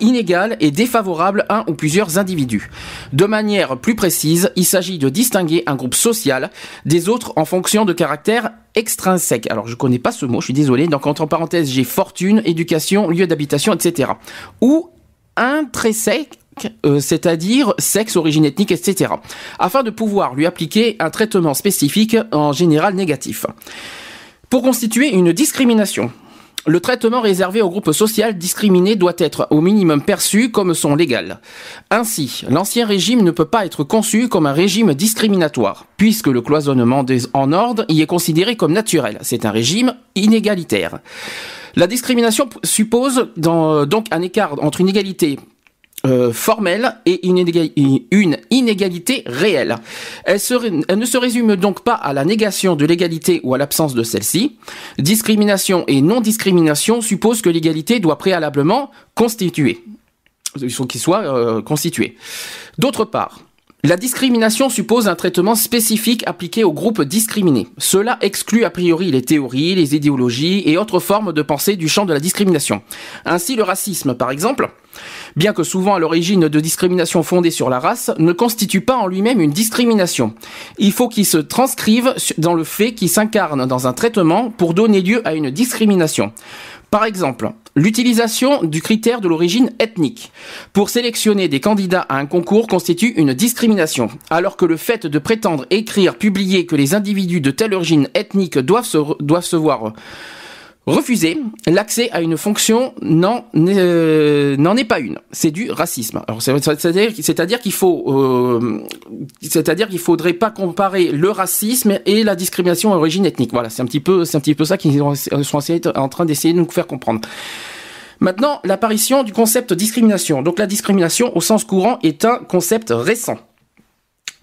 inégale et défavorable un ou plusieurs individus. De manière plus précise, il s'agit de distinguer un groupe social des autres en fonction de caractères extrinsèques. Alors je connais pas ce mot, je suis désolé. Donc entre parenthèses, j'ai fortune, éducation, lieu d'habitation, etc. Ou intrinsèque, euh, c'est-à-dire sexe, origine ethnique, etc. Afin de pouvoir lui appliquer un traitement spécifique, en général négatif. Pour constituer une discrimination, le traitement réservé au groupe social discriminé doit être au minimum perçu comme son légal. Ainsi, l'ancien régime ne peut pas être conçu comme un régime discriminatoire, puisque le cloisonnement des, en ordre y est considéré comme naturel. C'est un régime inégalitaire. La discrimination suppose dans- donc un écart entre une égalité euh, formelle et une, inéga- une inégalité réelle. Elle, ne se résume donc pas à la négation de l'égalité ou à l'absence de celle-ci. Discrimination et non-discrimination supposent que l'égalité doit préalablement constituer. Qu'il soit euh, constitué. D'autre part, la discrimination suppose un traitement spécifique appliqué aux groupes discriminés. Cela exclut a priori les théories, les idéologies et autres formes de pensée du champ de la discrimination. Ainsi, le racisme, par exemple, bien que souvent à l'origine de discrimination fondée sur la race, ne constitue pas en lui-même une discrimination. Il faut qu'il se transcrive dans le fait qui s'incarne dans un traitement pour donner lieu à une discrimination. Par exemple, l'utilisation du critère de l'origine ethnique. Pour sélectionner des candidats à un concours constitue une discrimination, alors que le fait de prétendre écrire, publier que les individus de telle origine ethnique doivent se, doivent se voir refuser l'accès à une fonction n'en euh, est pas une. C'est du racisme. C'est-à-dire qu'il faut euh, c'est-à-dire qu'il faudrait pas comparer le racisme et la discrimination à origine ethnique. Voilà, c'est un petit peu c'est un petit peu ça qu'ils sont en train d'essayer de nous faire comprendre. Maintenant, l'apparition du concept discrimination. Donc la discrimination au sens courant est un concept récent.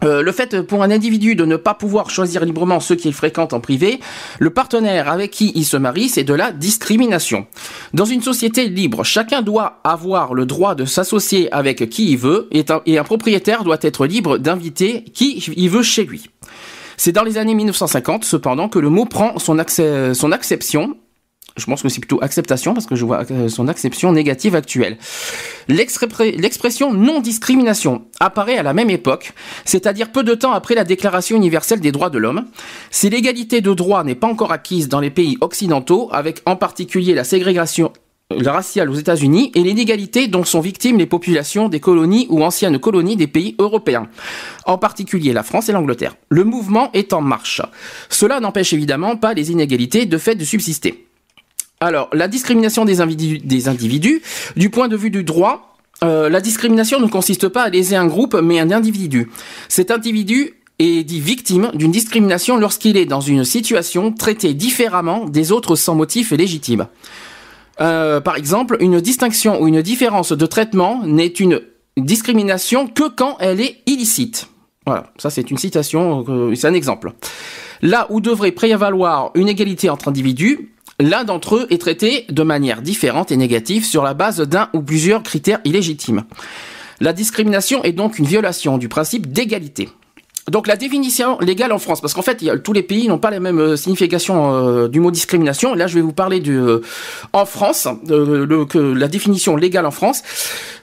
Euh, le fait pour un individu de ne pas pouvoir choisir librement ceux qu'il fréquente en privé, le partenaire avec qui il se marie, c'est de la discrimination. Dans une société libre, chacun doit avoir le droit de s'associer avec qui il veut et un, propriétaire doit être libre d'inviter qui il veut chez lui. C'est dans les années 1950, cependant, que le mot prend son, son acception. Je pense que c'est plutôt acceptation parce que je vois euh, son acception négative actuelle. L'expression non-discrimination apparaît à la même époque, c'est-à-dire peu de temps après la Déclaration universelle des droits de l'homme. Si l'égalité de droit n'est pas encore acquise dans les pays occidentaux, avec en particulier la ségrégation euh, raciale aux États-Unis et l'inégalité dont sont victimes les populations des colonies ou anciennes colonies des pays européens, en particulier la France et l'Angleterre. Le mouvement est en marche. Cela n'empêche évidemment pas les inégalités de fait de subsister. Alors, la discrimination des individus, du point de vue du droit, euh, la discrimination ne consiste pas à léser un groupe, mais un individu. Cet individu est dit victime d'une discrimination lorsqu'il est dans une situation traitée différemment des autres sans motif légitime. Euh, par exemple, une distinction ou une différence de traitement n'est une discrimination que quand elle est illicite. Voilà, ça c'est une citation, euh, c'est un exemple. Là où devrait prévaloir une égalité entre individus, l'un d'entre eux est traité de manière différente et négative sur la base d'un ou plusieurs critères illégitimes. La discrimination est donc une violation du principe d'égalité. Donc la définition légale en France, parce qu'en fait, tous les pays n'ont pas la même euh, signification euh, du mot discrimination. Là, je vais vous parler du euh, en France, euh, la définition légale en France.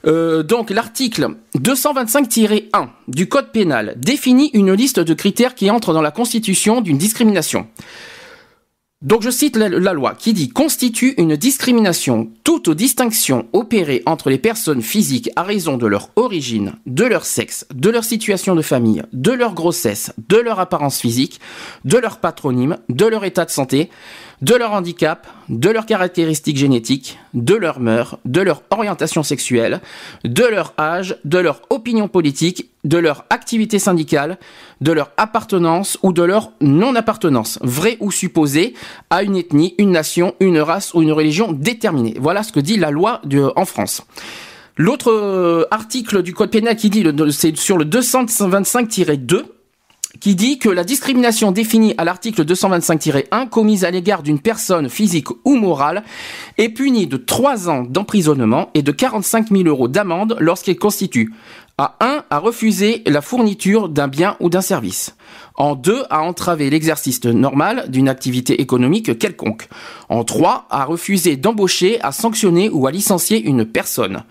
Donc l'article 225-1 du Code pénal définit une liste de critères qui entrent dans la constitution d'une discrimination. Donc je cite la, loi qui dit constitue une discrimination toute distinction opérée entre les personnes physiques à raison de leur origine, de leur sexe, de leur situation de famille, de leur grossesse, de leur apparence physique, de leur patronyme, de leur état de santé, de leur handicap, de leurs caractéristiques génétiques, de leurs mœurs, de leur orientation sexuelle, de leur âge, de leur opinion politique, de leur activité syndicale, de leur appartenance ou de leur non-appartenance, vraie ou supposée, à une ethnie, une nation, une race ou une religion déterminée. Voilà ce que dit la loi en France. L'autre euh, article du code pénal qui dit, c'est sur le 225-2, qui dit que la discrimination définie à l'article 225-1 commise à l'égard d'une personne physique ou morale est punie de 3 ans d'emprisonnement et de 45 000 euros d'amende lorsqu'elle constitue À 1, à refuser la fourniture d'un bien ou d'un service. En 2, à entraver l'exercice normal d'une activité économique quelconque. En 3, à refuser d'embaucher, à sanctionner ou à licencier une personne.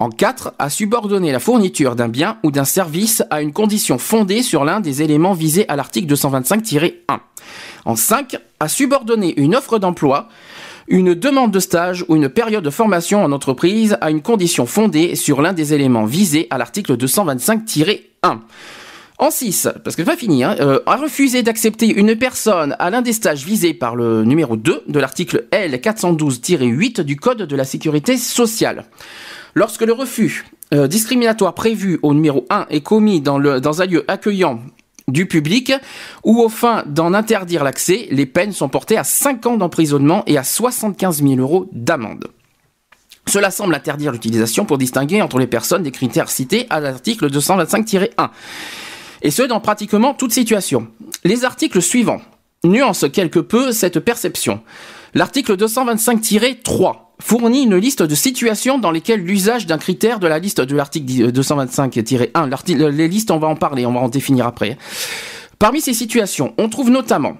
En 4, à subordonner la fourniture d'un bien ou d'un service à une condition fondée sur l'un des éléments visés à l'article 225-1. En 5, à subordonner une offre d'emploi une demande de stage ou une période de formation en entreprise à une condition fondée sur l'un des éléments visés à l'article 225-1. En 6, parce que c'est pas fini, hein, euh, a refusé d'accepter une personne à l'un des stages visés par le numéro 2 de l'article L412-8 du Code de la sécurité sociale. Lorsque le refus euh, discriminatoire prévu au numéro 1 est commis dans, un lieu accueillant du public ou au fin d'en interdire l'accès, les peines sont portées à 5 ans d'emprisonnement et à 75 000 euros d'amende. Cela semble interdire l'utilisation pour distinguer entre les personnes des critères cités à l'article 225-1. Et ce, dans pratiquement toute situation. Les articles suivants nuancent quelque peu cette perception. L'article 225-3 fournit une liste de situations dans lesquelles l'usage d'un critère de la liste de l'article 225-1, les listes on va en parler, on va en définir après. Parmi ces situations, on trouve notamment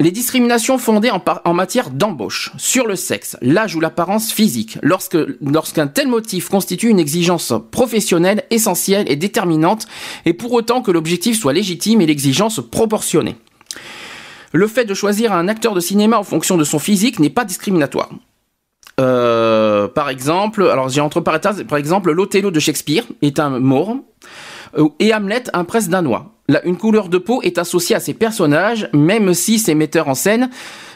les discriminations fondées en, matière d'embauche, sur le sexe, l'âge ou l'apparence physique, lorsque, lorsqu'un tel motif constitue une exigence professionnelle essentielle et déterminante, et pour autant que l'objectif soit légitime et l'exigence proportionnée. Le fait de choisir un acteur de cinéma en fonction de son physique n'est pas discriminatoire. Euh, par exemple, alors j'ai entre parenthèses, par exemple, l'Othello de Shakespeare est un Maure euh, et Hamlet un prince danois une couleur de peau est associée à ces personnages, même si ces metteurs en scène,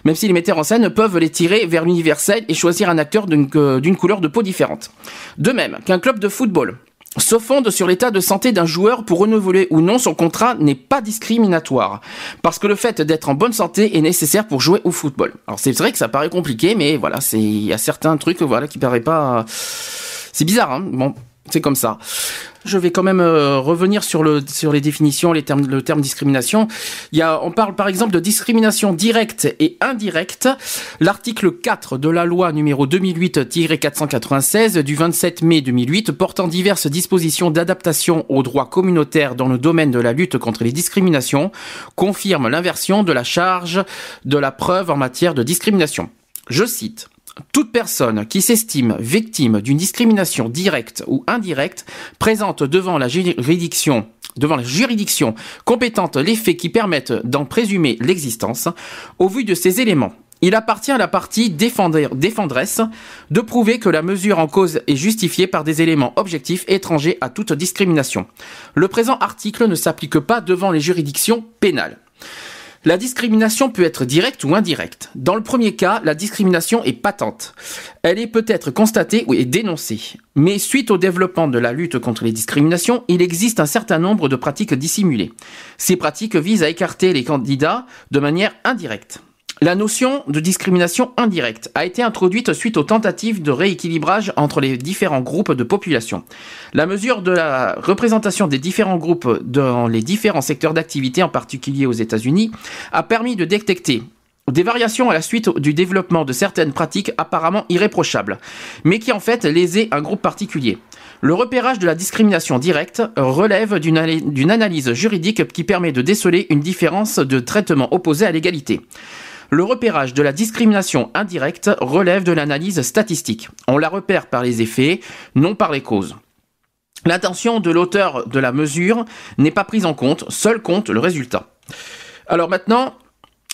même si les metteurs en scène peuvent les tirer vers l'universel et choisir un acteur d'une couleur de peau différente. De même qu'un club de football se fonde sur l'état de santé d'un joueur pour renouveler ou non son contrat n'est pas discriminatoire. Parce que le fait d'être en bonne santé est nécessaire pour jouer au football. Alors c'est vrai que ça paraît compliqué, mais voilà, c'est, il y a certains trucs, voilà, qui paraissent pas, c'est bizarre, hein. Bon, c'est comme ça. Je vais quand même euh, revenir sur le sur les définitions, les termes, le terme discrimination. Il y a, on parle par exemple de discrimination directe et indirecte. L'article 4 de la loi numéro 2008-496 du 27 mai 2008 portant diverses dispositions d'adaptation au droit communautaire dans le domaine de la lutte contre les discriminations confirme l'inversion de la charge de la preuve en matière de discrimination. Je cite. Toute personne qui s'estime victime d'une discrimination directe ou indirecte présente devant la juridiction compétente les faits qui permettent d'en présumer l'existence, au vu de ces éléments, il appartient à la partie défendresse de prouver que la mesure en cause est justifiée par des éléments objectifs étrangers à toute discrimination. Le présent article ne s'applique pas devant les juridictions pénales. La discrimination peut être directe ou indirecte. Dans le premier cas, la discrimination est patente. Elle est peut-être constatée ou dénoncée. Mais suite au développement de la lutte contre les discriminations, il existe un certain nombre de pratiques dissimulées. Ces pratiques visent à écarter les candidats de manière indirecte. La notion de discrimination indirecte a été introduite suite aux tentatives de rééquilibrage entre les différents groupes de population. La mesure de la représentation des différents groupes dans les différents secteurs d'activité, en particulier aux États-Unis, a permis de détecter des variations à la suite du développement de certaines pratiques apparemment irréprochables, mais qui en fait lésaient un groupe particulier. Le repérage de la discrimination directe relève d'une analyse juridique qui permet de déceler une différence de traitement opposée à l'égalité. Le repérage de la discrimination indirecte relève de l'analyse statistique. On la repère par les effets, non par les causes. L'intention de l'auteur de la mesure n'est pas prise en compte, seul compte le résultat. Alors maintenant,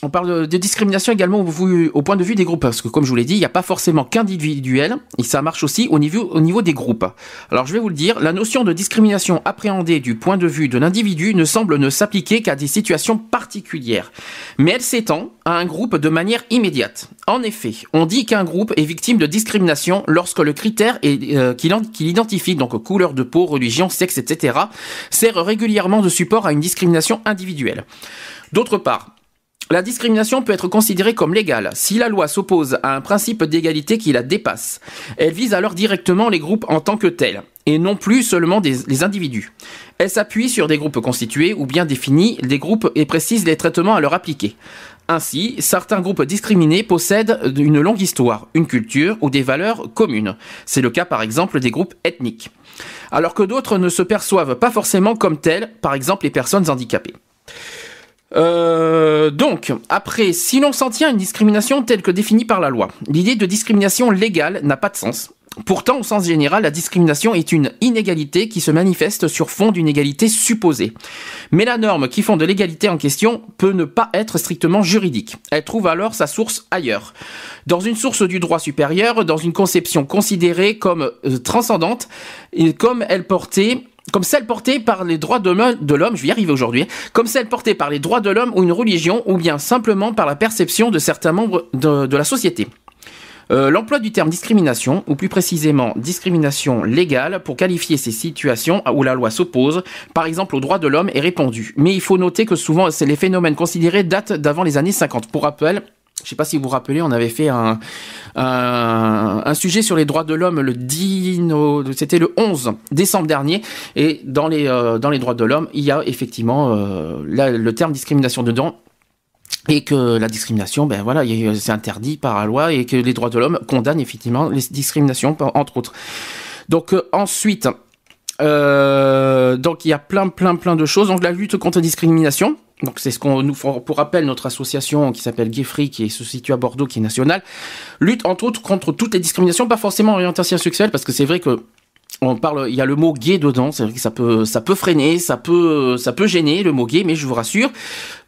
on parle de, discrimination également au, point de vue des groupes, parce que comme je vous l'ai dit, il n'y a pas forcément qu'individuel, et ça marche aussi au niveau, au niveau des groupes. Alors je vais vous le dire, la notion de discrimination appréhendée du point de vue de l'individu ne semble ne s'appliquer qu'à des situations particulières, mais elle s'étend à un groupe de manière immédiate. En effet, on dit qu'un groupe est victime de discrimination lorsque le critère euh, qu'il identifie, donc couleur de peau, religion, sexe, etc., sert régulièrement de support à une discrimination individuelle. D'autre part, la discrimination peut être considérée comme légale si la loi s'oppose à un principe d'égalité qui la dépasse. Elle vise alors directement les groupes en tant que tels. et non plus seulement les individus. Elle s'appuie sur des groupes constitués ou bien définis des groupes et précise les traitements à leur appliquer. Ainsi, certains groupes discriminés possèdent une longue histoire, une culture ou des valeurs communes. C'est le cas par exemple des groupes ethniques. Alors que d'autres ne se perçoivent pas forcément comme tels, par exemple les personnes handicapées. Euh, donc, après, si l'on s'en tient à une discrimination telle que définie par la loi, l'idée de discrimination légale n'a pas de sens. Pourtant, au sens général, la discrimination est une inégalité qui se manifeste sur fond d'une égalité supposée. Mais la norme qui fonde l'égalité en question peut ne pas être strictement juridique. Elle trouve alors sa source ailleurs. Dans une source du droit supérieur, dans une conception considérée comme euh, transcendante, comme elle portait comme celle portée par les droits de l'homme, je vais y arriver aujourd'hui, comme celle portée par les droits de l'homme ou une religion, ou bien simplement par la perception de certains membres de, la société. Euh, L'emploi du terme discrimination, ou plus précisément discrimination légale, pour qualifier ces situations où la loi s'oppose, par exemple aux droits de l'homme, est répandu. Mais il faut noter que souvent, les phénomènes considérés datent d'avant les années 50. Pour rappel, je sais pas si vous vous rappelez, on avait fait un, sujet sur les droits de l'homme le 10, no- c'était le 11 décembre dernier, et dans les, euh, dans les droits de l'homme, il y a effectivement euh, le terme discrimination dedans, et que la discrimination, ben voilà, c'est interdit par la loi, et que les droits de l'homme condamnent effectivement les discriminations, entre autres. Donc euh, ensuite, donc il y a plein, plein, plein de choses. Donc la lutte contre la discrimination. Donc c'est ce qu'on nous pour rappel notre association qui s'appelle Gay Free qui se situe à Bordeaux qui est nationale lutte entre autres contre toutes les discriminations pas forcément orientation sexuelle parce que c'est vrai que on parle il y a le mot gay dedans c'est vrai que ça peut ça peut freiner ça peut ça peut gêner le mot gay mais je vous rassure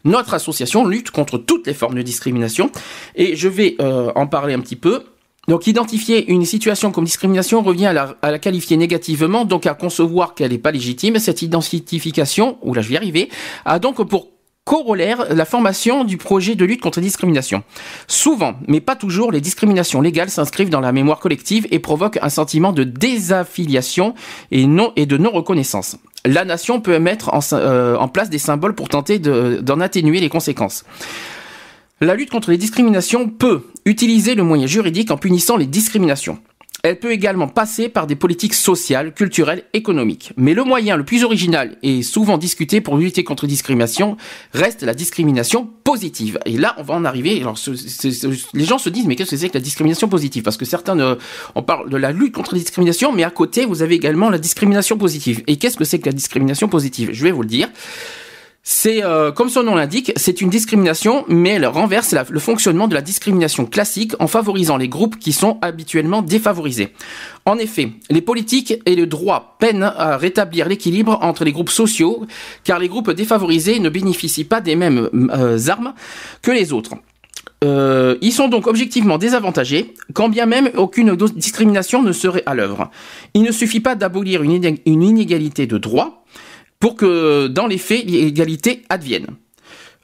notre association lutte contre toutes les formes de discrimination et je vais euh, en parler un petit peu donc identifier une situation comme discrimination revient à la, à la qualifier négativement, donc à concevoir qu'elle n'est pas légitime. Cette identification, ou là je vais y arriver, a donc pour corollaire la formation du projet de lutte contre la discrimination. Souvent, mais pas toujours, les discriminations légales s'inscrivent dans la mémoire collective et provoquent un sentiment de désaffiliation et, de non-reconnaissance. La nation peut mettre en, euh, place des symboles pour tenter de- d'en atténuer les conséquences. La lutte contre les discriminations peut utiliser le moyen juridique en punissant les discriminations. Elle peut également passer par des politiques sociales, culturelles, économiques. Mais le moyen le plus original et souvent discuté pour lutter contre les discriminations reste la discrimination positive. Et là, on va en arriver. Les gens se disent, mais qu'est-ce que c'est que la discrimination positive? Parce que certains, on parle de la lutte contre les discriminations, mais à côté, vous avez également la discrimination positive. Et qu'est-ce que c'est que la discrimination positive? Je vais vous le dire. C'est euh, comme son nom l'indique, c'est une discrimination, mais elle renverse le fonctionnement de la discrimination classique en favorisant les groupes qui sont habituellement défavorisés. En effet, les politiques et le droit peinent à rétablir l'équilibre entre les groupes sociaux, car les groupes défavorisés ne bénéficient pas des mêmes euh, armes que les autres. Euh, ils sont donc objectivement désavantagés, quand bien même aucune discrimination ne serait à l'œuvre. Il ne suffit pas d'abolir une inégalité de droit pour que, dans les faits, l'égalité advienne.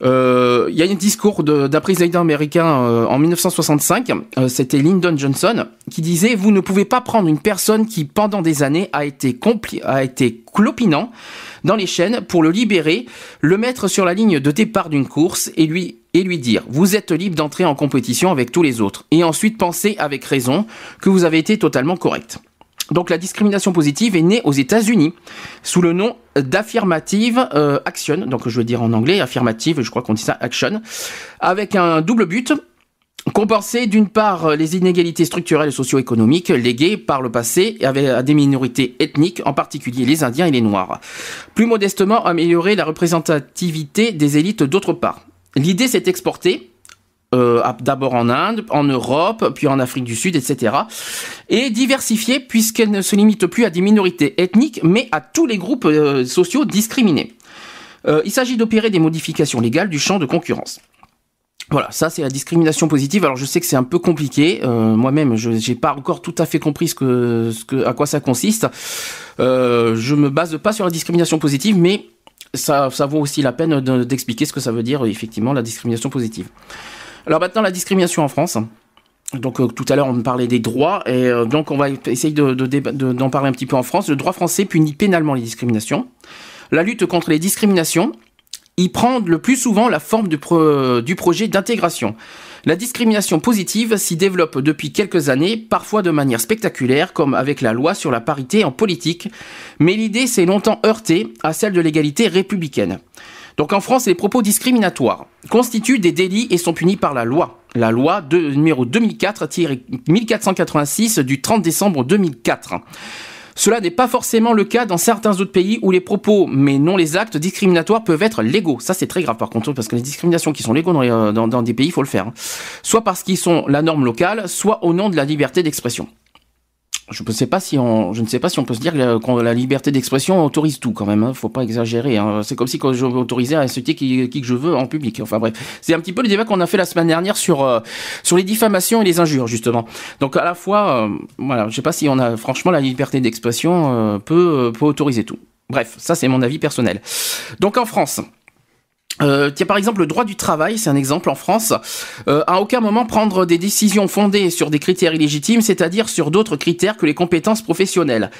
Euh, Il y a un discours d'un président américain euh, en 1965, euh, c'était Lyndon Johnson, qui disait Vous ne pouvez pas prendre une personne qui, pendant des années, a été, a été clopinant dans les chaînes pour le libérer, le mettre sur la ligne de départ d'une course et lui, et lui dire Vous êtes libre d'entrer en compétition avec tous les autres. Et ensuite penser avec raison que vous avez été totalement correct. Donc la discrimination positive est née aux États-Unis sous le nom d'affirmative euh, action, donc je veux dire en anglais affirmative, je crois qu'on dit ça action, avec un double but compenser d'une part les inégalités structurelles et socio-économiques léguées par le passé à des minorités ethniques, en particulier les Indiens et les Noirs. Plus modestement, améliorer la représentativité des élites d'autre part. L'idée s'est exportée euh, d'abord en Inde, en Europe, puis en Afrique du Sud, etc. Et diversifiée puisqu'elle ne se limite plus à des minorités ethniques, mais à tous les groupes euh, sociaux discriminés. Euh, il s'agit d'opérer des modifications légales du champ de concurrence. Voilà, ça c'est la discrimination positive. Alors je sais que c'est un peu compliqué. Euh, Moi-même, je n'ai pas encore tout à fait compris ce que, ce que, à quoi ça consiste. Euh, je me base pas sur la discrimination positive, mais ça, ça vaut aussi la peine de- d'expliquer ce que ça veut dire effectivement la discrimination positive. Alors maintenant la discrimination en France. Donc euh, tout à l'heure on parlait des droits et euh, donc on va essayer de- de d'en parler un petit peu en France. Le droit français punit pénalement les discriminations. La lutte contre les discriminations il prend le plus souvent la forme du projet d'intégration. La discrimination positive s'y développe depuis quelques années, parfois de manière spectaculaire, comme avec la loi sur la parité en politique, mais l'idée s'est longtemps heurtée à celle de l'égalité républicaine. Donc en France, les propos discriminatoires constituent des délits et sont punis par la loi. La loi de, numéro 2004-1486 du 30 décembre 2004. Cela n'est pas forcément le cas dans certains autres pays où les propos, mais non les actes discriminatoires peuvent être légaux. Ça, c'est très grave par contre, parce que les discriminations qui sont légaux dans, euh, dans des pays, il faut le faire. hein. Soit parce qu'ils sont la norme locale, soit au nom de la liberté d'expression. Je ne sais pas si on, je ne sais pas si on peut se dire que la, liberté d'expression autorise tout quand même. Hein. Faut pas exagérer. Hein. C'est comme si quand je m'autorisais à insulter qui, qui que je veux en public. Enfin bref, c'est un petit peu le débat qu'on a fait la semaine dernière sur euh, sur les diffamations et les injures justement. Donc à la fois, euh, voilà, je sais pas si on a franchement la liberté d'expression euh, peut euh, peut autoriser tout. Bref, ça c'est mon avis personnel. Donc en France. Euh, tiens, par exemple, le droit du travail, c'est un exemple en France. Euh, à aucun moment prendre des décisions fondées sur des critères illégitimes, c'est-à-dire sur d'autres critères que les compétences professionnelles.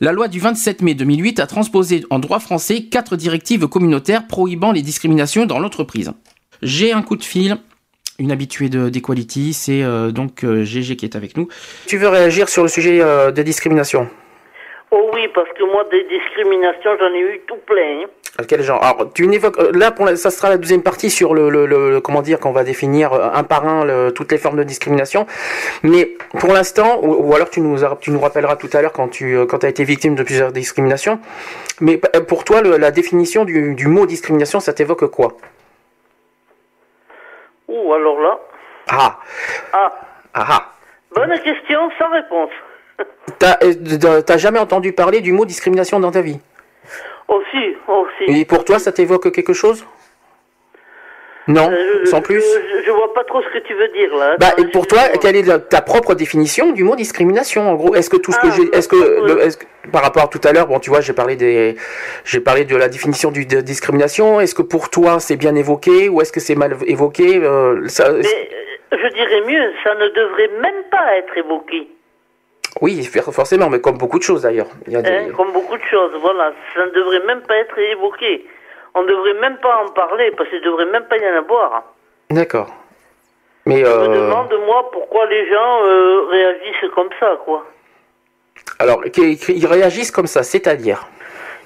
La loi du 27 mai 2008 a transposé en droit français quatre directives communautaires prohibant les discriminations dans l'entreprise. J'ai un coup de fil. Une habituée de d'Equality, c'est euh, donc euh, GG qui est avec nous. Tu veux réagir sur le sujet euh, des discriminations? Oh oui, parce que moi, des discriminations, j'en ai eu tout plein. hein. Quel genre Alors, tu n'évoques euh, là pour la- ça sera la deuxième partie sur le, le, le- comment dire qu'on va définir euh, un par un le- toutes les formes de discrimination. Mais pour l'instant, ou, ou alors tu nous tu nous rappelleras tout à l'heure quand tu euh, quand as été victime de plusieurs discriminations. Mais pour toi, le- la définition du, du mot discrimination, ça t'évoque quoi? Ouh, alors là. Ah Ah, ah ah. bonne question, sans réponse. T'as euh, t'as jamais entendu parler du mot discrimination dans ta vie? Aussi, aussi. Et pour toi, ça t'évoque quelque chose? Non, Euh, sans plus. Je, je vois pas trop ce que tu veux dire là. Bah, et pour toi, quelle est la- ta propre définition du mot discrimination En gros, est-ce que tout ce que Ah, j'ai, est-ce que, ma le- est-ce que- par rapport à tout à l'heure, bon, tu vois, j'ai parlé des, j'ai parlé de la définition du, de discrimination. Est-ce que pour toi, c'est bien évoqué ou est-ce que c'est mal évoqué? Euh, ça- Mais euh, je dirais mieux, ça ne devrait même pas être évoqué. Oui, for- forcément, mais comme beaucoup de choses d'ailleurs. Des- Hein, comme beaucoup de choses, voilà. Ça ne devrait même pas être évoqué. On ne devrait même pas en parler, parce qu'il ne devrait même pas y en avoir. D'accord. Mais Je me euh, demande, moi, pourquoi les gens euh, réagissent comme ça, quoi. alors, qu'ils réagissent comme ça, c'est-à-dire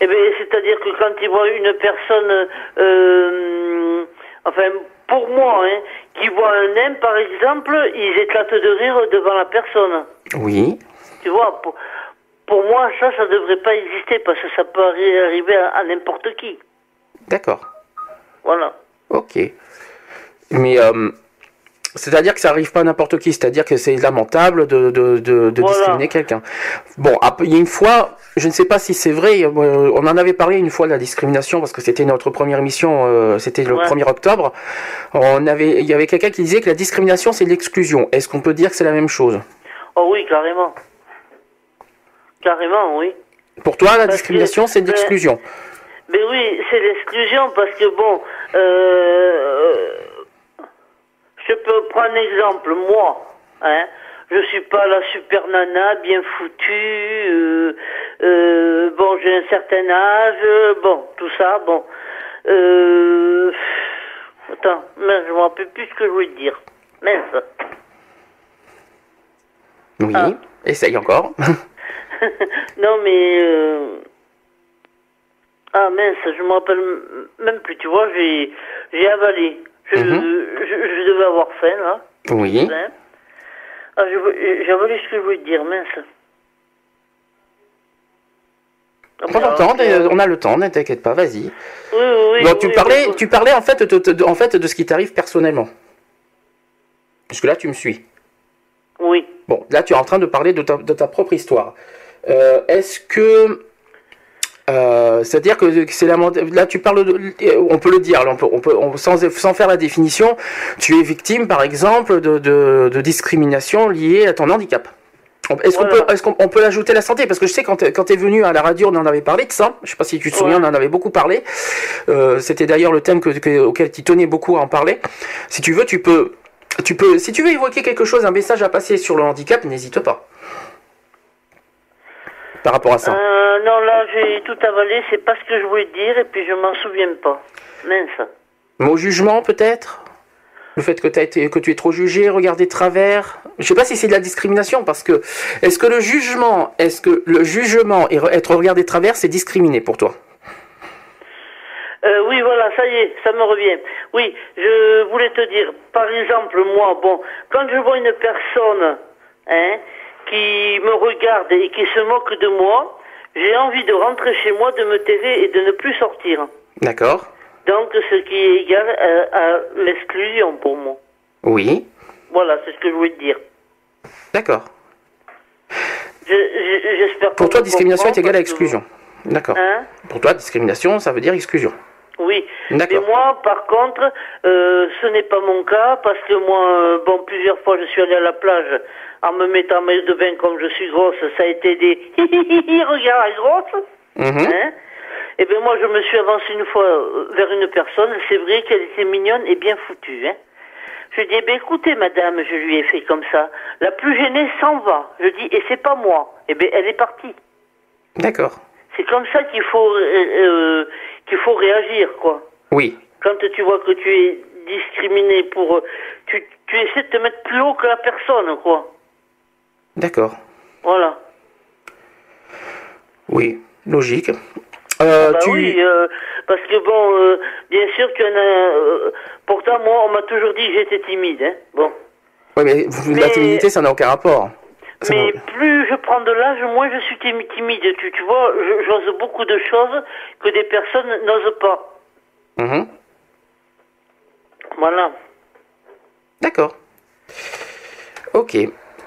Eh bien, c'est-à-dire que quand ils voient une personne, euh, enfin, pour moi, hein, qui voit un nain, par exemple, ils éclatent de rire devant la personne. Oui. Tu vois, pour, pour moi, ça, ça devrait pas exister, parce que ça peut arri- arriver à, à n'importe qui. D'accord. Voilà. Ok. Mais euh, c'est-à-dire que ça arrive pas à n'importe qui, c'est-à-dire que c'est lamentable de, de, de, de Voilà. discriminer quelqu'un. Bon, il y a une fois, je ne sais pas si c'est vrai, euh, on en avait parlé une fois de la discrimination parce que c'était notre première émission, euh, c'était le Ouais. 1er octobre. On avait, il y avait quelqu'un qui disait que la discrimination c'est l'exclusion. Est-ce qu'on peut dire que c'est la même chose? Oh oui, carrément. Carrément, oui. Pour toi, la Parce que, discrimination c'est de ben, l'exclusion. Mais oui, c'est l'exclusion parce que bon, euh, je peux prendre un exemple, moi, hein, je suis pas la super nana, bien foutue, euh, euh, bon, j'ai un certain âge, euh, bon, tout ça, bon. Euh, attends, mince, je me rappelle plus ce que je voulais te dire. Mince. Oui. Ah. Essaye encore. non, mais. euh, Ah mince, je me rappelle même plus, tu vois, j'ai j'ai avalé. Je, Mhm. je, je devais avoir faim, là. oui. Faim. Ah, j'ai avalé ce que je voulais te dire, mince. Ah, Prends ton temps, on a le temps, ne t'inquiète pas, vas-y. Oui, oui, tu parlais, tu parlais en fait de, de- en fait de ce qui t'arrive personnellement. Jusque là, tu me suis. Oui. Bon, là, tu es en train de parler de ta, de ta propre histoire. Euh, Est-ce que euh, c'est-à-dire que c'est la là tu parles de, on peut le dire là, on peut, on peut on- sans, sans faire la définition tu es victime par exemple de, de, de discrimination liée à ton handicap est-ce qu'on peut est-ce qu'on on peut l'ajouter à la santé? Parce que je sais quand tu es venu à la radio on en avait parlé de ça je sais pas si tu te souviens Ouais. on en avait beaucoup parlé Euh, c'était d'ailleurs le thème que, que- auquel tu tenais beaucoup à en parler si tu veux tu peux tu peux si tu veux évoquer quelque chose un message à passer sur le handicap n'hésite pas par rapport à ça. Euh, non, là, j'ai tout avalé, c'est pas ce que je voulais dire, et puis je m'en souviens pas. Mince. Mon jugement, peut-être? Le fait que, t'as été, que tu es trop jugé, regardé de travers? Je sais pas si c'est de la discrimination, parce que est-ce que le jugement, est-ce que le jugement et re- être regardé de travers, c'est discriminé pour toi? Euh, oui, voilà, ça y est, ça me revient. Oui, je voulais te dire, par exemple, moi, bon, quand je vois une personne, hein, qui me regarde et qui se moque de moi, j'ai envie de rentrer chez moi, de me taire et de ne plus sortir. D'accord Donc, ce qui est égal à, à l'exclusion pour moi. Oui. Voilà, c'est ce que je voulais te dire. D'accord. Je- je- J'espère Pour toi, discrimination est égale à exclusion. D'accord. Hein Pour toi, discrimination, ça veut dire exclusion. Oui. Mais moi, par contre, euh, ce n'est pas mon cas parce que moi, euh, bon, plusieurs fois, je suis allé à la plage en me mettant en maillot de bain comme je suis grosse. Ça a été des regarde, elle grosse. Mhm. Hein et bien moi, je me suis avancé une fois euh, vers une personne. C'est vrai qu'elle était mignonne et bien foutue. Hein je dis, eh ben, écoutez, madame, je lui ai fait comme ça. La plus gênée s'en va. Je dis, et c'est pas moi. Eh bien, elle est partie. D'accord. C'est comme ça qu'il faut, euh, euh, qu'il faut réagir, quoi. Oui. Quand tu vois que tu es discriminé pour... euh, Tu, tu essaies de te mettre plus haut que la personne, quoi. D'accord. Voilà. Oui. Logique. Euh, bah tu... oui, euh, parce que bon, euh, bien sûr, tu en as... pourtant, moi, on m'a toujours dit que j'étais timide, hein. Bon. Oui, mais vous- la Mais- timidité, ça n'a aucun rapport. Mais plus je prends de l'âge, moins je suis timi- timide. Tu, tu vois, j'ose beaucoup de choses que des personnes n'osent pas. Mhm. Voilà. D'accord. Ok.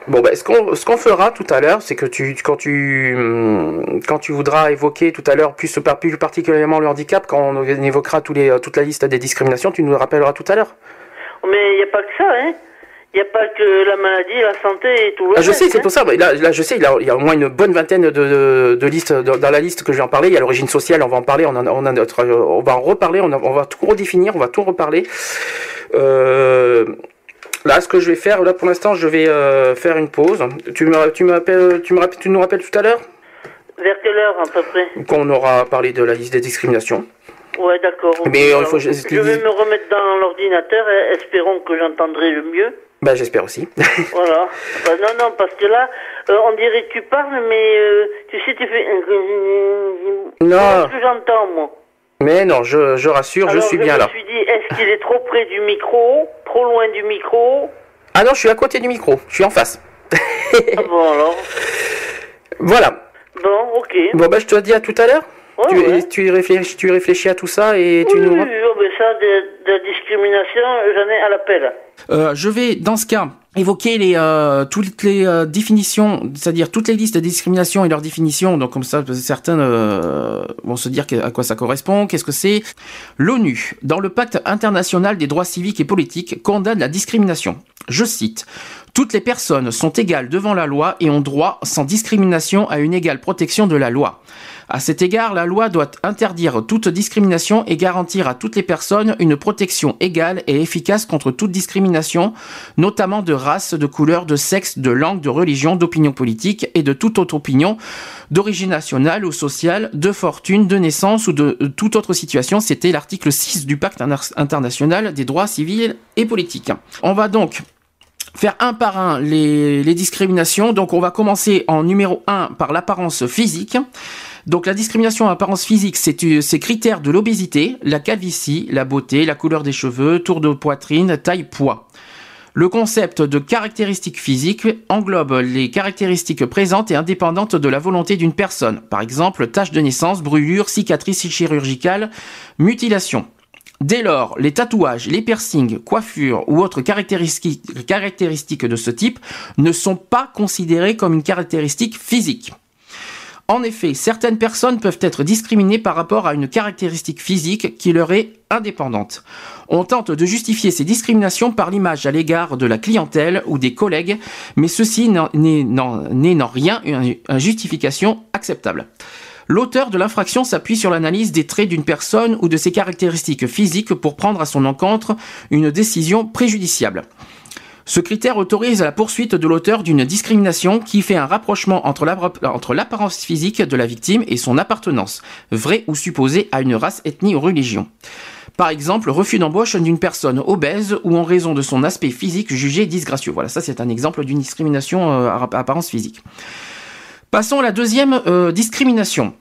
Bon, bah, ce qu'on ce qu'on fera tout à l'heure, c'est que tu quand tu hum, quand tu voudras évoquer tout à l'heure plus, par- plus particulièrement le handicap, quand on évoquera tous les, toute la liste des discriminations, tu nous rappelleras tout à l'heure. Mais il n'y a pas que ça, hein. Il n'y a pas que la maladie, la santé et tout le Ah, je reste, sais, c'est hein. pour ça. Là, là, je sais, il y, a, il y a au moins une bonne vingtaine de, de, de listes dans, dans la liste que je vais en parler. Il y a l'origine sociale, on va en parler, on, en, on, a notre, euh, on va en reparler, on, a- on va tout redéfinir, on va tout reparler. Euh, là, ce que je vais faire, là pour l'instant, je vais euh, faire une pause. Tu me, tu me rappelles, tu me rappelles, tu nous rappelles tout à l'heure? Vers quelle heure, à peu près? Qu'on aura parlé de la liste des discriminations. Ouais, d'accord. Mais, il faut- je- je vais me remettre dans l'ordinateur, espérons que j'entendrai le mieux. Bah, j'espère aussi. Voilà. Bah, non, non, parce que là, euh, on dirait que tu parles, mais euh, tu sais, tu fais... Non. Ce que j'entends, moi. Mais non, je, je rassure, je suis bien me là. suis dit, est-ce qu'il est trop près du micro Trop loin du micro? Ah non, je suis à côté du micro, je suis en face. Ah bon, alors Voilà. Bon, ok. Bon, bah, je te dis à tout à l'heure. Ouais, tu, ouais. tu, réfléchis, tu réfléchis à tout ça et tu nous. oui, oh, ben de, discrimination, j'en ai à l'appel. Euh, je vais, dans ce cas, évoquer les euh, toutes les euh, définitions, c'est-à-dire toutes les listes de discrimination et leurs définitions. Donc comme ça, certains vont se dire à quoi ça correspond, qu'est-ce que c'est. L'ONU, dans le pacte international des droits civiques et politiques, condamne la discrimination. Je cite. Toutes les personnes sont égales devant la loi et ont droit, sans discrimination, à une égale protection de la loi. À cet égard, la loi doit interdire toute discrimination et garantir à toutes les personnes une protection égale et efficace contre toute discrimination, notamment de race, de couleur, de sexe, de langue, de religion, d'opinion politique et de toute autre opinion, d'origine nationale ou sociale, de fortune, de naissance ou de euh, toute autre situation. C'était l'article 6 du pacte inter- international des droits civils et politiques. On va donc faire un par un les, les discriminations. Donc on va commencer en numéro 1 par l'apparence physique. Donc la discrimination à apparence physique, c'est euh, ces critères de l'obésité, la calvitie, la beauté, la couleur des cheveux, tour de poitrine, taille, poids. Le concept de caractéristiques physiques englobe les caractéristiques présentes et indépendantes de la volonté d'une personne. Par exemple, taches de naissance, brûlures, cicatrices chirurgicales, mutilation. Dès lors, les tatouages, les piercings, coiffures ou autres caractéristiques de ce type ne sont pas considérés comme une caractéristique physique. En effet, certaines personnes peuvent être discriminées par rapport à une caractéristique physique qui leur est indépendante. On tente de justifier ces discriminations par l'image à l'égard de la clientèle ou des collègues, mais ceci n'est en rien une justification acceptable. L'auteur de l'infraction s'appuie sur l'analyse des traits d'une personne ou de ses caractéristiques physiques pour prendre à son encontre une décision préjudiciable. Ce critère autorise la poursuite de l'auteur d'une discrimination qui fait un rapprochement entre l'apparence physique de la victime et son appartenance, vraie ou supposée à une race, ethnie ou religion. Par exemple, refus d'embauche d'une personne obèse ou en raison de son aspect physique jugé disgracieux. Voilà, ça c'est un exemple d'une discrimination euh, à apparence physique. Passons à la deuxième euh, discrimination.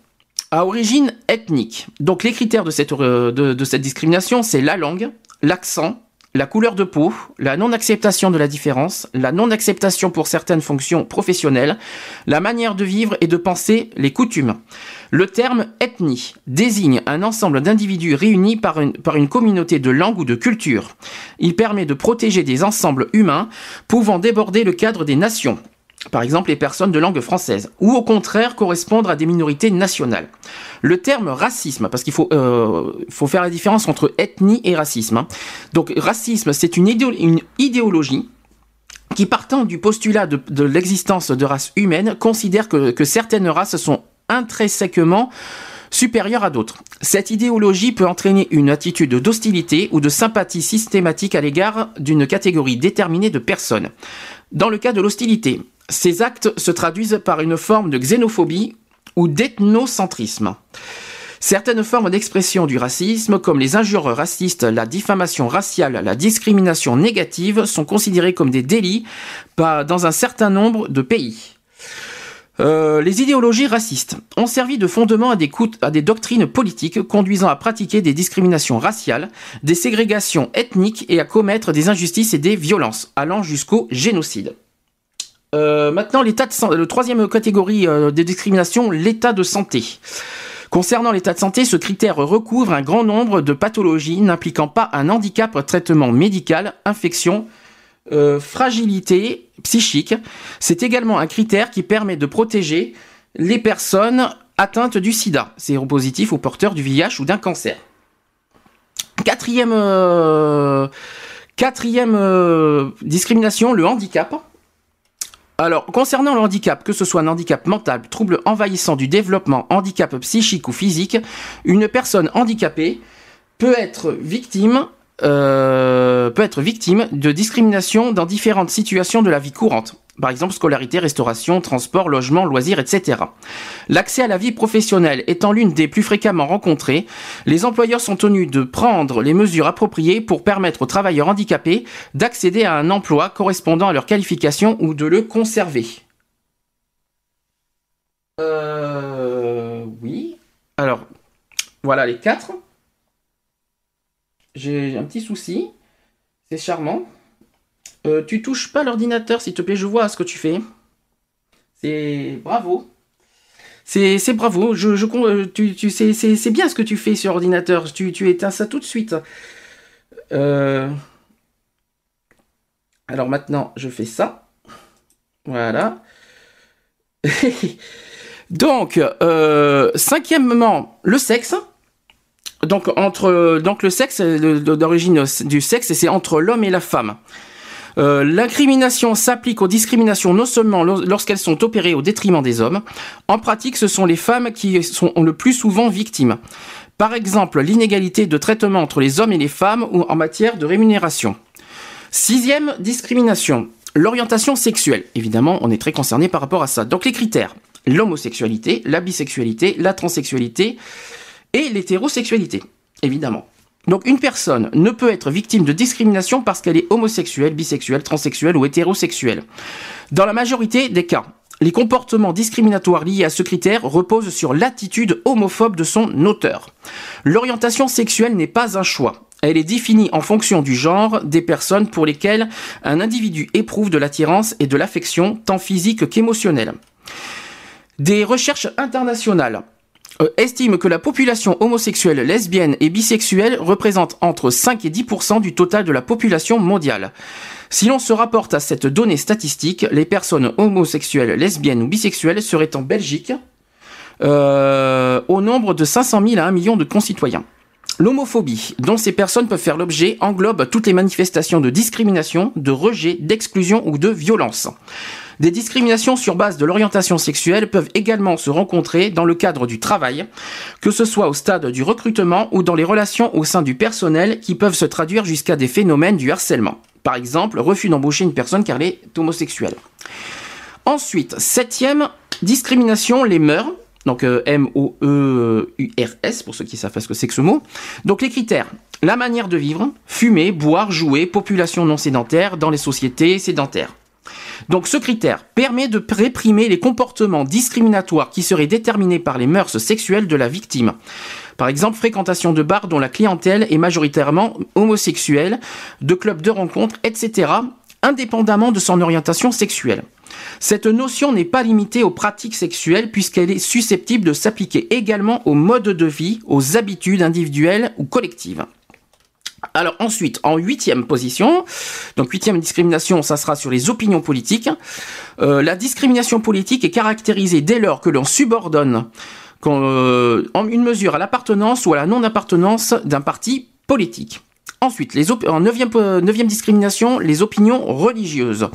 À origine ethnique. Donc les critères de cette, euh, de cette discrimination, c'est la langue, l'accent, la couleur de peau, la non-acceptation de la différence, la non-acceptation pour certaines fonctions professionnelles, la manière de vivre et de penser, les coutumes. Le terme ethnie désigne un ensemble d'individus réunis par une, par une communauté de langue ou de culture. Il permet de protéger des ensembles humains pouvant déborder le cadre des nations par exemple les personnes de langue française, ou au contraire correspondre à des minorités nationales. Le terme racisme, parce qu'il faut, euh, faire la différence entre ethnie et racisme. hein. Donc racisme, c'est une, idéo- une idéologie qui partant du postulat de, l'existence de races humaines considère que certaines races sont intrinsèquement supérieures à d'autres. Cette idéologie peut entraîner une attitude d'hostilité ou de sympathie systématique à l'égard d'une catégorie déterminée de personnes. Dans le cas de l'hostilité, ces actes se traduisent par une forme de xénophobie ou d'ethnocentrisme. Certaines formes d'expression du racisme, comme les injures racistes, la diffamation raciale, la discrimination négative, sont considérées comme des délits dans un certain nombre de pays. Euh, les idéologies racistes ont servi de fondement à des, à des doctrines politiques conduisant à pratiquer des discriminations raciales, des ségrégations ethniques et à commettre des injustices et des violences, allant jusqu'au génocide. Euh, maintenant, l'état de le troisième catégorie euh, de discrimination, l'état de santé. Concernant l'état de santé, ce critère recouvre un grand nombre de pathologies n'impliquant pas un handicap, traitement médical, infection, euh, fragilité psychique. C'est également un critère qui permet de protéger les personnes atteintes du sida, séropositifs ou porteurs du VIH ou d'un cancer. Quatrième, quatrième euh, discrimination, le handicap. Alors, concernant le handicap, que ce soit un handicap mental, trouble envahissant du développement, handicap psychique ou physique, une personne handicapée peut être victime, euh, peut être victime de discrimination dans différentes situations de la vie courante. Par exemple, scolarité, restauration, transport, logement, loisirs, etc. L'accès à la vie professionnelle étant l'une des plus fréquemment rencontrées, les employeurs sont tenus de prendre les mesures appropriées pour permettre aux travailleurs handicapés d'accéder à un emploi correspondant à leur qualification ou de le conserver. Euh, oui. Alors, voilà les quatre. J'ai un petit souci. C'est charmant. Euh, tu touches pas l'ordinateur, s'il te plaît, je vois ce que tu fais. C'est bravo. C'est c'est bravo. Je, je euh, tu, tu c'est bien ce que tu fais sur ordinateur. Tu tu éteins ça tout de suite. Euh, Alors maintenant, je fais ça. Voilà. Donc, euh, cinquièmement, le sexe. Donc entre donc le sexe d'origine du sexe et c'est entre l'homme et la femme. Euh, L'incrimination s'applique aux discriminations non seulement lo- lorsqu'elles sont opérées au détriment des hommes. En pratique, ce sont les femmes qui sont le plus souvent victimes. Par exemple, l'inégalité de traitement entre les hommes et les femmes ou en matière de rémunération. Sixième discrimination, l'orientation sexuelle. Évidemment, on est très concerné par rapport à ça. Donc les critères l'homosexualité, la bisexualité, la transsexualité et l'hétérosexualité, évidemment. Donc une personne ne peut être victime de discrimination parce qu'elle est homosexuelle, bisexuelle, transsexuelle ou hétérosexuelle. Dans la majorité des cas, les comportements discriminatoires liés à ce critère reposent sur l'attitude homophobe de son auteur. L'orientation sexuelle n'est pas un choix. Elle est définie en fonction du genre des personnes pour lesquelles un individu éprouve de l'attirance et de l'affection, tant physique qu'émotionnelle. Des recherches internationales euh, estiment que la population homosexuelle, lesbienne et bisexuelle représente entre 5 et 10% du total de la population mondiale. Si l'on se rapporte à cette donnée statistique, les personnes homosexuelles, lesbiennes ou bisexuelles seraient en Belgique euh, au nombre de 500 000 à 1 million de concitoyens. L'homophobie, dont ces personnes peuvent faire l'objet, englobe toutes les manifestations de discrimination, de rejet, d'exclusion ou de violence. Des discriminations sur base de l'orientation sexuelle peuvent également se rencontrer dans le cadre du travail, que ce soit au stade du recrutement ou dans les relations au sein du personnel qui peuvent se traduire jusqu'à des phénomènes du harcèlement. Par exemple, refus d'embaucher une personne car elle est homosexuelle. Ensuite, septième discrimination, les mœurs. Donc M-O-E-U-R-S, pour ceux qui savent ce que c'est que ce mot. Donc les critères. La manière de vivre, fumer, boire, jouer, population non sédentaire dans les sociétés sédentaires. Donc ce critère permet de réprimer les comportements discriminatoires qui seraient déterminés par les mœurs sexuelles de la victime. Par exemple, fréquentation de bars dont la clientèle est majoritairement homosexuelle, de clubs de rencontres, etc., indépendamment de son orientation sexuelle. Cette notion n'est pas limitée aux pratiques sexuelles puisqu'elle est susceptible de s'appliquer également aux modes de vie, aux habitudes individuelles ou collectives. Alors ensuite, en huitième position, donc huitième discrimination, ça sera sur les opinions politiques. Euh, la discrimination politique est caractérisée dès lors que l'on subordonne euh, en une mesure à l'appartenance ou à la non-appartenance d'un parti politique. Ensuite, en neuvième, neuvième discrimination, les opinions religieuses.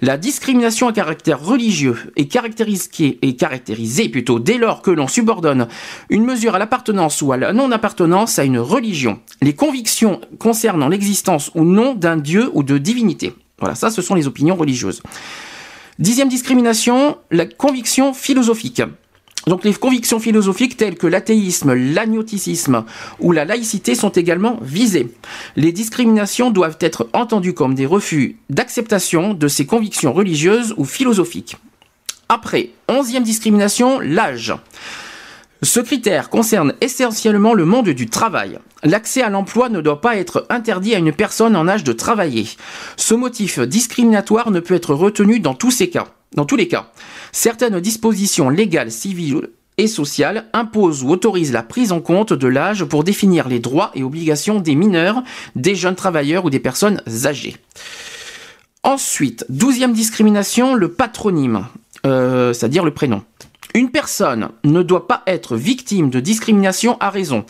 La discrimination à caractère religieux est caractérisée, est caractérisée plutôt dès lors que l'on subordonne une mesure à l'appartenance ou à la non-appartenance à une religion. Les convictions concernant l'existence ou non d'un dieu ou de divinité. Voilà, ça ce sont les opinions religieuses. Dixième discrimination, la conviction philosophique. Donc les convictions philosophiques telles que l'athéisme, l'agnoticisme ou la laïcité sont également visées. Les discriminations doivent être entendues comme des refus d'acceptation de ces convictions religieuses ou philosophiques. Après, onzième discrimination, l'âge. Ce critère concerne essentiellement le monde du travail. L'accès à l'emploi ne doit pas être interdit à une personne en âge de travailler. Ce motif discriminatoire ne peut être retenu dans tous ces cas. Dans tous les cas, certaines dispositions légales, civiles et sociales imposent ou autorisent la prise en compte de l'âge pour définir les droits et obligations des mineurs, des jeunes travailleurs ou des personnes âgées. Ensuite, douzième discrimination, le patronyme, euh, c'est-à-dire le prénom. Une personne ne doit pas être victime de discrimination à raison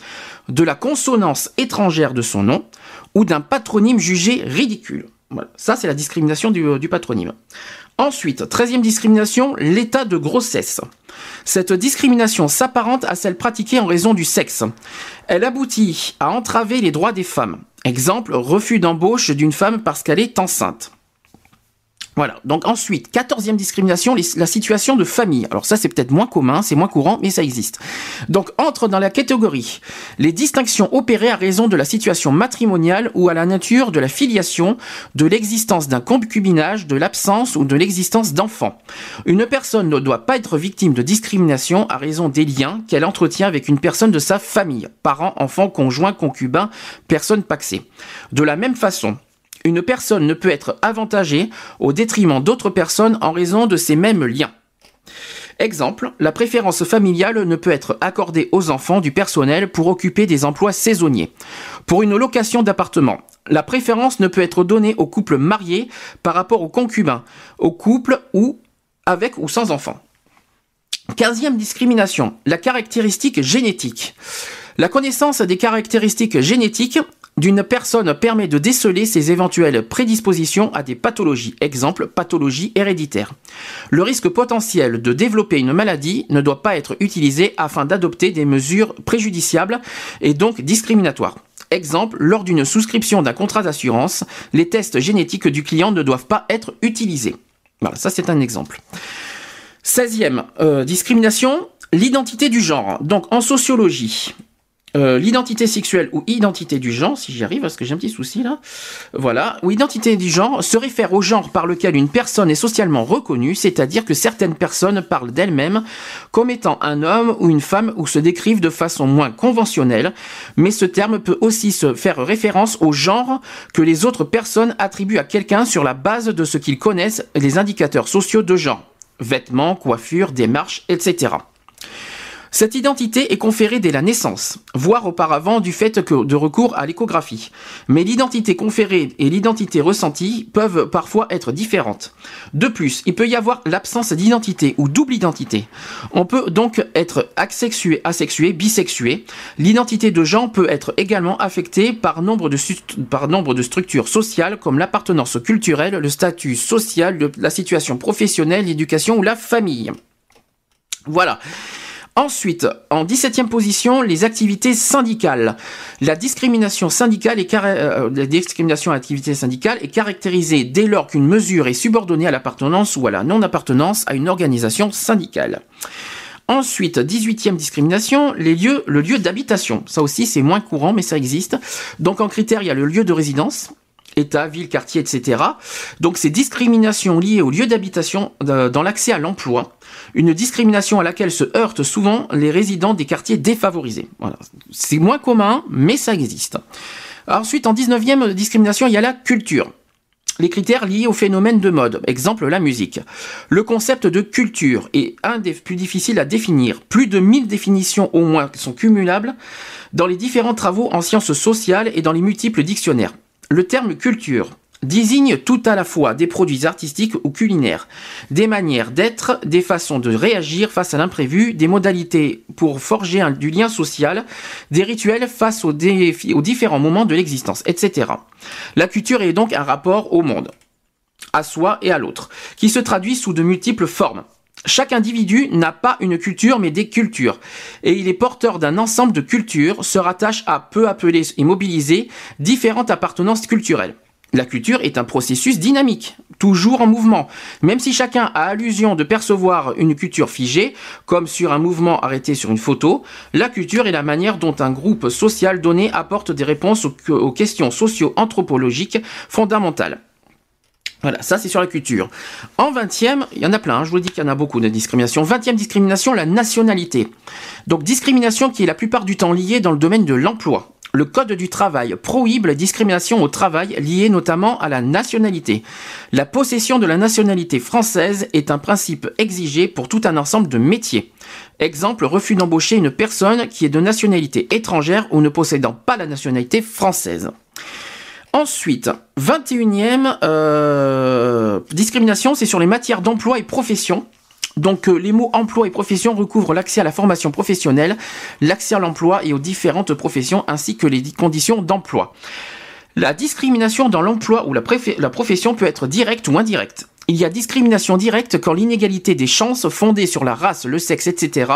de la consonance étrangère de son nom ou d'un patronyme jugé ridicule. Voilà. Ça, c'est la discrimination du, du patronyme. Ensuite, treizième discrimination, l'état de grossesse. Cette discrimination s'apparente à celle pratiquée en raison du sexe. Elle aboutit à entraver les droits des femmes. Exemple, refus d'embauche d'une femme parce qu'elle est enceinte. Voilà. Donc ensuite, quatorzième discrimination, la situation de famille. Alors ça, c'est peut-être moins commun, c'est moins courant, mais ça existe. Donc entre dans la catégorie les distinctions opérées à raison de la situation matrimoniale ou à la nature de la filiation, de l'existence d'un concubinage, de l'absence ou de l'existence d'enfants. Une personne ne doit pas être victime de discrimination à raison des liens qu'elle entretient avec une personne de sa famille, parents, enfants, conjoints, concubins, personnes paxées. De la même façon, une personne ne peut être avantagée au détriment d'autres personnes en raison de ces mêmes liens. Exemple, la préférence familiale ne peut être accordée aux enfants du personnel pour occuper des emplois saisonniers. Pour une location d'appartement, la préférence ne peut être donnée aux couples mariés par rapport aux concubins, aux couples ou avec ou sans enfants. Quinzième discrimination, la caractéristique génétique. La connaissance des caractéristiques génétiques d'une personne permet de déceler ses éventuelles prédispositions à des pathologies, exemple pathologie héréditaire. Le risque potentiel de développer une maladie ne doit pas être utilisé afin d'adopter des mesures préjudiciables et donc discriminatoires. Exemple, lors d'une souscription d'un contrat d'assurance, les tests génétiques du client ne doivent pas être utilisés. Voilà, ça c'est un exemple. 16e, euh, discrimination, l'identité du genre. Donc en sociologie, euh, l'identité sexuelle ou identité du genre, si j'y arrive, parce que j'ai un petit souci là, voilà, ou identité du genre se réfère au genre par lequel une personne est socialement reconnue, c'est-à-dire que certaines personnes parlent d'elles-mêmes comme étant un homme ou une femme ou se décrivent de façon moins conventionnelle, mais ce terme peut aussi se faire référence au genre que les autres personnes attribuent à quelqu'un sur la base de ce qu'ils connaissent les indicateurs sociaux de genre, vêtements, coiffure, démarches, etc. Cette identité est conférée dès la naissance, voire auparavant du fait de recours à l'échographie. Mais l'identité conférée et l'identité ressentie peuvent parfois être différentes. De plus, il peut y avoir l'absence d'identité ou double identité. On peut donc être asexué, asexué, bisexué. L'identité de genre peut être également affectée par nombre de, par nombre de structures sociales comme l'appartenance culturelle, le statut social, la situation professionnelle, l'éducation ou la famille. Voilà. Ensuite, en 17e position, les activités syndicales. La discrimination syndicale est euh, à l'activité syndicale est caractérisée dès lors qu'une mesure est subordonnée à l'appartenance ou à la non-appartenance à une organisation syndicale. Ensuite, 18e discrimination, les lieux, le lieu d'habitation. Ça aussi, c'est moins courant, mais ça existe. Donc, en critère, il y a le lieu de résidence, État, ville, quartier, etc. Donc, c'est discrimination liée au lieu d'habitation euh, dans l'accès à l'emploi. Une discrimination à laquelle se heurtent souvent les résidents des quartiers défavorisés. Voilà. C'est moins commun, mais ça existe. Ensuite, en 19e discrimination, il y a la culture. Les critères liés au phénomène de mode, exemple la musique. Le concept de culture est un des plus difficiles à définir. Plus de 1000 définitions au moins sont cumulables dans les différents travaux en sciences sociales et dans les multiples dictionnaires. Le terme culture désigne tout à la fois des produits artistiques ou culinaires, des manières d'être, des façons de réagir face à l'imprévu, des modalités pour forger du lien social, des rituels face aux, défis- aux différents moments de l'existence, etc. La culture est donc un rapport au monde, à soi et à l'autre, qui se traduit sous de multiples formes. Chaque individu n'a pas une culture mais des cultures, et il est porteur d'un ensemble de cultures, se rattache à peu appeler et mobiliser différentes appartenances culturelles. La culture est un processus dynamique, toujours en mouvement. Même si chacun a allusion de percevoir une culture figée, comme sur un mouvement arrêté sur une photo, la culture est la manière dont un groupe social donné apporte des réponses aux, questions socio-anthropologiques fondamentales. Voilà, ça c'est sur la culture. En 20e, il y en a plein, hein, je vous dis qu'il y en a beaucoup de discriminations. 20e discrimination, la nationalité. Donc discrimination qui est la plupart du temps liée dans le domaine de l'emploi. Le Code du travail prohibe la discrimination au travail liée notamment à la nationalité. La possession de la nationalité française est un principe exigé pour tout un ensemble de métiers. Exemple, refus d'embaucher une personne qui est de nationalité étrangère ou ne possédant pas la nationalité française. Ensuite, 21e euh, discrimination, c'est sur les matières d'emploi et profession. Donc euh, les mots emploi et profession recouvrent l'accès à la formation professionnelle, l'accès à l'emploi et aux différentes professions ainsi que les di- conditions d'emploi. La discrimination dans l'emploi ou la profession peut être directe ou indirecte. Il y a discrimination directe quand l'inégalité des chances fondée sur la race, le sexe, etc.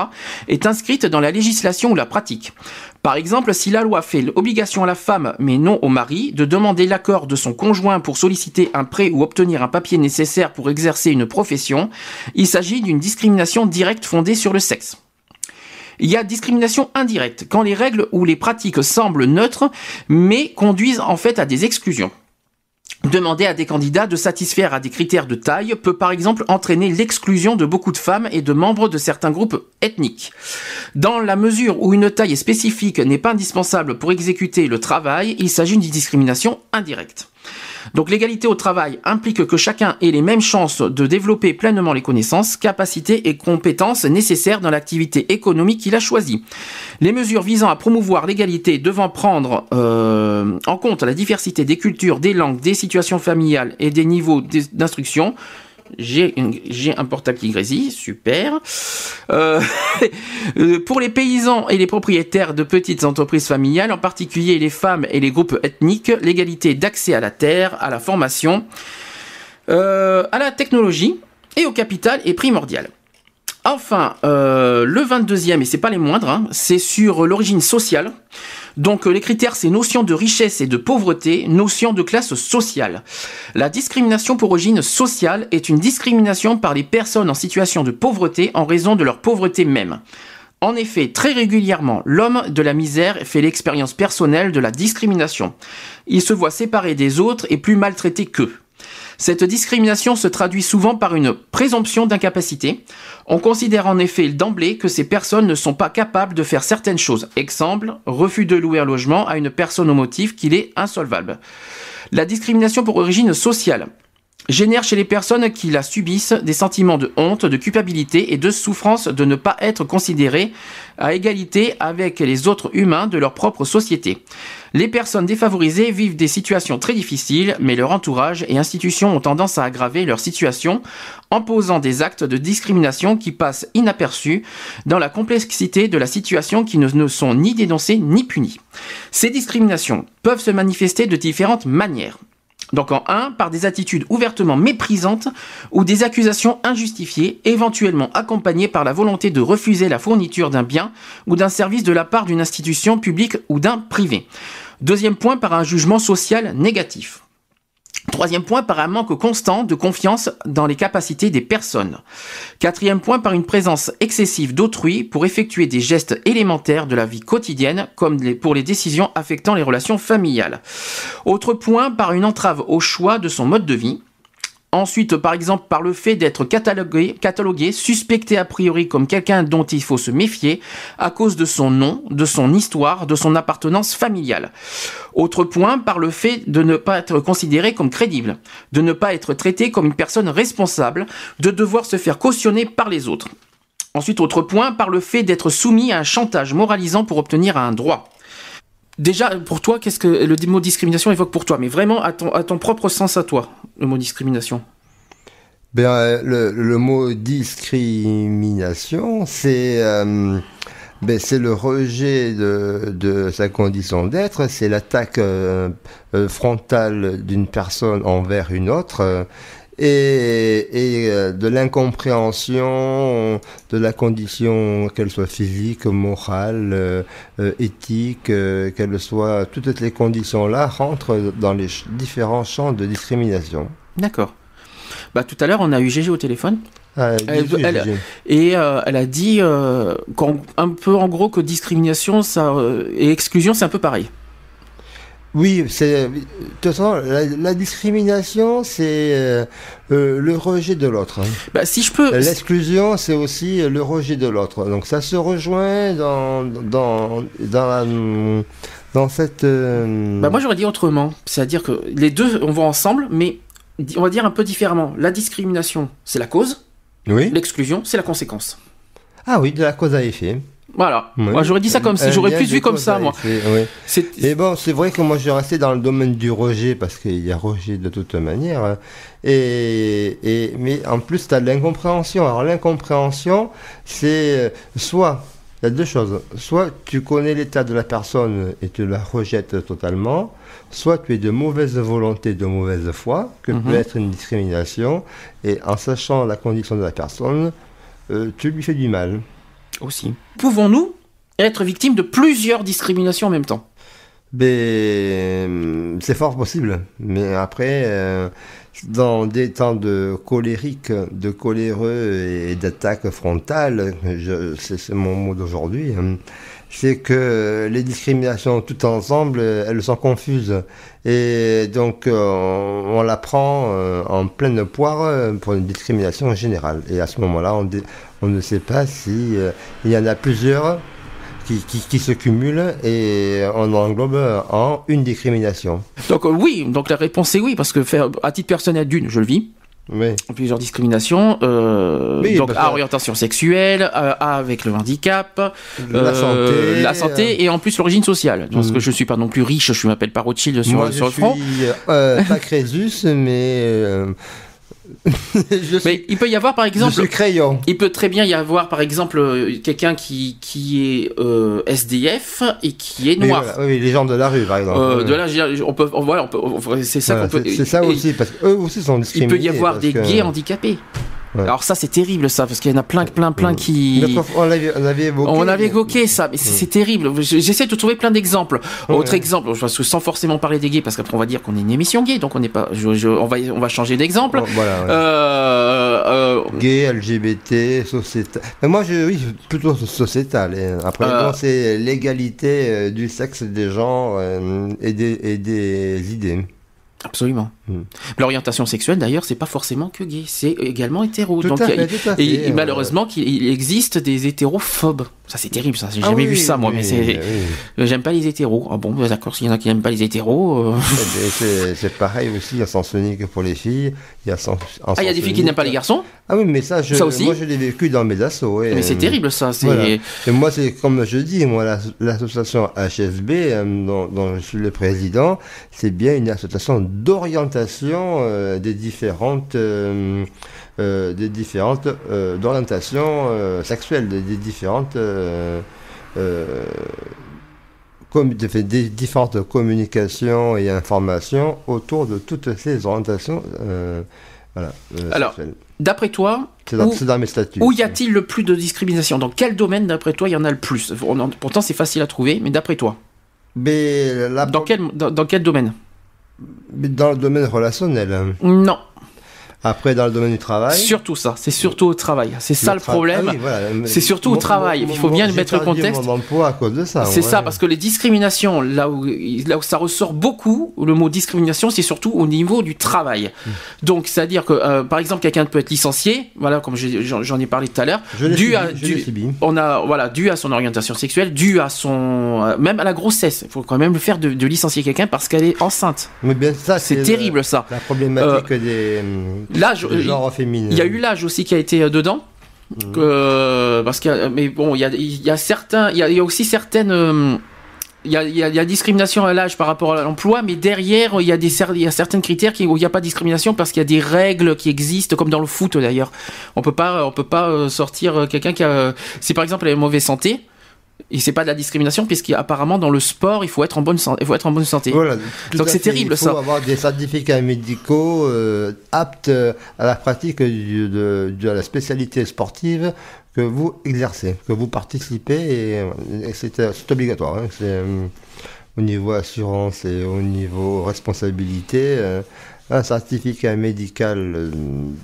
est inscrite dans la législation ou la pratique. Par exemple, si la loi fait l'obligation à la femme, mais non au mari, de demander l'accord de son conjoint pour solliciter un prêt ou obtenir un papier nécessaire pour exercer une profession, il s'agit d'une discrimination directe fondée sur le sexe. Il y a discrimination indirecte, quand les règles ou les pratiques semblent neutres, mais conduisent en fait à des exclusions. Demander à des candidats de satisfaire à des critères de taille peut par exemple entraîner l'exclusion de beaucoup de femmes et de membres de certains groupes ethniques. Dans la mesure où une taille spécifique n'est pas indispensable pour exécuter le travail, il s'agit d'une discrimination indirecte. Donc l'égalité au travail implique que chacun ait les mêmes chances de développer pleinement les connaissances, capacités et compétences nécessaires dans l'activité économique qu'il a choisie. Les mesures visant à promouvoir l'égalité devant prendre euh, en compte la diversité des cultures, des langues, des situations familiales et des niveaux d'instruction. J'ai un portable qui grésille, super. Euh, euh, pour les paysans et les propriétaires de petites entreprises familiales, en particulier les femmes et les groupes ethniques, l'égalité d'accès à la terre, à la formation, euh, à la technologie et au capital est primordiale. Enfin, le 22e, et c'est pas les moindres, hein, c'est sur l'origine sociale. Donc euh, les critères, c'est notion de richesse et de pauvreté, notion de classe sociale. La discrimination pour origine sociale est une discrimination par les personnes en situation de pauvreté en raison de leur pauvreté même. En effet, très régulièrement, l'homme de la misère fait l'expérience personnelle de la discrimination. Il se voit séparé des autres et plus maltraité qu'eux. Cette discrimination se traduit souvent par une présomption d'incapacité. On considère en effet d'emblée que ces personnes ne sont pas capables de faire certaines choses. Exemple, refus de louer un logement à une personne au motif qu'il est insolvable. La discrimination pour origine sociale génère chez les personnes qui la subissent des sentiments de honte, de culpabilité et de souffrance de ne pas être considérées à égalité avec les autres humains de leur propre société. Les personnes défavorisées vivent des situations très difficiles, mais leur entourage et institutions ont tendance à aggraver leur situation en posant des actes de discrimination qui passent inaperçus dans la complexité de la situation qui ne, ne sont ni dénoncées ni punies. Ces discriminations peuvent se manifester de différentes manières. Donc en 1, par des attitudes ouvertement méprisantes ou des accusations injustifiées, éventuellement accompagnées par la volonté de refuser la fourniture d'un bien ou d'un service de la part d'une institution publique ou d'un privé. Deuxième point, par un jugement social négatif. Troisième point, par un manque constant de confiance dans les capacités des personnes. Quatrième point, par une présence excessive d'autrui pour effectuer des gestes élémentaires de la vie quotidienne, comme pour les décisions affectant les relations familiales. Autre point, par une entrave au choix de son mode de vie. Ensuite, par exemple, par le fait d'être catalogué, suspecté a priori comme quelqu'un dont il faut se méfier à cause de son nom, de son histoire, de son appartenance familiale. Autre point, par le fait de ne pas être considéré comme crédible, de ne pas être traité comme une personne responsable, de devoir se faire cautionner par les autres. Ensuite, autre point, par le fait d'être soumis à un chantage moralisant pour obtenir un droit. Déjà, pour toi, qu'est-ce que le mot discrimination évoque pour toi? Mais vraiment, à ton, propre sens à toi, le mot discrimination. Ben, le, mot discrimination, c'est euh, ben, le rejet de, de sa condition d'être, c'est l'attaque euh, euh, frontale d'une personne envers une autre. Et, et euh, de l'incompréhension de la condition, qu'elle soit physique, morale, euh, euh, éthique, euh, qu'elle soit, toutes les conditions-là rentrent dans les ch- différents champs de discrimination. D'accord. Bah, tout à l'heure, on a eu Gégé au téléphone. Ah, Elle- et euh, elle a dit un peu en gros que discrimination ça, et exclusion c'est un peu pareil. Oui, c'est de toute façon la, la discrimination, c'est euh, euh, le rejet de l'autre. hein. Bah, si je peux. L'exclusion, c'est aussi le rejet de l'autre. Donc ça se rejoint dans dans dans la, dans cette. euh, Bah, moi j'aurais dit autrement, c'est-à-dire que les deux on va ensemble, mais on va dire un peu différemment. La discrimination c'est la cause, oui. l'exclusion c'est la conséquence. Ah oui, de la cause à effet. Voilà. Moi j'aurais dit ça comme ça, j'aurais plus vu comme ça moi. oui. Et bon, c'est vrai que moi je restais dans le domaine du rejet parce qu'il y a rejet de toute manière. hein. Et, et mais en plus, tu as de l'incompréhension. Alors l'incompréhension, c'est euh, soit il y a deux choses. Soit tu connais l'état de la personne et tu la rejettes totalement, soit tu es de mauvaise volonté, de mauvaise foi, que Mhm. peut être une discrimination, et en sachant la condition de la personne, euh, tu lui fais du mal. Aussi. Pouvons-nous être victimes de plusieurs discriminations en même temps? Ben, c'est fort possible. Mais après, euh, dans des temps de colérique, de coléreux et d'attaque frontale, c'est mon mot d'aujourd'hui, hein, c'est que les discriminations toutes ensemble, elles sont confuses. Et donc, euh, on, la prend euh, en pleine poire pour une discrimination générale. Et à ce moment-là, on, on ne sait pas si euh, il y en a plusieurs qui, qui, qui se cumulent et on englobe en une discrimination. Donc euh, oui, donc la réponse est oui, parce que faire, à titre personnel d'une, je le vis. Oui. Plusieurs discriminations. euh, Oui, donc à orientation sexuelle, à avec le handicap, La santé, la santé et en plus l'origine sociale. Parce que je suis pas non plus riche, je m'appelle pas Rothschild sur, Moi, sur je le front. suis pas Crésus, mais Mais il peut y avoir par exemple. suis crayon. Il peut très bien y avoir par exemple euh, quelqu'un qui qui est euh, SDF et qui est noir. voilà, oui, les gens de la rue, par exemple. Euh, de là, on peut, on- voilà, on peut, on- c'est ça Voilà, qu'on peut. c'est- ça aussi, parce qu'eux aussi sont Il discriminés. peut y avoir des gays handicapés. Ouais. Alors ça, c'est terrible, ça, parce qu'il y en a plein, plein, plein qui. On l'avait on avait évoqué. On avait évoqué ça, mais c'est terrible. Je- J'essaie de trouver plein d'exemples. Ouais. Autre exemple, parce que sans forcément parler des gays, parce qu'après on va dire qu'on est une émission gay, donc on n'est pas. je- je- on va, on va changer d'exemple. Oh, voilà, ouais. Euh, euh, Gay, LGBT, sociétal. Mais moi, je, oui, plutôt sociétal. Après, Euh. c'est l'égalité euh, du sexe des gens euh, et, des, et des idées. Absolument. Hmm. L'orientation sexuelle, d'ailleurs, c'est pas forcément que gay, c'est également hétéro. Tout Donc, à il y a- fait, tout à et, fait, et malheureusement, qu'il il existe des hétérophobes. Ça, c'est terrible, ça. J'ai Ah jamais oui, vu ça, moi. oui, mais c'est. oui. J'aime pas les hétéros. Ah bon, bah, d'accord. S'il y en a qui n'aiment pas les hétéros. euh, Eh ben, c'est- pareil aussi, il y a sens unique pour les filles. Il y a Ah, il y a des filles qui n'aiment pas les garçons? Ah oui, mais ça, je, Ça aussi? moi, je l'ai vécu dans mes assauts. ouais. Mais c'est terrible, ça. Voilà. Et moi, c'est comme je dis, moi, la- l'association HSB, euh, dont, dont je suis le président, c'est bien une association d'orientation euh, des différentes, euh, euh, des différentes euh, d'orientation euh, sexuelle, des, des différentes euh, euh, des différentes communications et informations autour de toutes ces orientations. voilà, Alors. D'après toi, dans, où, dans mes statuts. où y a-t-il le plus de discrimination? Dans quel domaine, d'après toi, il y en a le plus? On en- Pourtant, c'est facile à trouver, mais d'après toi Mais dans quel, dans, dans quel domaine? Dans le domaine relationnel. hein. Non. Après, dans le domaine du travail. Surtout ça, c'est surtout au travail. C'est ça le tra- problème. Ah oui, voilà. C'est surtout au travail. mon- Il faut bien le mettre perdu contexte. à cause de ça. C'est ouais. ça, parce que les discriminations, là où, là où ça ressort beaucoup, le mot discrimination, c'est surtout au niveau du travail. Hmm. Donc, c'est-à-dire que, euh, par exemple, quelqu'un peut être licencié, voilà, comme j'en ai parlé tout à l'heure, dû à, dû- on a, voilà, dû à son orientation sexuelle, dû à son, euh, même à la grossesse. Il faut quand même le faire de, de licencier quelqu'un parce qu'elle est enceinte. Mais bien, ça, C'est le- terrible, ça. La problématique des, hum, L'âge, il y a eu l'âge aussi qui a été euh, dedans. Euh, parce que, euh, mais bon, il y a, il y a certains, il y a, il y a aussi certaines, euh, il y a, il y a- il y a discrimination à l'âge par rapport à l'emploi, mais derrière, il y a des, il y a certains critères qui, où il n'y a pas de discrimination parce qu'il y a des règles qui existent, comme dans le foot d'ailleurs. On peut pas, on peut pas euh, sortir euh, quelqu'un qui a, euh, si par exemple elle est mauvaise santé. Et c'est pas de la discrimination puisqu'apparemment dans le sport il faut être en bonne santé. Il faut être en bonne santé. Voilà, Donc c'est terrible Il faut ça. avoir des certificats médicaux euh, aptes euh, à la pratique du- de, de la spécialité sportive que vous exercez, que vous participez, et, et c'est euh, c'est obligatoire. hein. C'est, euh, au niveau assurance et au niveau responsabilité, euh, un certificat médical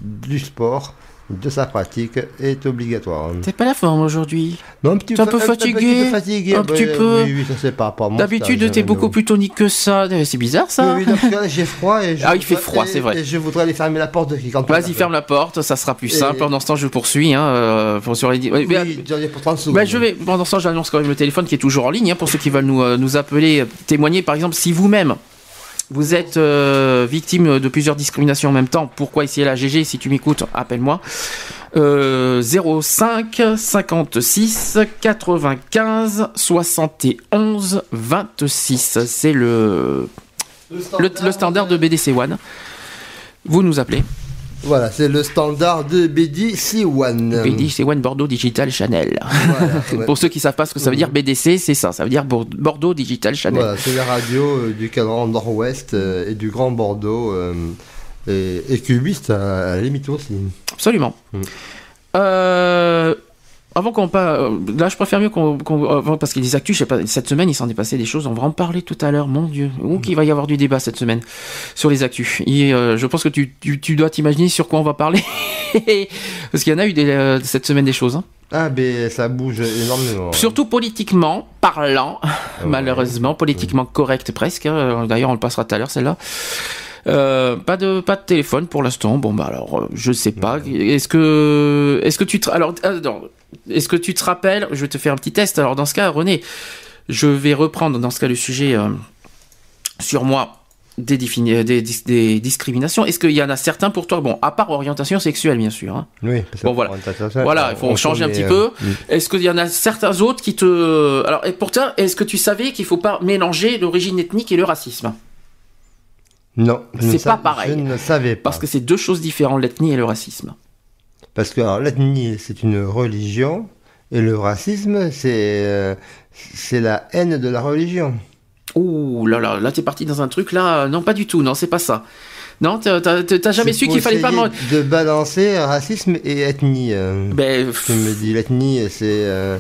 du sport, de sa pratique, est obligatoire. T'es pas la forme aujourd'hui. Non, un petit T'es un peu- peu un petit fatigué. peu fatigué, Un petit peu. Oui, oui, ça c'est à mon D'habitude, t'es hein, beaucoup plus tonique que ça. C'est bizarre ça. Oui, oui, j'ai froid et je Ah, il fait froid, c'est vrai. Et je voudrais aller fermer la porte Vas-y, ferme la porte, ça sera plus simple. Pendant ce temps, je poursuis. Hein, euh, pour sur les... mais- Oui, j'en ai pour 30 secondes. bah, je vais, pendant ce temps, j'annonce quand même le téléphone qui est toujours en ligne hein, pour ceux qui veulent nous, euh, nous appeler, euh, témoigner. Par exemple, si vous-même vous êtes euh, victime de plusieurs discriminations en même temps, pourquoi à la GG Si tu m'écoutes, appelle-moi. Euh, 05 56 95 71 26. C'est le, le, le standard de BDC One. Vous nous appelez. Voilà, c'est le standard de BDC1. BDC One Bordeaux Digital Channel. Pour ceux qui savent pas ce que ça veut dire BDC, c'est ça. Ça veut dire Bordeaux Digital Channel. Voilà, c'est la radio euh, du cadran nord-ouest euh, et du Grand Bordeaux euh, et, et cubiste à, à la limite aussi. Absolument. Mm. Euh, avant qu'on pas, là je préfère mieux qu'on, avant- parce a des actus, je sais pas, cette semaine il s'en est passé des choses, on va en parler tout à l'heure, mon dieu, où qu'il va y avoir du débat cette semaine sur les actus. Et euh, je pense que tu, tu, tu dois t'imaginer sur quoi on va parler, parce qu'il y en a eu des, euh, cette semaine des choses. hein. Ah, ben ça bouge énormément. Surtout politiquement parlant, malheureusement, politiquement correct presque. hein. D'ailleurs, on le passera tout à l'heure celle-là. Euh, pas de pas de téléphone pour l'instant. Bon bah alors euh, je sais pas. Est-ce que est-ce que tu te alors attends, est-ce que tu te rappelles Je vais te faire un petit test. Alors dans ce cas, René, je vais reprendre dans ce cas le sujet euh, sur moi des, discriminations. Est-ce qu'il y en a certains pour toi? Bon, à part orientation sexuelle bien sûr. hein. Oui, Bon voilà. Voilà, il faut changer un petit peu. euh. Est-ce qu'il y en a certains autres qui te... Alors, et pourtant, est-ce que tu savais qu'il faut pas mélanger l'origine ethnique et le racisme? Non, C'est pas pareil. Je ne savais pas. Parce que c'est deux choses différentes, l'ethnie et le racisme. Parce que l'ethnie, c'est une religion, et le racisme, c'est euh, c'est la haine de la religion. Ouh là là, là t'es parti dans un truc là, non pas du tout, non c'est pas ça. Non, t'as jamais su qu'il fallait pas... de balancer racisme et ethnie. euh. Ben, Tu me dis l'ethnie, c'est euh,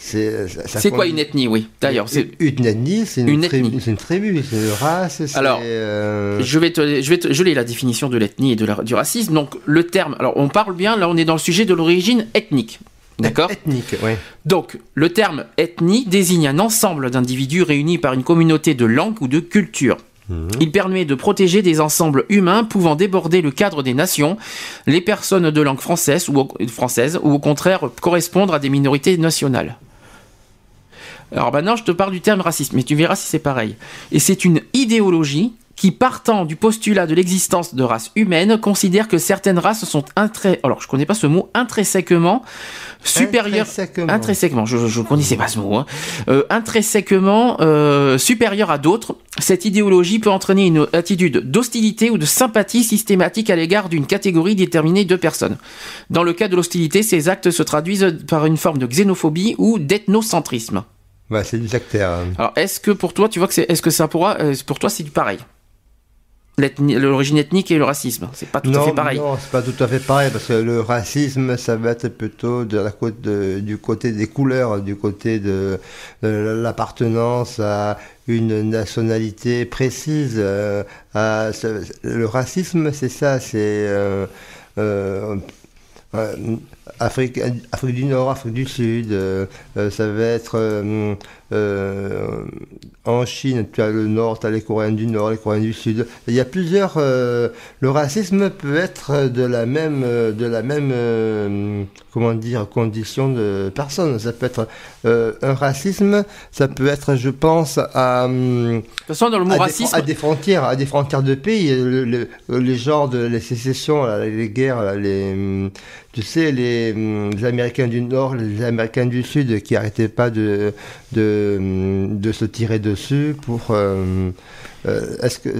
c'est ça C'est quoi une ethnie, oui D'ailleurs, c'est... Une ethnie, c'est une, Une tribu, c'est une tribu, c'est une race. Alors, euh, Je vais te, je vais te, je l'ai la définition de l'ethnie et de la- du racisme. Donc le terme, alors on parle bien, là on est dans le sujet de l'origine ethnique. D'accord Ethnique, oui. Donc, le terme ethnie désigne un ensemble d'individus réunis par une communauté de langue ou de culture. Il permet de protéger des ensembles humains pouvant déborder le cadre des nations, les personnes de langue française ou au, française, ou au contraire correspondre à des minorités nationales. Alors maintenant, je te parle du terme racisme, mais tu verras si c'est pareil. Et c'est une idéologie qui, partant du postulat de l'existence de races humaines, considère que certaines races sont intré... Alors, je connais pas ce mot, intrinsèquement supérieures... Intrinsèquement. Intrinsèquement, je connaissais pas ce mot. Hein. Euh, intrinsèquement euh, supérieures à d'autres, cette idéologie peut entraîner une attitude d'hostilité ou de sympathie systématique à l'égard d'une catégorie déterminée de personnes. Dans le cas de l'hostilité, ces actes se traduisent par une forme de xénophobie ou d'ethnocentrisme. Ouais, c'est du sectaire. hein. Alors, est-ce que pour toi, tu vois que c'est, est-ce que ça pourra, euh, pour toi, c'est du pareil L'origine ethnique et le racisme, c'est pas tout non, à fait pareil. Non, c'est pas tout à fait pareil parce que le racisme, ça va être plutôt de la côte de- du côté des couleurs, du côté de, de l'appartenance à une nationalité précise. euh, à- le racisme, c'est ça, c'est euh, Afrique, du Nord, Afrique du Sud, euh, euh, ça va être euh, en Chine, tu as le Nord, tu as les Coréens du Nord, les Coréens du Sud. Il y a plusieurs. euh, le racisme peut être de la même, de la même, euh, comment dire, condition de personne. Ça peut être un racisme, ça peut être, je pense, à. De toute façon, dans le mot à des, à des frontières, à des frontières de pays, le, le- les genres de les sécessions, les guerres, les, tu sais, les, les Américains du Nord, les Américains du Sud, qui arrêtaient pas de, de, de se tirer dessus pour. euh, euh, Est-ce que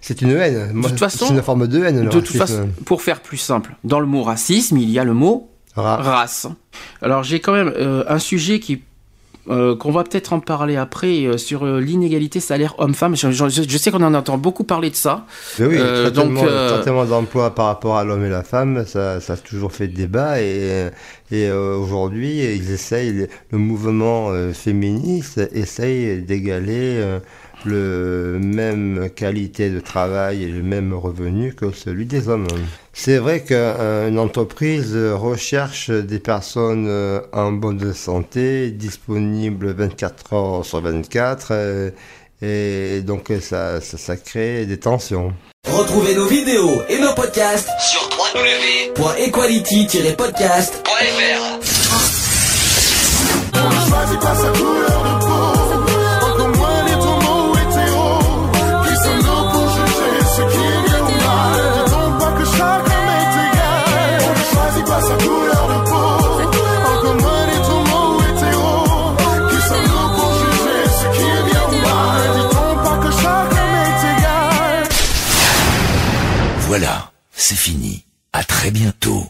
c'est une haine? Moi, toute façon, c'est une forme de haine. le de toute façon, pour faire plus simple, dans le mot racisme, il y a le mot race. Alors j'ai quand même euh, un sujet qui euh, qu'on va peut-être en parler après euh, sur euh, l'inégalité salaire homme-femme. Je, je- je sais qu'on en entend beaucoup parler de ça. Mais oui, le traitement, donc, le traitement d'emploi par rapport à l'homme et la femme, ça, ça a toujours fait débat et, et aujourd'hui, ils essayent, le- mouvement féministe essaye d'égaler le même qualité de travail et le même revenu que celui des hommes. C'est vrai qu'une entreprise recherche des personnes euh, en bonne santé, disponibles 24 heures sur 24, euh, et donc ça, ça, ça crée des tensions. Retrouvez nos vidéos et nos podcasts sur www.equality-podcast.fr. c'est fini. À très bientôt.